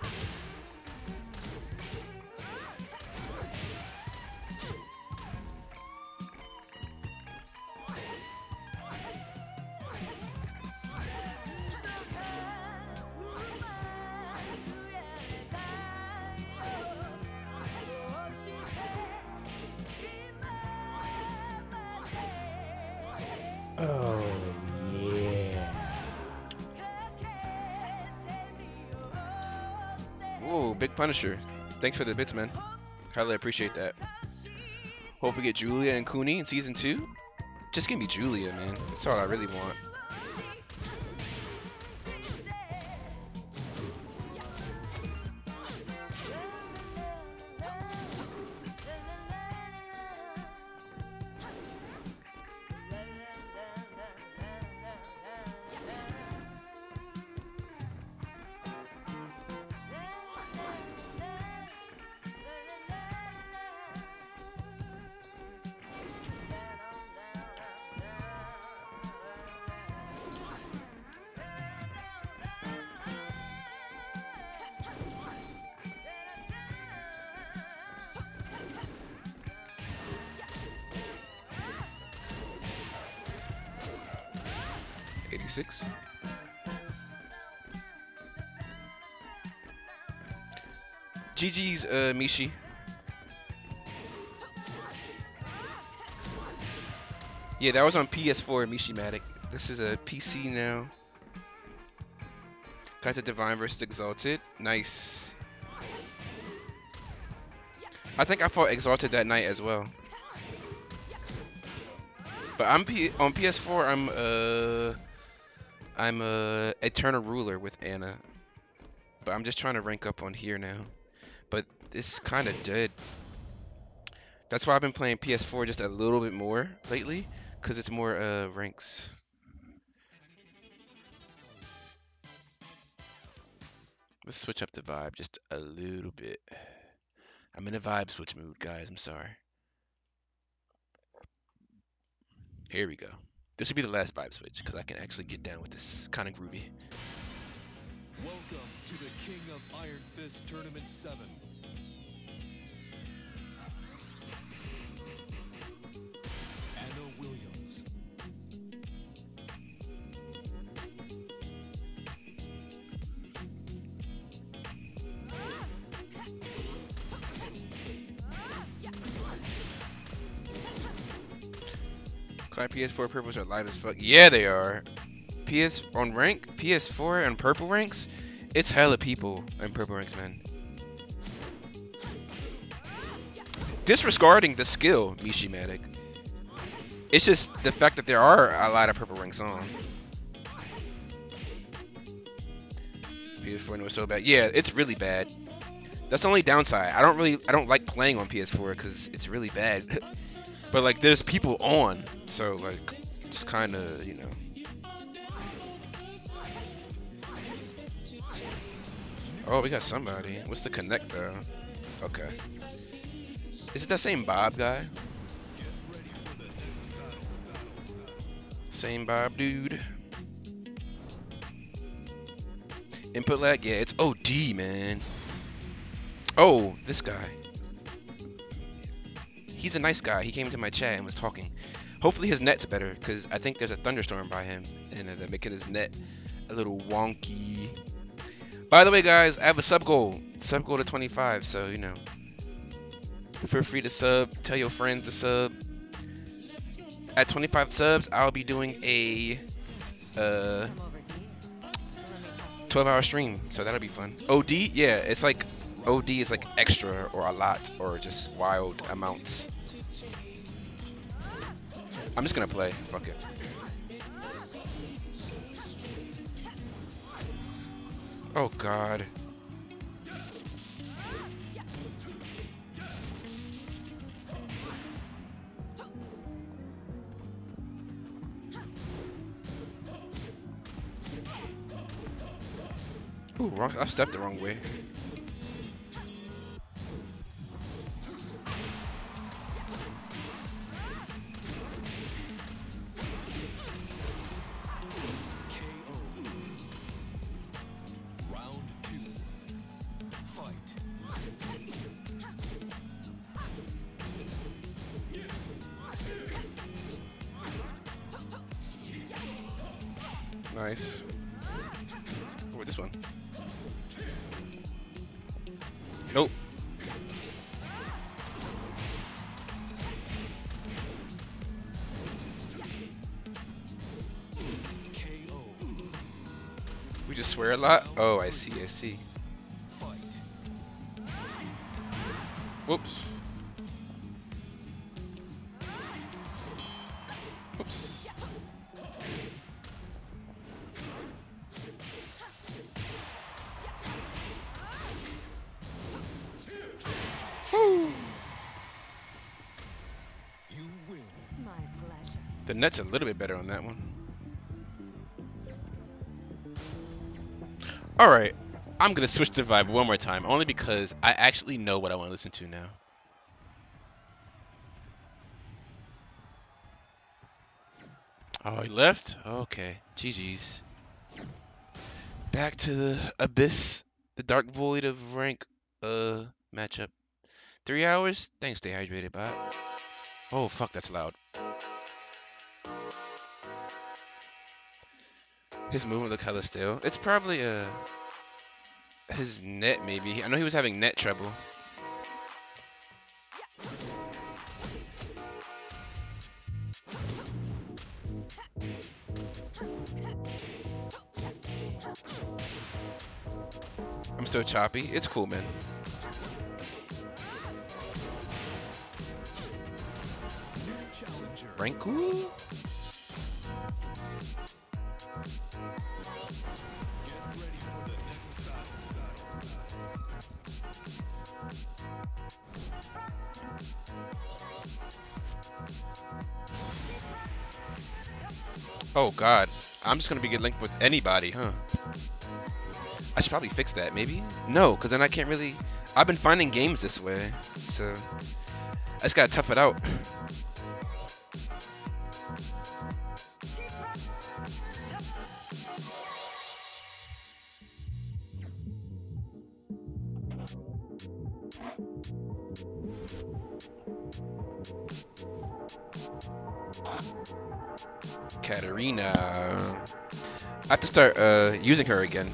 Punisher. Thanks for the bits, man. Highly appreciate that. Hope we get Julia and Kuni in season two. Just give me Julia, man. That's all I really want. Mishi. Yeah, that was on PS4, Mishimatic. This is a PC now. Got the Divine versus Exalted. Nice. I think I fought Exalted that night as well. But I'm P on PS4. I'm uh I'm a Eternal Ruler with Anna. But I'm just trying to rank up on here now. It's kind of dead. That's why I've been playing PS4 just a little bit more lately, cause it's more uh ranks. Let's switch up the vibe just a little bit. I'm in a vibe switch mood, guys. I'm sorry. Here we go. This will be the last vibe switch because I can actually get down with this kind of groovy. Welcome to the King of Iron Fist Tournament 7. Cry PS4 purples are light as fuck. Yeah, they are. PS on rank, PS4 and purple ranks, it's hella people in purple ranks, man. Disregarding the skill, Mishimatic. It's just the fact that there are a lot of purple ranks on. PS4 was so bad. Yeah, it's really bad. That's the only downside. I don't really, I don't like playing on PS4 because it's really bad. but like, there's people on, so like, it's kind of, you know. Oh, we got somebody. What's the connect though? Okay. Is it that same Bob guy? Same Bob dude. Input lag? Yeah, it's OD, man. Oh, this guy. He's a nice guy. He came into my chat and was talking. Hopefully his net's better, because I think there's a thunderstorm by him, and uh, they're making his net a little wonky. By the way, guys, I have a sub goal. Sub goal to 25, so, you know. Feel free to sub. Tell your friends to sub. At 25 subs, I'll be doing a uh, 12 hour stream, so that'll be fun. OD, yeah, it's like OD is like extra or a lot or just wild amounts. I'm just gonna play. Fuck it. Oh god. Ooh, wrong, I stepped the wrong way. Oh, I see, I see. Whoops. Whoops. You win. My pleasure. The net's a little bit better on that one. Alright, I'm gonna switch the vibe one more time, only because I actually know what I want to listen to now. Oh, he left? Okay, GG's. Back to the abyss, the dark void of rank uh matchup. Three hours? Thanks, stay hydrated, bot. Oh, fuck, that's loud. His movement look hella still. It's probably uh his net maybe. I know he was having net trouble. I'm so choppy. It's cool, man. Challenger. Ranku? Oh god. I'm just gonna be get linked with anybody, huh? I should probably fix that, maybe? No, because then I can't really... I've been finding games this way, so... I just gotta tough it out. Start uh, using her again.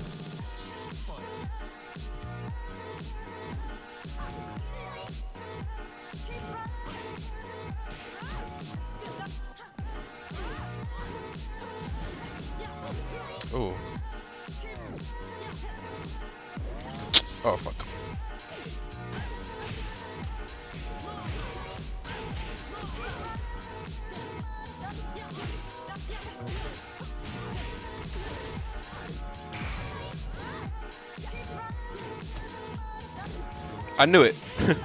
Knew it.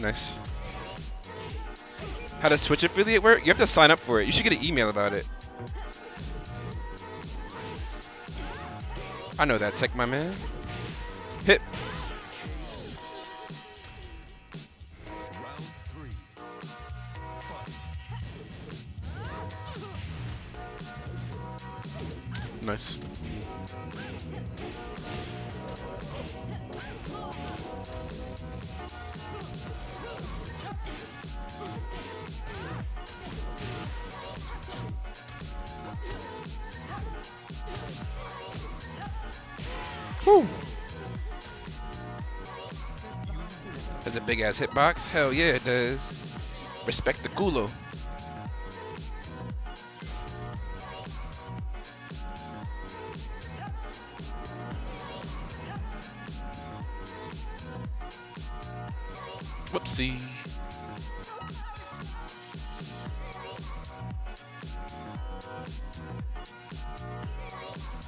nice. How does Twitch affiliate work? You have to sign up for it. You should get an email about it. I know that tech, my man. Hitbox? Hell yeah, it does. Respect the culo. Whoopsie.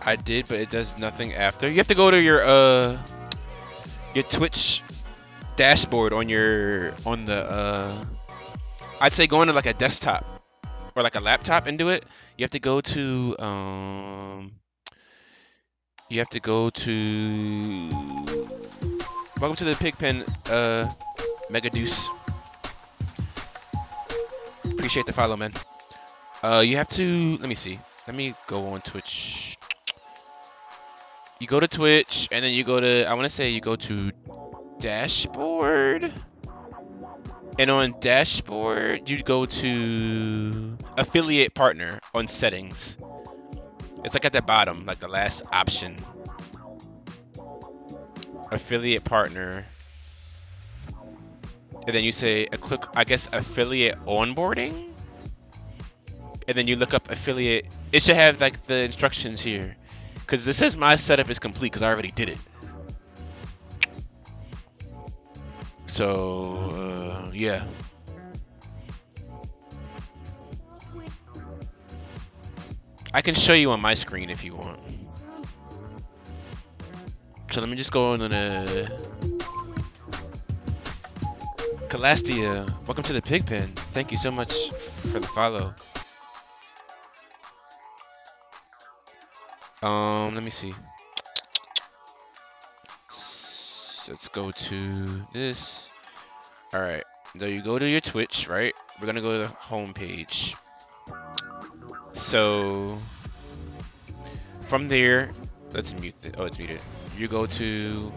I did, but it does nothing after. You have to go to your uh your Twitch dashboard on your on the uh I'd say go into like a desktop or like a laptop and do it. You have to go to um you have to go to welcome to the pigpen uh mega deuce. Appreciate the follow man. Uh you have to let me see. Let me go on twitch. You go to twitch and then you go to i want to say you go to dashboard And on dashboard, you'd go to affiliate partner on settings. It's like at the bottom, like the last option. Affiliate partner. And then you say, a click, I guess, affiliate onboarding. And then you look up affiliate. It should have like the instructions here. Because this says my setup is complete because I already did it. So, uh, yeah. I can show you on my screen if you want. So let me just go on a... Calastia, welcome to the pig pen. Thank you so much for the follow. Um, let me see. S- Let's go to this. All right. There you go to your Twitch, right? We're gonna go to the home page. So from there, let's mute it. Oh, it's muted. You go to.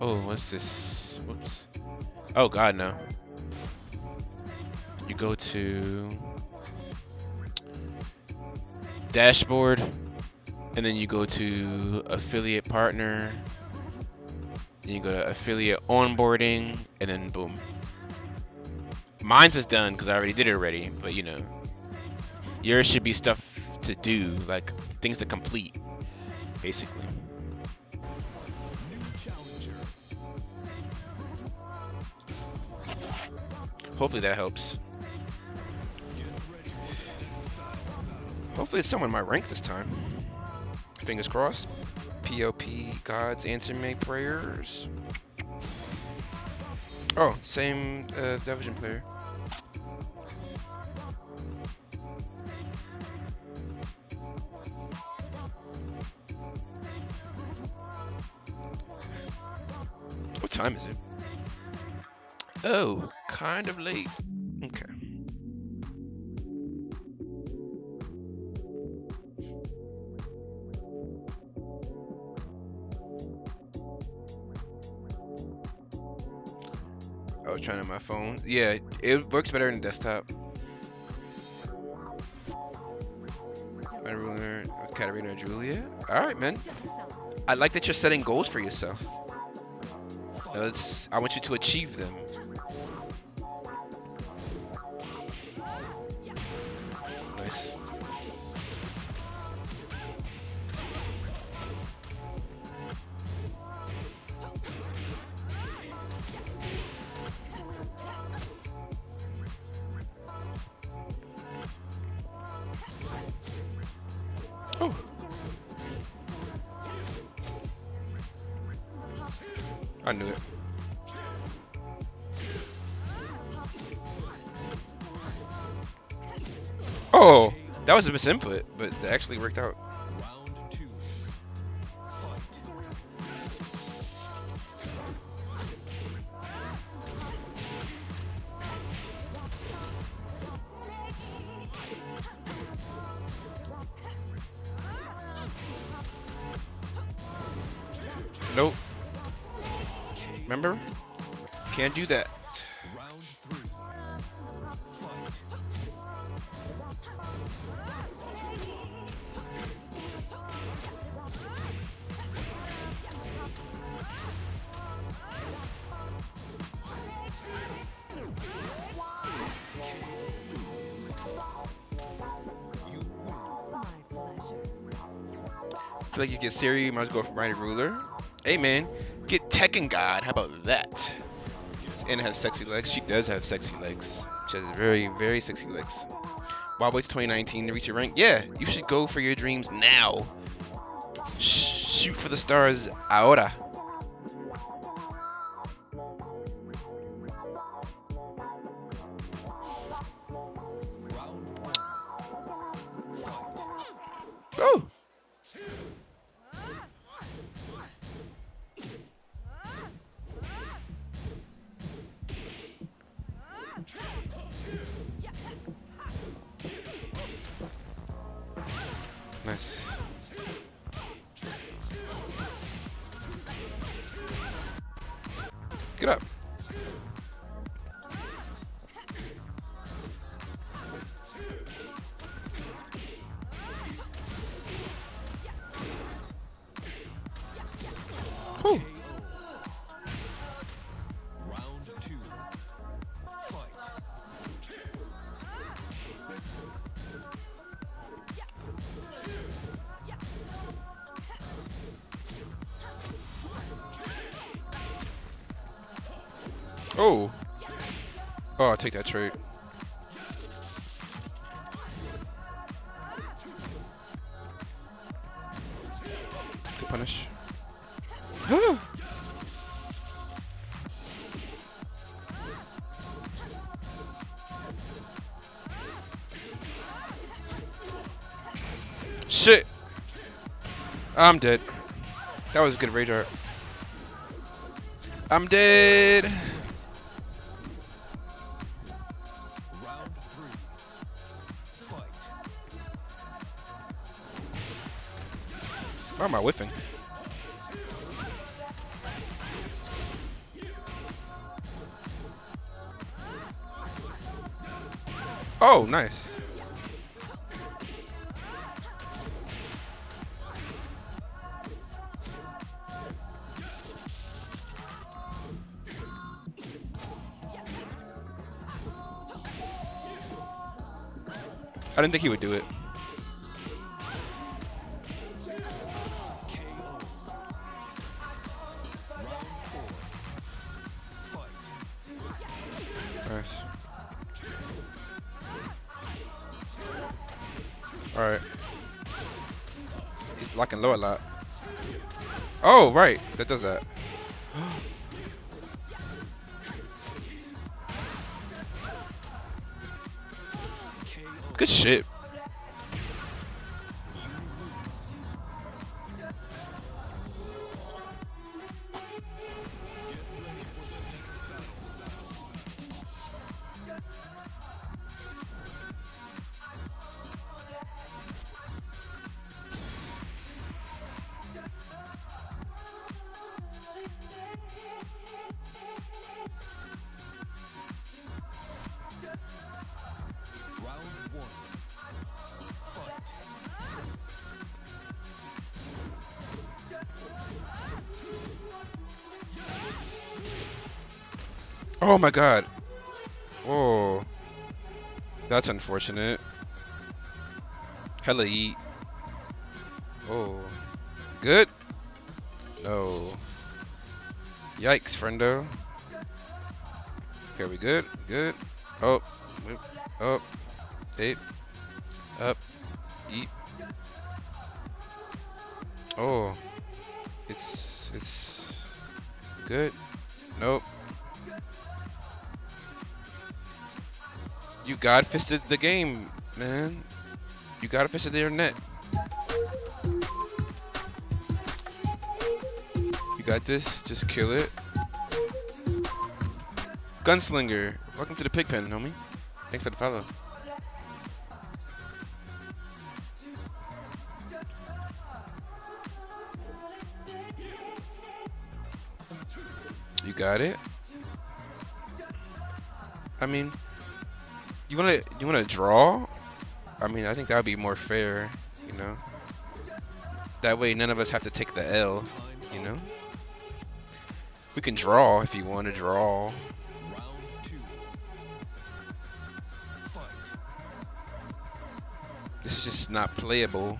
Oh, what's this? Whoops. Oh God, no. You go to dashboard, and then you go to affiliate partner. Then you go to affiliate onboarding, and then boom. Mine's is done because I already did it already, but you know, yours should be stuff to do, like things to complete, basically. Hopefully that helps. Hopefully it's someone my rank this time. Fingers crossed. POP gods answer my prayers. Oh, same uh, division player. What time is it? Oh, kind of late. I was trying on mm. my phone. Yeah, it works better in desktop. My ruler with Katarina Julia. Alright, man. I like that you're setting goals for yourself. Let's, I want you to achieve them. I knew it. Oh, that was a misinput, but it actually worked out. Can't do that. feel like you get Siri, you might as well go for Mighty Ruler. Hey man, get Tekken God. How about that? And has sexy legs. She does have sexy legs. She has very, very sexy legs. Why wait till 2019 to reach your rank? Yeah, you should go for your dreams now. Sh shoot for the stars ahora. Take that trait. Good punish. Shit. I'm dead. That was a good rage art. I'm dead. Am I whiffing? Oh, nice. I didn't think he would do it. Oh, right. That does that. Good shit. Oh my god. Whoa. That's unfortunate. Hella eat. Oh. Good? No. Yikes, friendo. Okay, we good? Good. Oh. Whoop. Up. Eight. God fisted the game, man. You god fisted their net. You got this. Just kill it. Gunslinger, welcome to the pig pen, homie. Thanks for the follow. You got it. I mean, you wanna you wanna draw? I mean, I think that would be more fair, you know. That way, none of us have to take the L, you know. We can draw if you want to draw. This is just not playable.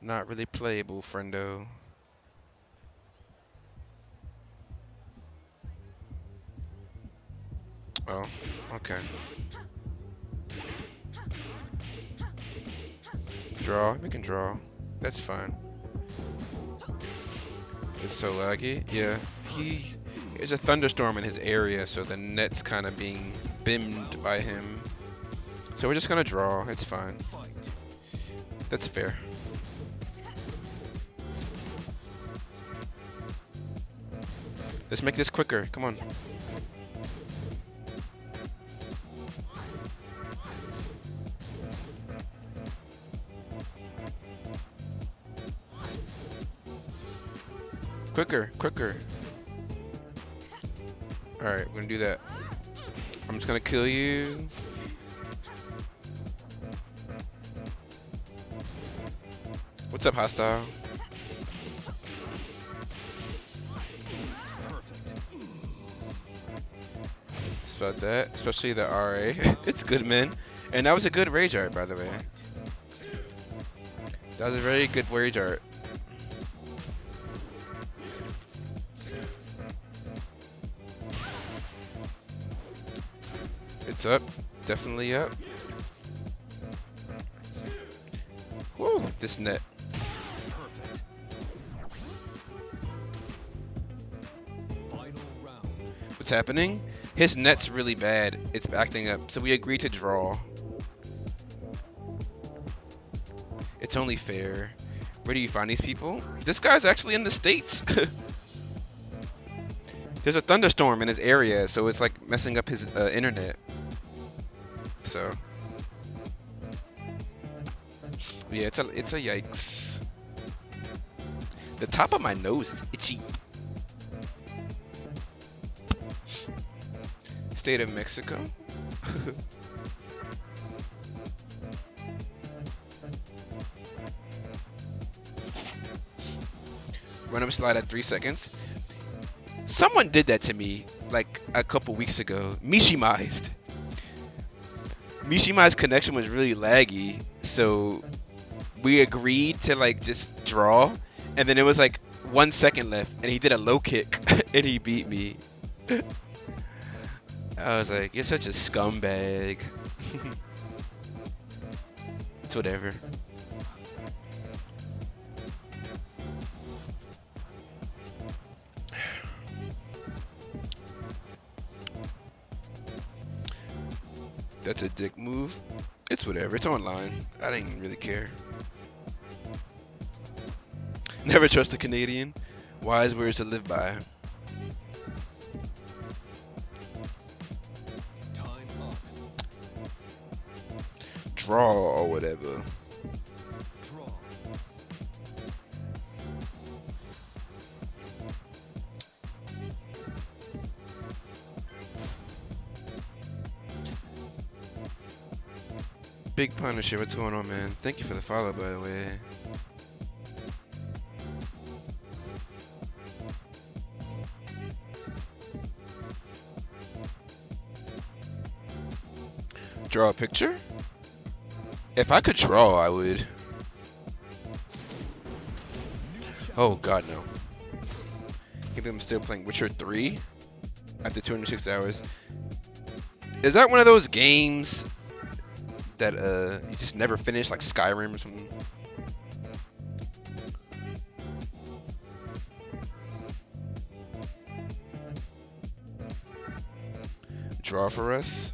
Not really playable, friendo. We can draw. That's fine. It's so laggy. Yeah, he there's a thunderstorm in his area, so the net's kind of being bimmed by him. So we're just gonna draw. It's fine. That's fair. Let's make this quicker. Come on. Quicker, quicker. Alright, we're gonna do that. I'm just gonna kill you. What's up, hostile? It's about that, especially the RA. it's good, man. And that was a good rage art, by the way. That was a very good rage art. It's up. Definitely up. Whoa, this net. What's happening? His net's really bad. It's acting up. So we agree to draw. It's only fair. Where do you find these people? This guy's actually in the States. There's a thunderstorm in his area, so it's like messing up his uh, internet. So. Yeah, it's a it's a yikes. The top of my nose is itchy. State of Mexico. Run up slide at three seconds. Someone did that to me like a couple weeks ago. Mishimized. Mishimai's connection was really laggy, so we agreed to like just draw, and then it was like one second left, and he did a low kick, and he beat me. I was like, you're such a scumbag. it's whatever. That's a dick move. It's whatever. It's online. I didn't really care. Never trust a Canadian. Wise words to live by. Draw or whatever. Big Punisher, what's going on, man? Thank you for the follow, by the way. Draw a picture? If I could draw, I would. Oh god, no. I think I'm still playing Witcher 3 after 206 hours. Is that one of those games that uh you just never finish, like Skyrim or something? Draw for us.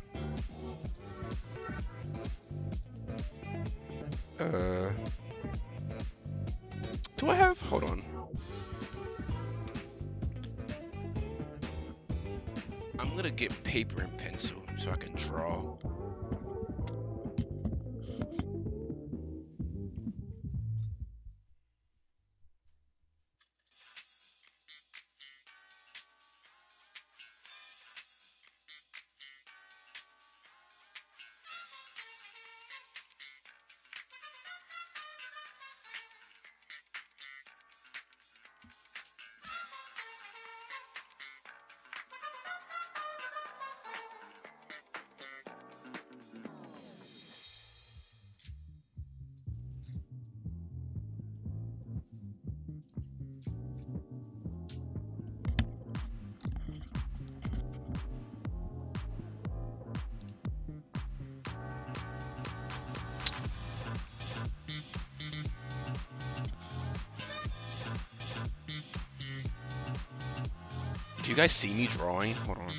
You guys see me drawing? Hold on.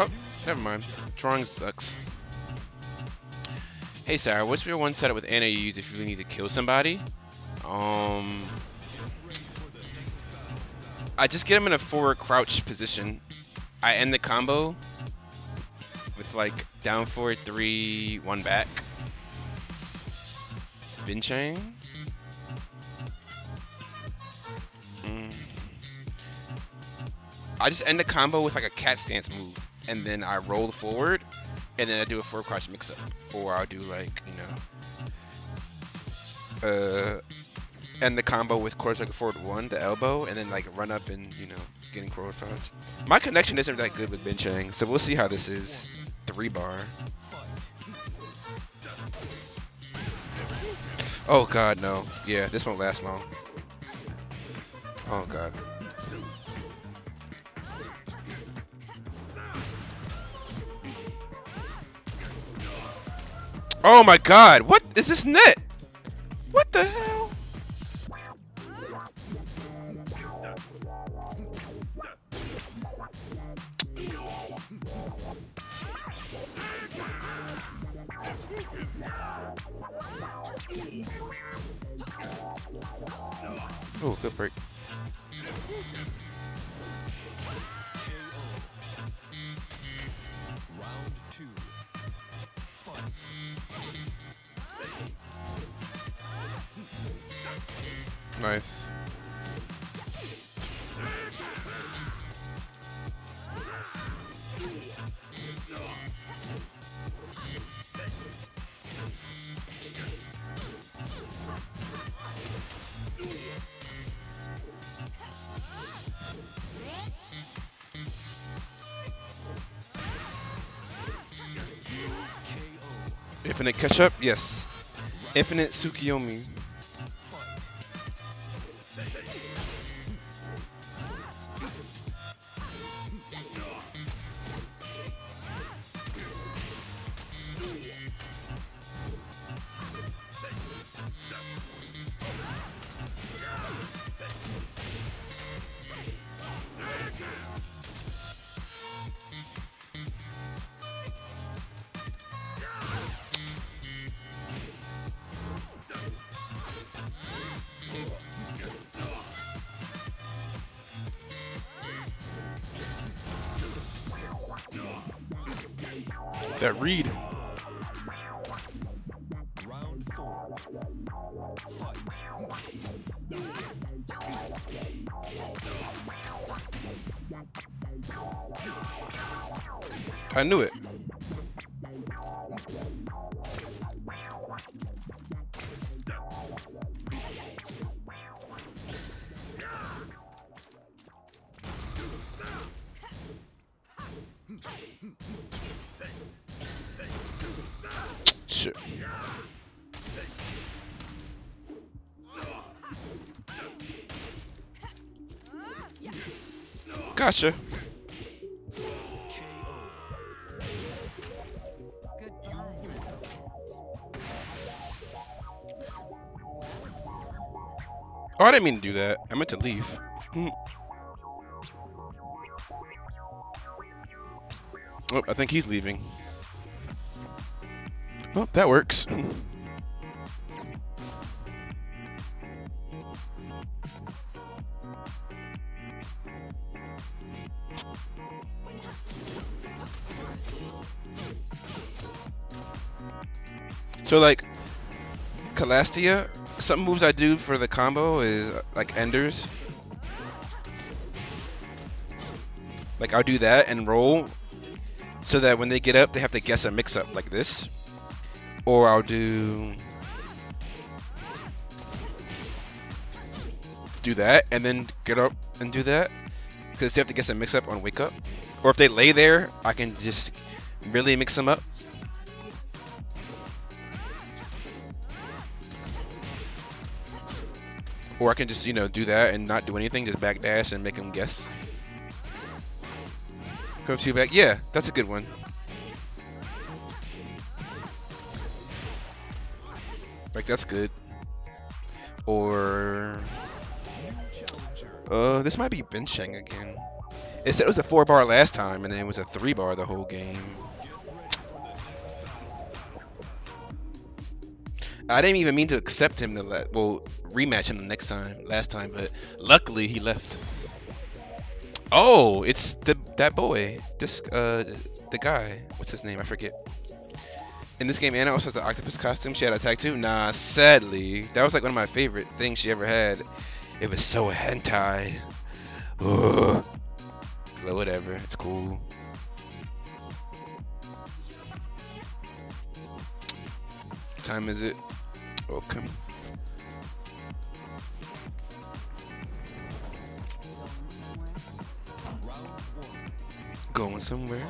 Oh, never mind. Drawing sucks. Hey Sarah, what's your one setup with Anna you use if you really need to kill somebody? Um, I just get him in a forward crouch position. I end the combo with like down forward three, one back. Mm. I just end the combo with like a cat stance move, and then I roll forward, and then I do a forward crouch mix up, or I'll do like you know uh, end the combo with quarter circle forward one, the elbow, and then like run up and you know getting forward charge. My connection isn't that good with benching, so we'll see how this is. Three bar. Oh god, no. Yeah, this won't last long. Oh god. Oh my god, what is this net? Infinite catch up? Yes. Infinite Tsukiyomi. Gotcha. Oh, I didn't mean to do that. I meant to leave. Hmm. Oh, I think he's leaving. Well, that works. So like Calastia, some moves I do for the combo is like Enders. Like I'll do that and roll so that when they get up they have to guess a mix up like this. Or I'll do do that and then get up and do that because they have to guess a mix up on wake up. Or if they lay there, I can just really mix them up. Or I can just, you know, do that and not do anything, just backdash and make them guess. Go to back. Yeah, that's a good one. Like, that's good. Or... Uh, this might be benching again. It said it was a four bar last time, and then it was a three bar the whole game. I didn't even mean to accept him the well rematch him the next time last time, but luckily he left. Oh, it's the that boy, this uh the guy. What's his name? I forget. In this game, Anna also has the octopus costume. She had a tattoo. Nah, sadly, that was like one of my favorite things she ever had. It was so hentai. Ugh. But whatever, it's cool. Time is it? welcome. Going somewhere?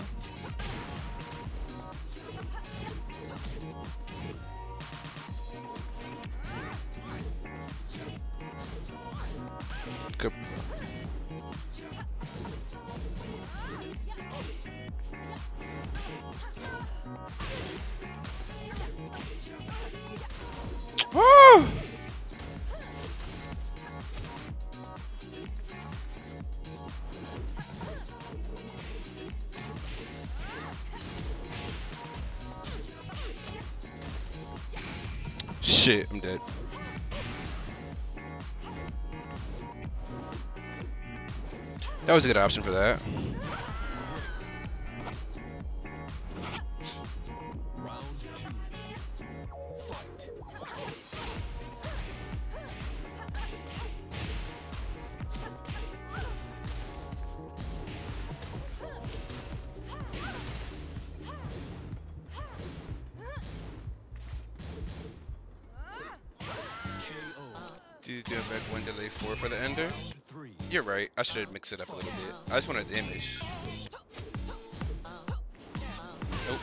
Good Shit, I'm dead. That was a good option for that. Delay four for the ender? You're right. I should mix it up a little bit. I just want to damage. Nope.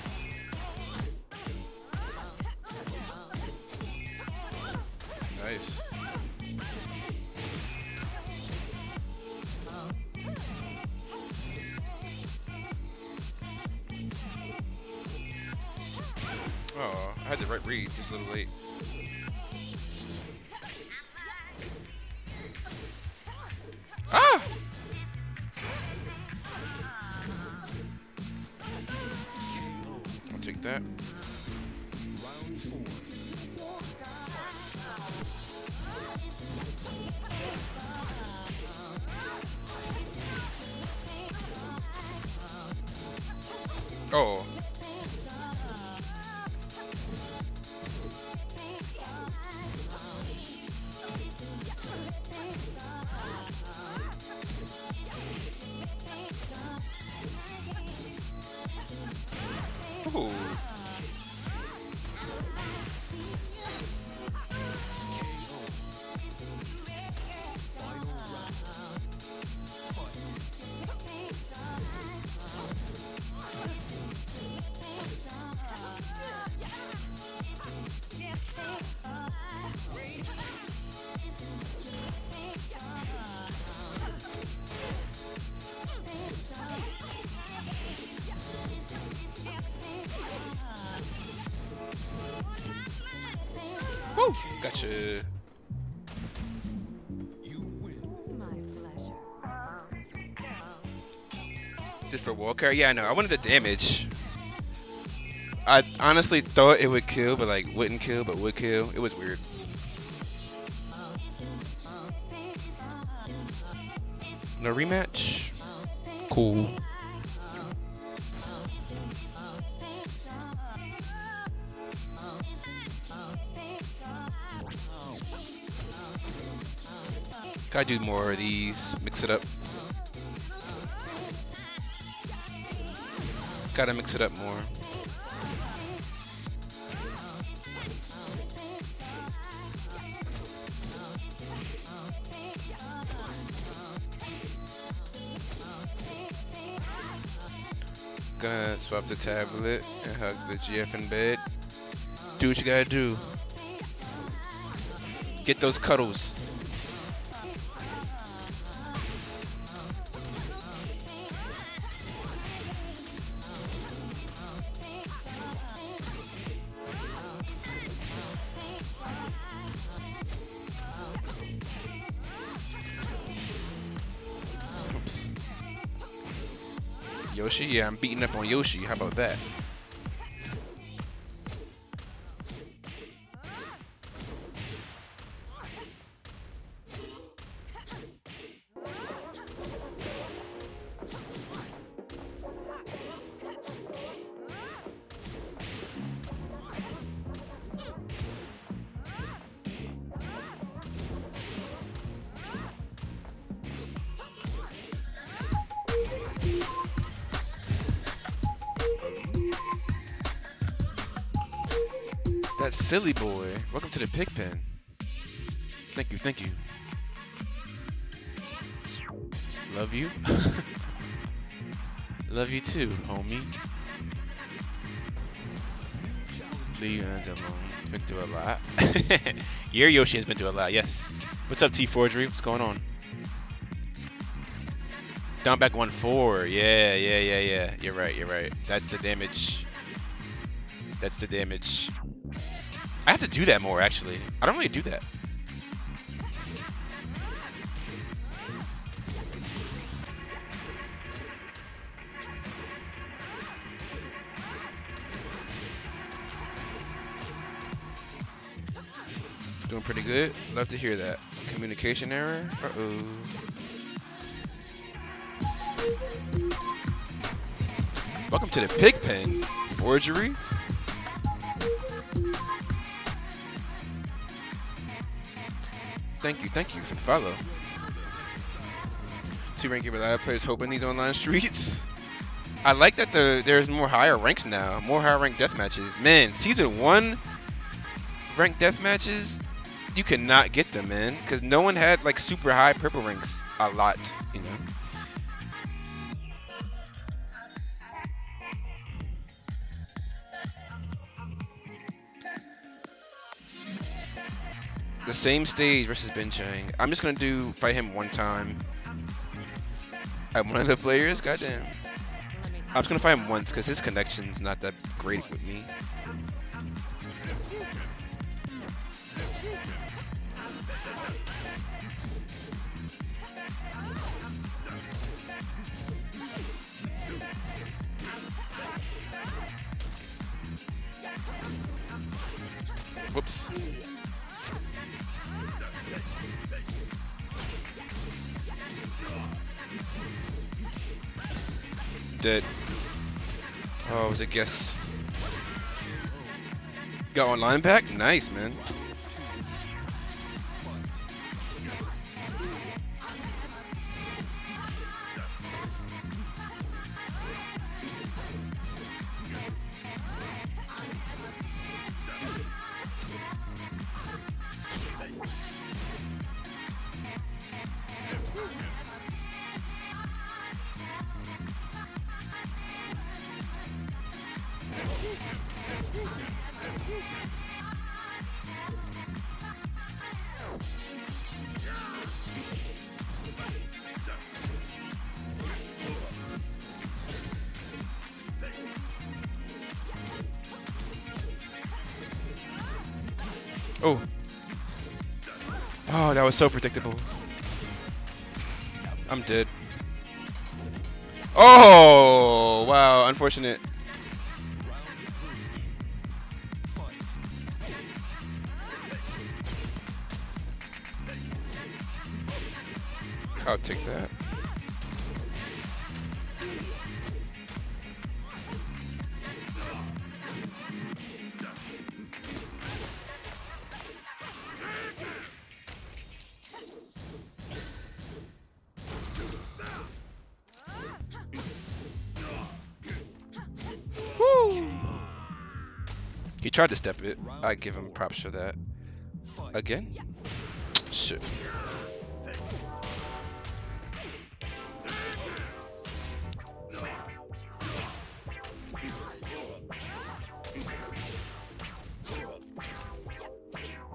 Nice. Oh, I had the right read, just a little late. Ah! I'll take that. Oh. Yeah, I know. I wanted the damage. I honestly thought it would kill, but like wouldn't kill, but would kill. It was weird. No rematch? Cool. Gotta do more of these. Mix it up. Gotta mix it up more. Gonna swap the tablet and hug the GF in bed. Do what you gotta do. Get those cuddles. Yoshi? Yeah, I'm beating up on Yoshi. How about that? Silly boy. Welcome to the pig pen. Thank you, thank you. Love you. Love you too, homie. Leave hands alone. Been through a lot. Your Yoshi has been through a lot, yes. What's up, T Forgery? What's going on? Down back 1-4. Yeah, yeah, yeah, yeah. You're right, you're right. That's the damage. That's the damage. I have to do that more, actually. I don't really do that. Doing pretty good. Love to hear that. Communication error? Uh-oh. Welcome to the pig pen. Forgery. Thank you, thank you for the follow. Two ranking reliable players hoping these online streets. I like that the there's more higher ranks now, more higher ranked death matches. Man, season one ranked death matches, you cannot get them, man, because no one had like super high purple ranks a lot, The same stage versus Ben Chang. I'm just gonna do fight him one time. At one of the players, goddamn. I'm just gonna fight him once because his connection's not that great with me. Whoops. Dead. Oh, was a guess. Got online back? Nice, man. Was so predictable. I'm dead. Oh, wow, unfortunate. I'll take that. Tried to step it. I give him props for that. Again? Shit.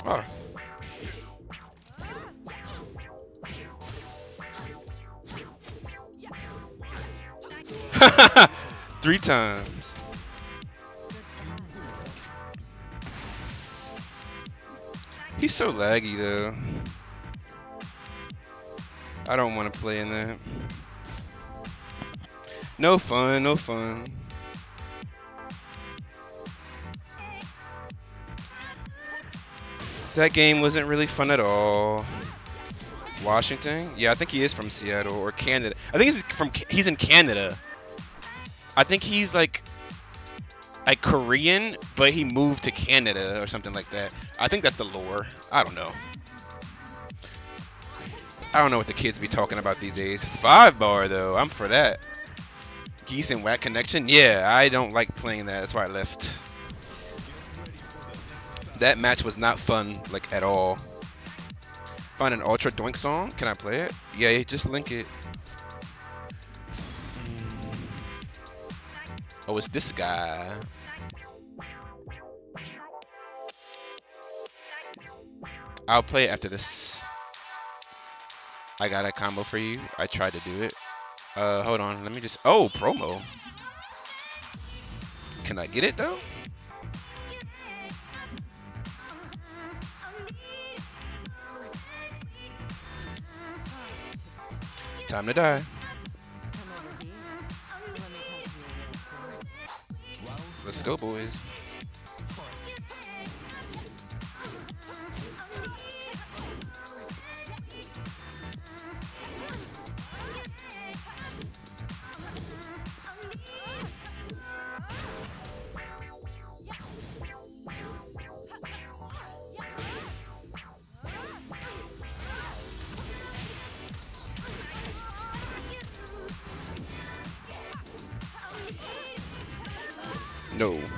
Oh. Three times. He's so laggy though. I don't want to play in that. No fun, no fun. That game wasn't really fun at all. Washington? Yeah, I think he is from Seattle or Canada. I think he's from he's in Canada. I think he's like like Korean, but he moved to Canada or something like that. I think that's the lore. I don't know. I don't know what the kids be talking about these days. Five bar though, I'm for that. Geese and Whack connection? Yeah, I don't like playing that. That's why I left. That match was not fun, like at all. Find an Ultra Doink song? Can I play it? Yeah, just link it. Mm. Oh, it's this guy. I'll play it after this. I got a combo for you. I tried to do it. Uh, hold on. Let me just. Oh, promo. Can I get it though? Time to die. Let's go, boys. No.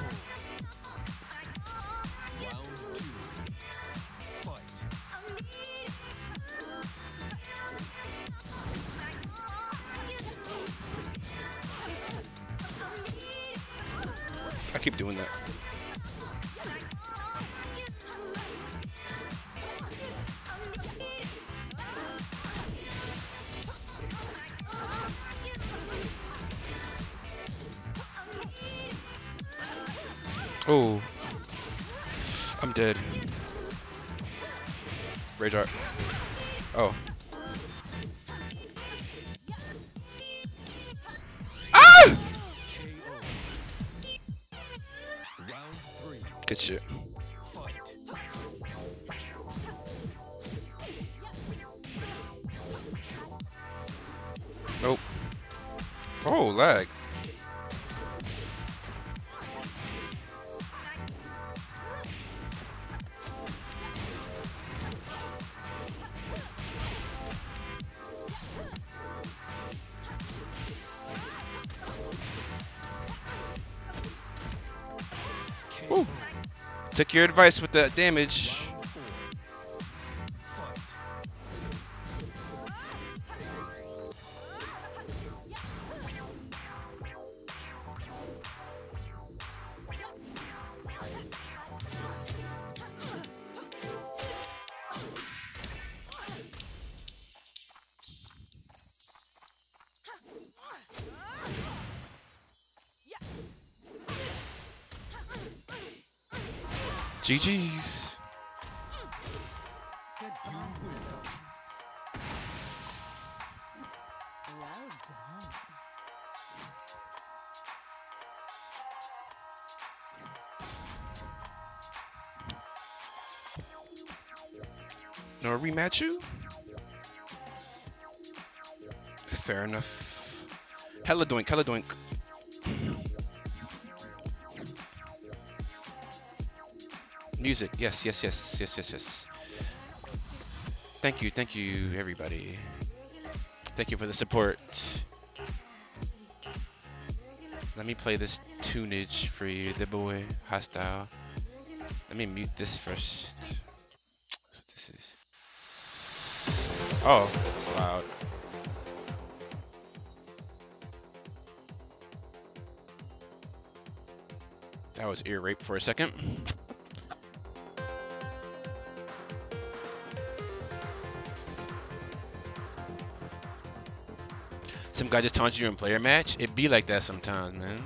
Your advice with that damage. GG's. No rematch you? Fair enough. Hella doink, hella doink. Music, yes, yes, yes, yes, yes, yes. Thank you, thank you, everybody. Thank you for the support. Let me play this tunage for you, the boy, hostile. Let me mute this first. What this is. Oh, it's loud. That was ear rape for a second. Some guy just taunts you in player match. It be like that sometimes, man.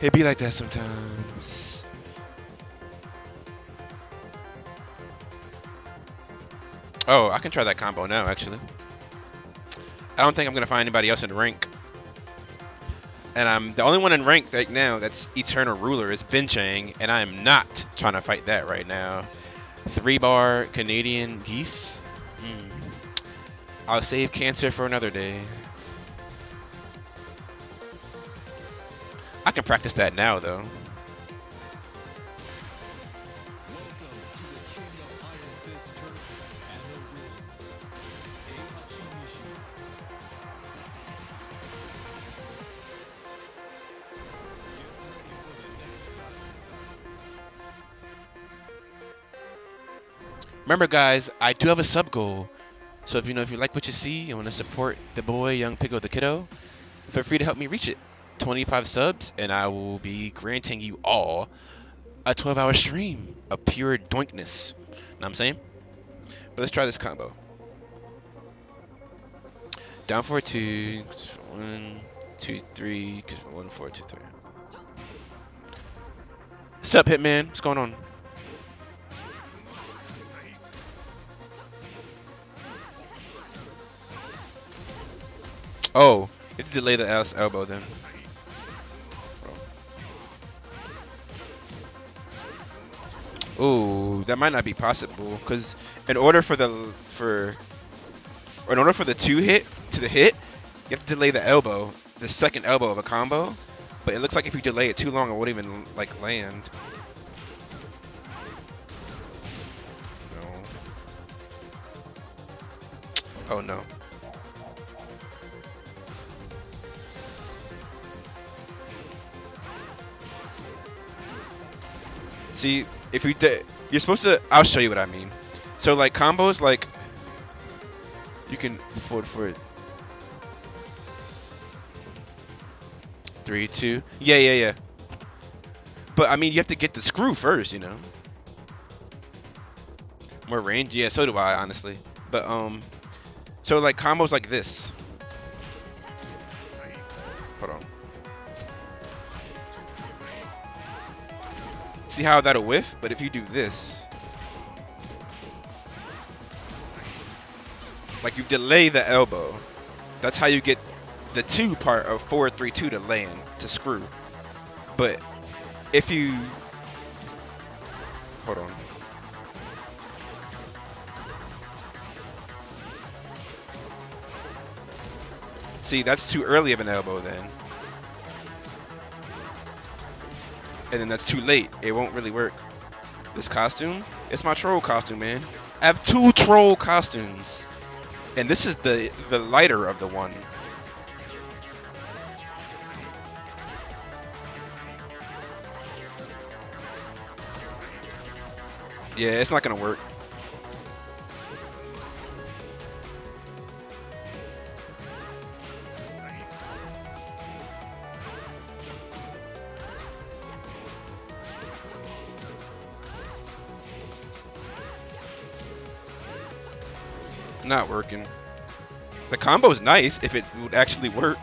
It be like that sometimes. Oh, I can try that combo now, actually. I don't think I'm gonna find anybody else in rank. And I'm the only one in rank right now that's Eternal Ruler is Ben Chang, and I am not trying to fight that right now. Three bar Canadian geese. Hmm. I'll save cancer for another day. I can practice that now though. Remember guys, I do have a sub goal. So if you know if you like what you see, you want to support the boy, Young Pickle the Kiddo, feel free to help me reach it. 25 subs, and I will be granting you all a 12-hour stream of pure doinkness. Know what I'm saying? But let's try this combo. Down four two, one, two, three, one, four, two, three. What's up, Hitman? What's going on? Oh, to delay the ass elbow then. Ooh, that might not be possible because in order for the for or in order for the two hit to the hit, you have to delay the elbow, the second elbow of a combo. But it looks like if you delay it too long, it won't even like land. No. Oh no. See, if you did, you're supposed to. I'll show you what I mean. So like combos, like you can forward for it. Three, two. Yeah, yeah, yeah. But I mean, you have to get the screw first, you know. More range, yeah. So do I, honestly. But um, so like combos like this. See how that'll whiff? But if you do this, like you delay the elbow, that's how you get the two part of 4-3-2 to land, to screw. But if you... Hold on. See, that's too early of an elbow then. And then that's too late. It won't really work. This costume? It's my troll costume, man. I have two troll costumes. And this is the the lighter of the one. Yeah, it's not gonna work. Not working. The combo's nice if it would actually work.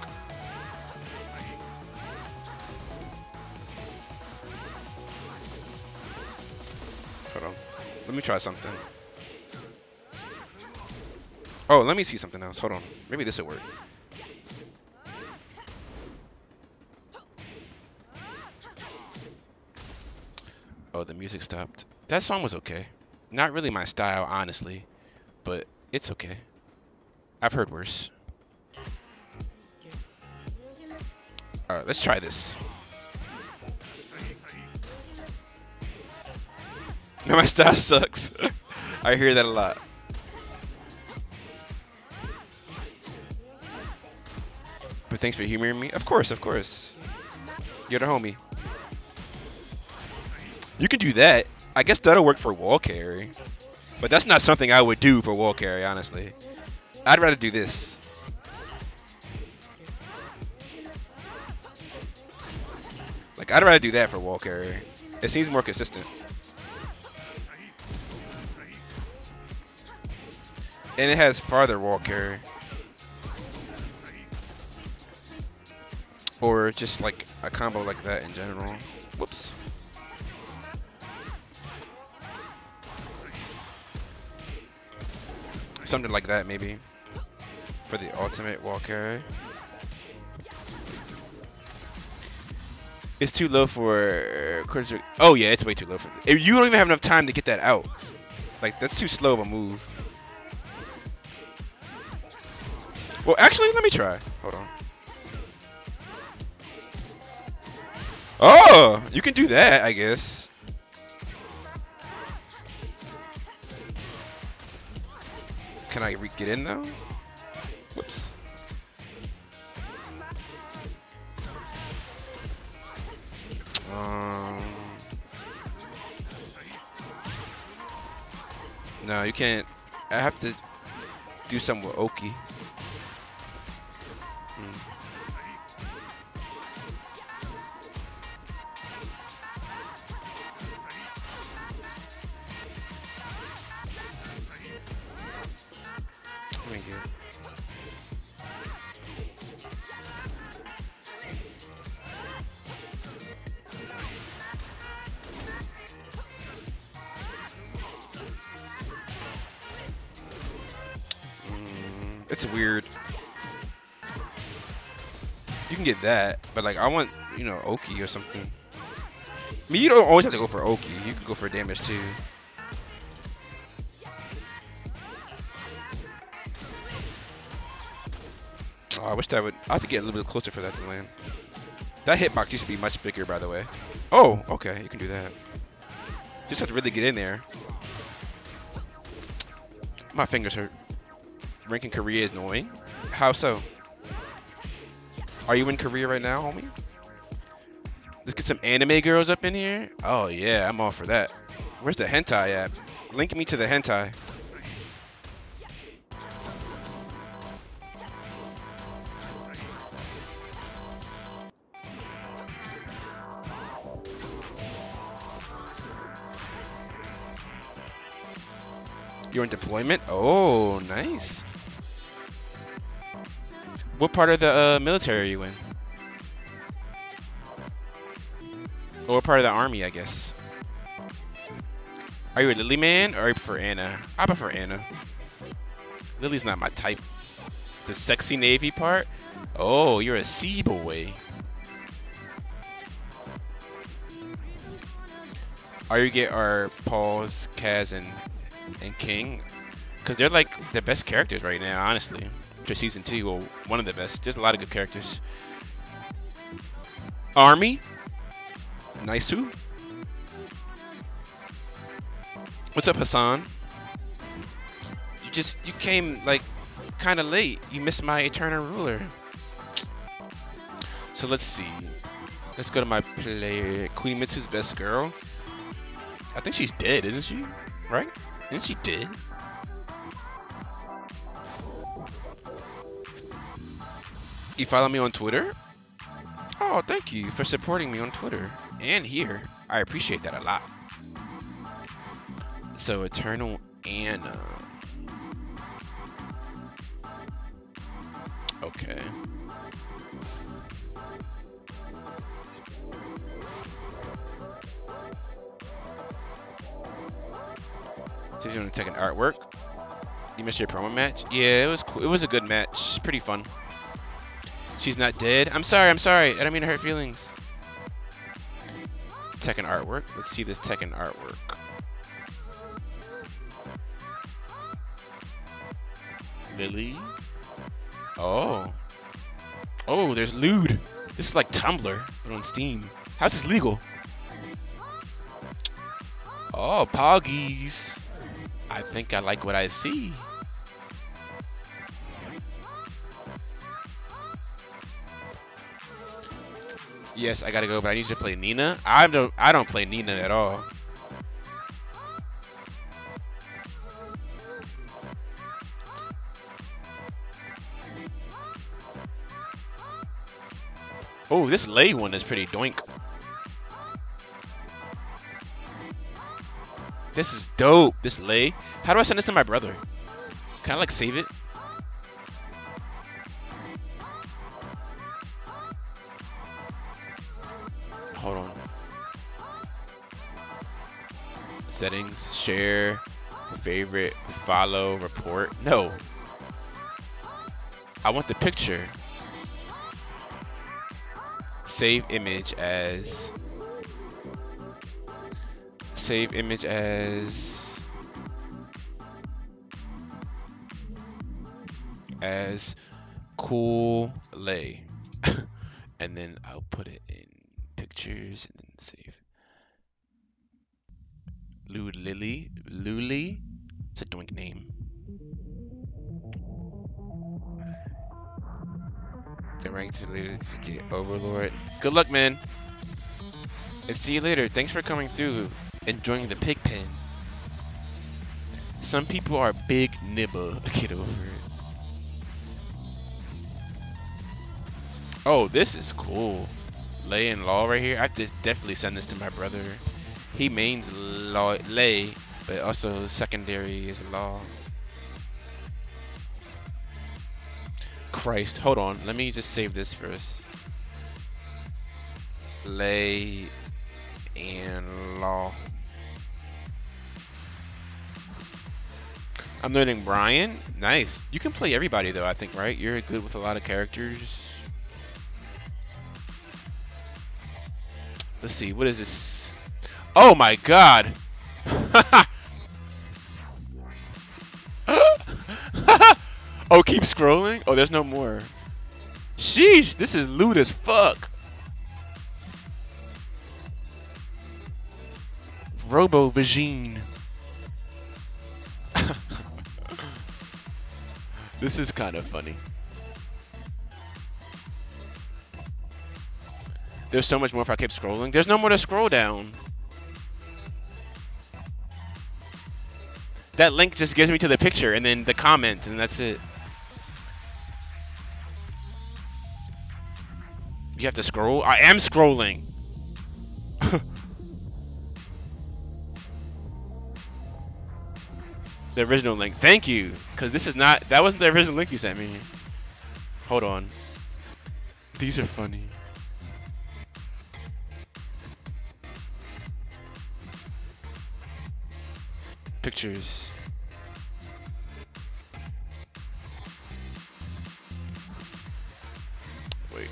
Hold on. Let me try something. Oh, let me see something else. Hold on. Maybe this will work. Oh, the music stopped. That song was okay. Not really my style, honestly, but it's okay. I've heard worse. Alright, let's try this. My style sucks. I hear that a lot. But thanks for humoring me. Of course, of course. You're the homie. You can do that. I guess that'll work for wall carry. But that's not something I would do for wall carry, honestly. I'd rather do this. Like, I'd rather do that for wall carry. It seems more consistent. And it has farther wall carry. Or just like a combo like that in general. Whoops. Something like that, maybe. For the ultimate walker. It's too low for Oh yeah, it's way too low for. If you don't even have enough time to get that out, like that's too slow of a move. Well, actually, let me try. Hold on. Oh, you can do that, I guess. Can I get in though? Whoops. Um, no, you can't. I have to. do something with Oki. It's weird. You can get that, but like I want, you know, Oki or something. I mean, you don't always have to go for Oki. You can go for damage too. Oh, I wish that would. I have to get a little bit closer for that to land. That hitbox used to be much bigger, by the way. Oh, okay, you can do that. Just have to really get in there. My fingers hurt. Ranking Korea is annoying. How so? Are you in Korea right now, homie? Let's get some anime girls up in here. Oh yeah, I'm all for that. Where's the hentai at? Link me to the hentai. You're in deployment? Oh, nice. What part of the uh, military are you in? Or what part of the army, I guess? Are you a Lily man or you prefer Anna? I prefer Anna. Lily's not my type. The sexy navy part? Oh, you're a sea boy. Are you get our Pauls, Kaz, and and King? Because they're like the best characters right now, honestly. For season two, well, one of the best. There's a lot of good characters. Army, Naisu. What's up, Hassan? You just you came like kind of late. You missed my Eternal Ruler. So let's see. Let's go to my player. Kunimitsu's best girl. I think she's dead, isn't she? Right? Isn't she dead? You follow me on Twitter? Oh, thank you for supporting me on Twitter and here. I appreciate that a lot. So, Eternal Anna. Okay. So you want to take an artwork? You missed your promo match? Yeah, it was cool. It was a good match. Pretty fun. She's not dead. I'm sorry. I'm sorry. I don't mean to hurt feelings. Tekken artwork. Let's see this Tekken artwork. Lily. Oh. Oh, there's lewd. This is like Tumblr, but on Steam. How's this legal? Oh, Poggies. I think I like what I see. Yes, I gotta go, but I need to play Nina. I don't. I don't play Nina at all. Oh, this Lei one is pretty doink. This is dope. This Lei. How do I send this to my brother? Can I like save it? Settings, share, favorite, follow, report. No. I want the picture. Save image as save image as as cool Lei and then I'll put it in pictures and then save Lulili? Luli? It's a doink name. The ranks to leader to get Overlord. Good luck, man. And see you later. Thanks for coming through and joining the pig pen. Some people are big nibble. Get over it. Oh, this is cool. Lei in law right here. I have to definitely send this to my brother. He means Law, Lei, but also secondary is Law. Christ, hold on. Let me just save this first. Lei and Law. I'm learning Bryan. Nice. You can play everybody though, I think, right? You're good with a lot of characters. Let's see. What is this? Oh my god. oh, keep scrolling? Oh, there's no more. Sheesh, this is loot as fuck. Robo Vagine. this is kind of funny. There's so much more if I keep scrolling. There's no more to scroll down. That link just gives me to the picture and then the comment and that's it. You have to scroll? I am scrolling. the original link. Thank you. Because this is not... That wasn't the original link you sent me. Hold on. These are funny. Pictures. Wait.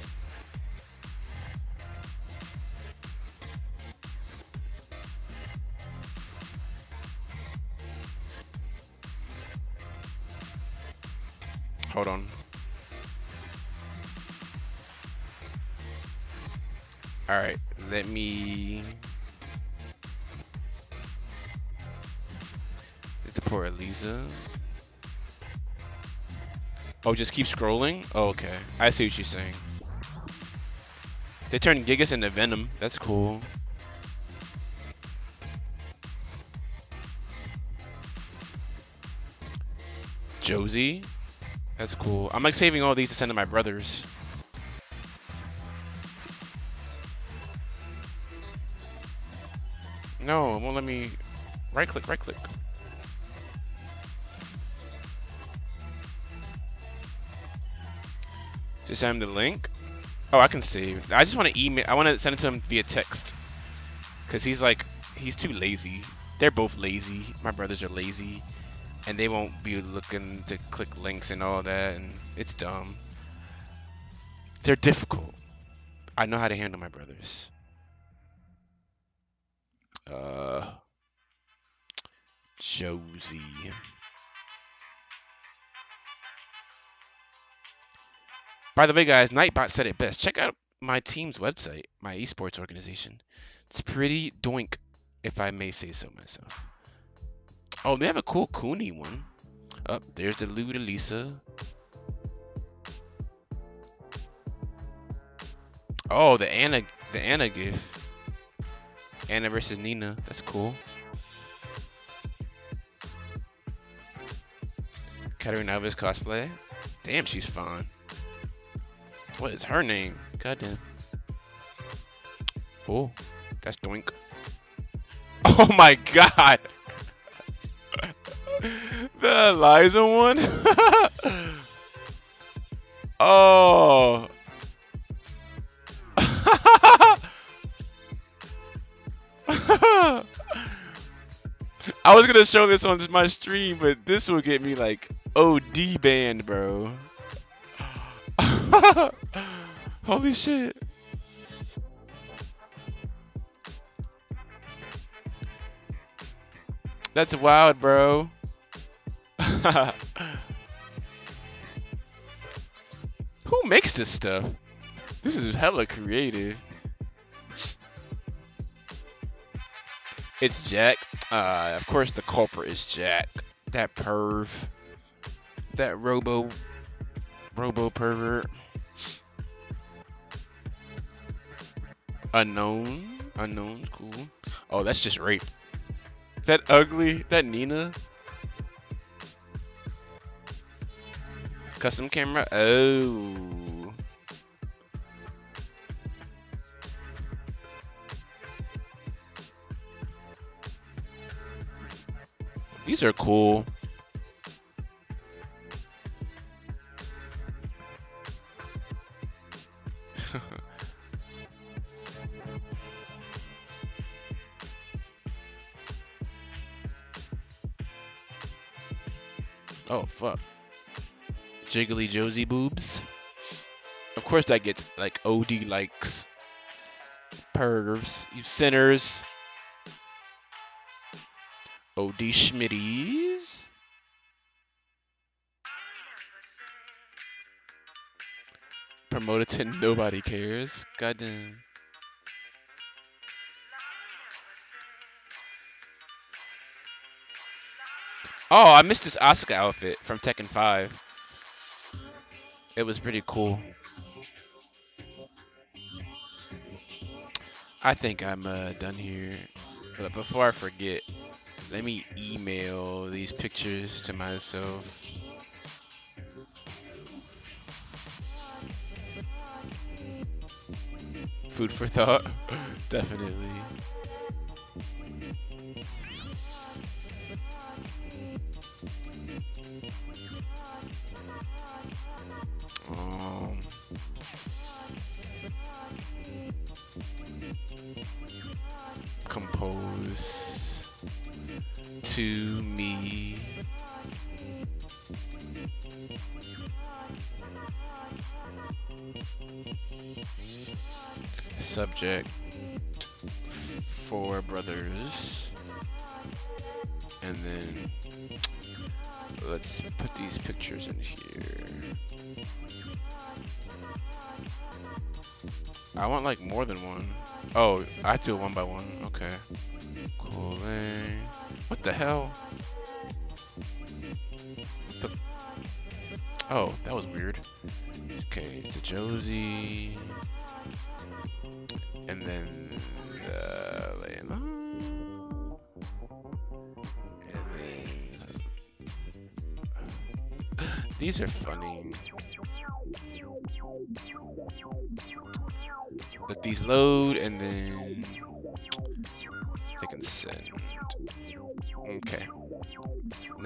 Hold on. All right, let me. A poor Eliza. Oh, just keep scrolling? Oh, okay. I see what you're saying. They turned Gigas into Venom. That's cool. Josie. That's cool. I'm like saving all these to send to my brothers. No, it won't let me right click, right click. Just send him the link. Oh, I can save. I just want to email. I want to send it to him via text. Cause he's like, he's too lazy. They're both lazy. My brothers are lazy, and they won't be looking to click links and all that, and it's dumb. They're difficult. I know how to handle my brothers. Uh, Josie. By the way, guys, Nightbot said it best. Check out my team's website, my esports organization. It's pretty doink, if I may say so myself. Oh, they have a cool Kuni one. Up oh, there's the Luda Lisa. Oh, the Anna, the Anna gift. Anna versus Nina. That's cool. Katarina Alves cosplay. Damn, she's fine. What is her name? Goddamn. Oh, that's Doink. Oh my god! the Eliza one? oh. I was gonna show this on my stream, but this will get me like OD banned, bro. Holy shit. That's wild, bro. Who makes this stuff? This is hella creative. It's Jack. Uh, of course, the culprit is Jack. That perv. That robo. Robo pervert. Unknown. Unknown. Cool. Oh, that's just rape. That ugly. That Nina. Custom camera. Oh. These are cool. Oh fuck. Jiggly Josie boobs. Of course that gets like OD likes. Pervs. You sinners. OD Schmitties. Promoted to nobody cares. Goddamn. Oh, I missed this Asuka outfit from Tekken 5. It was pretty cool. I think I'm uh, done here. But before I forget, let me email these pictures to myself. Food for thought, definitely. To me. Subject four brothers. And then let's put these pictures in here. I want like more than one. Oh, I do it one by one. Okay. Cooling. What the hell? The... Oh, that was weird. Okay, to Josie. And then uh, Layla. And then these are funny. Let these load and then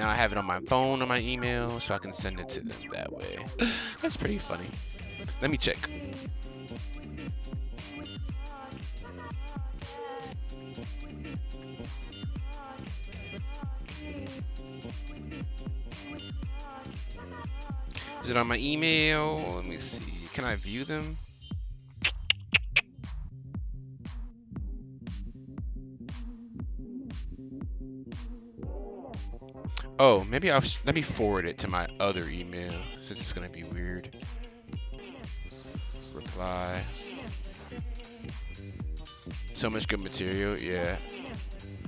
Now I have it on my phone on my email so I can send it to them that way. That's pretty funny. Let me check. Is it on my email? Let me see. Can I view them? Oh, maybe I'll let me forward it to my other email since it's gonna be weird. Reply. So much good material, yeah.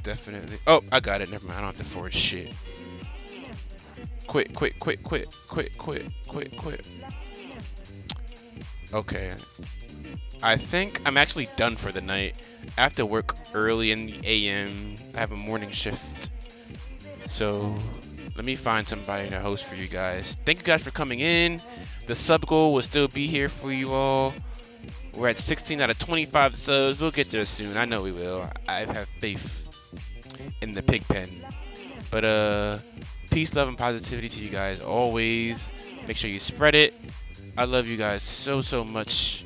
Definitely. Oh, I got it. Never mind. I don't have to forward shit. Quit, quit, quit, quit, quit, quit, quit, quit. Okay. I think I'm actually done for the night. I have to work early in the AM. I have a morning shift. So let me find somebody to host for you guys. Thank you guys for coming in. The sub goal will still be here for you all. We're at 16 out of 25 subs. We'll get there soon. I know we will. I have faith in the pig pen. But uh peace, love, and positivity to you guys always. Make sure you spread it. I love you guys so so much.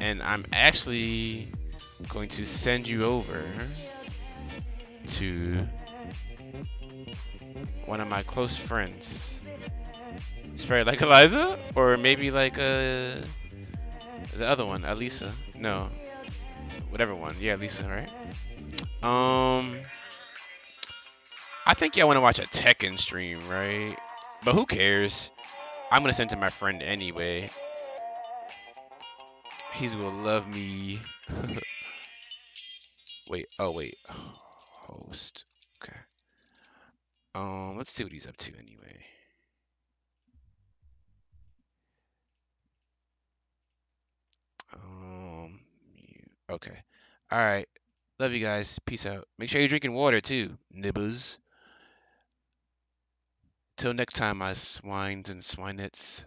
And I'm actually going to send you over to one of my close friends. Spray like Eliza? Or maybe like uh the other one, Elisa. No. Whatever one. Yeah, Lisa, right? Um I think y'all want to watch a Tekken stream, right? But who cares? I'm gonna send to my friend anyway. He's gonna love me. wait, oh wait. Host. Um, let's see what he's up to anyway. Um, okay. All right. Love you guys. Peace out. Make sure you're drinking water too, nibbers. Till next time, my swines and swinettes.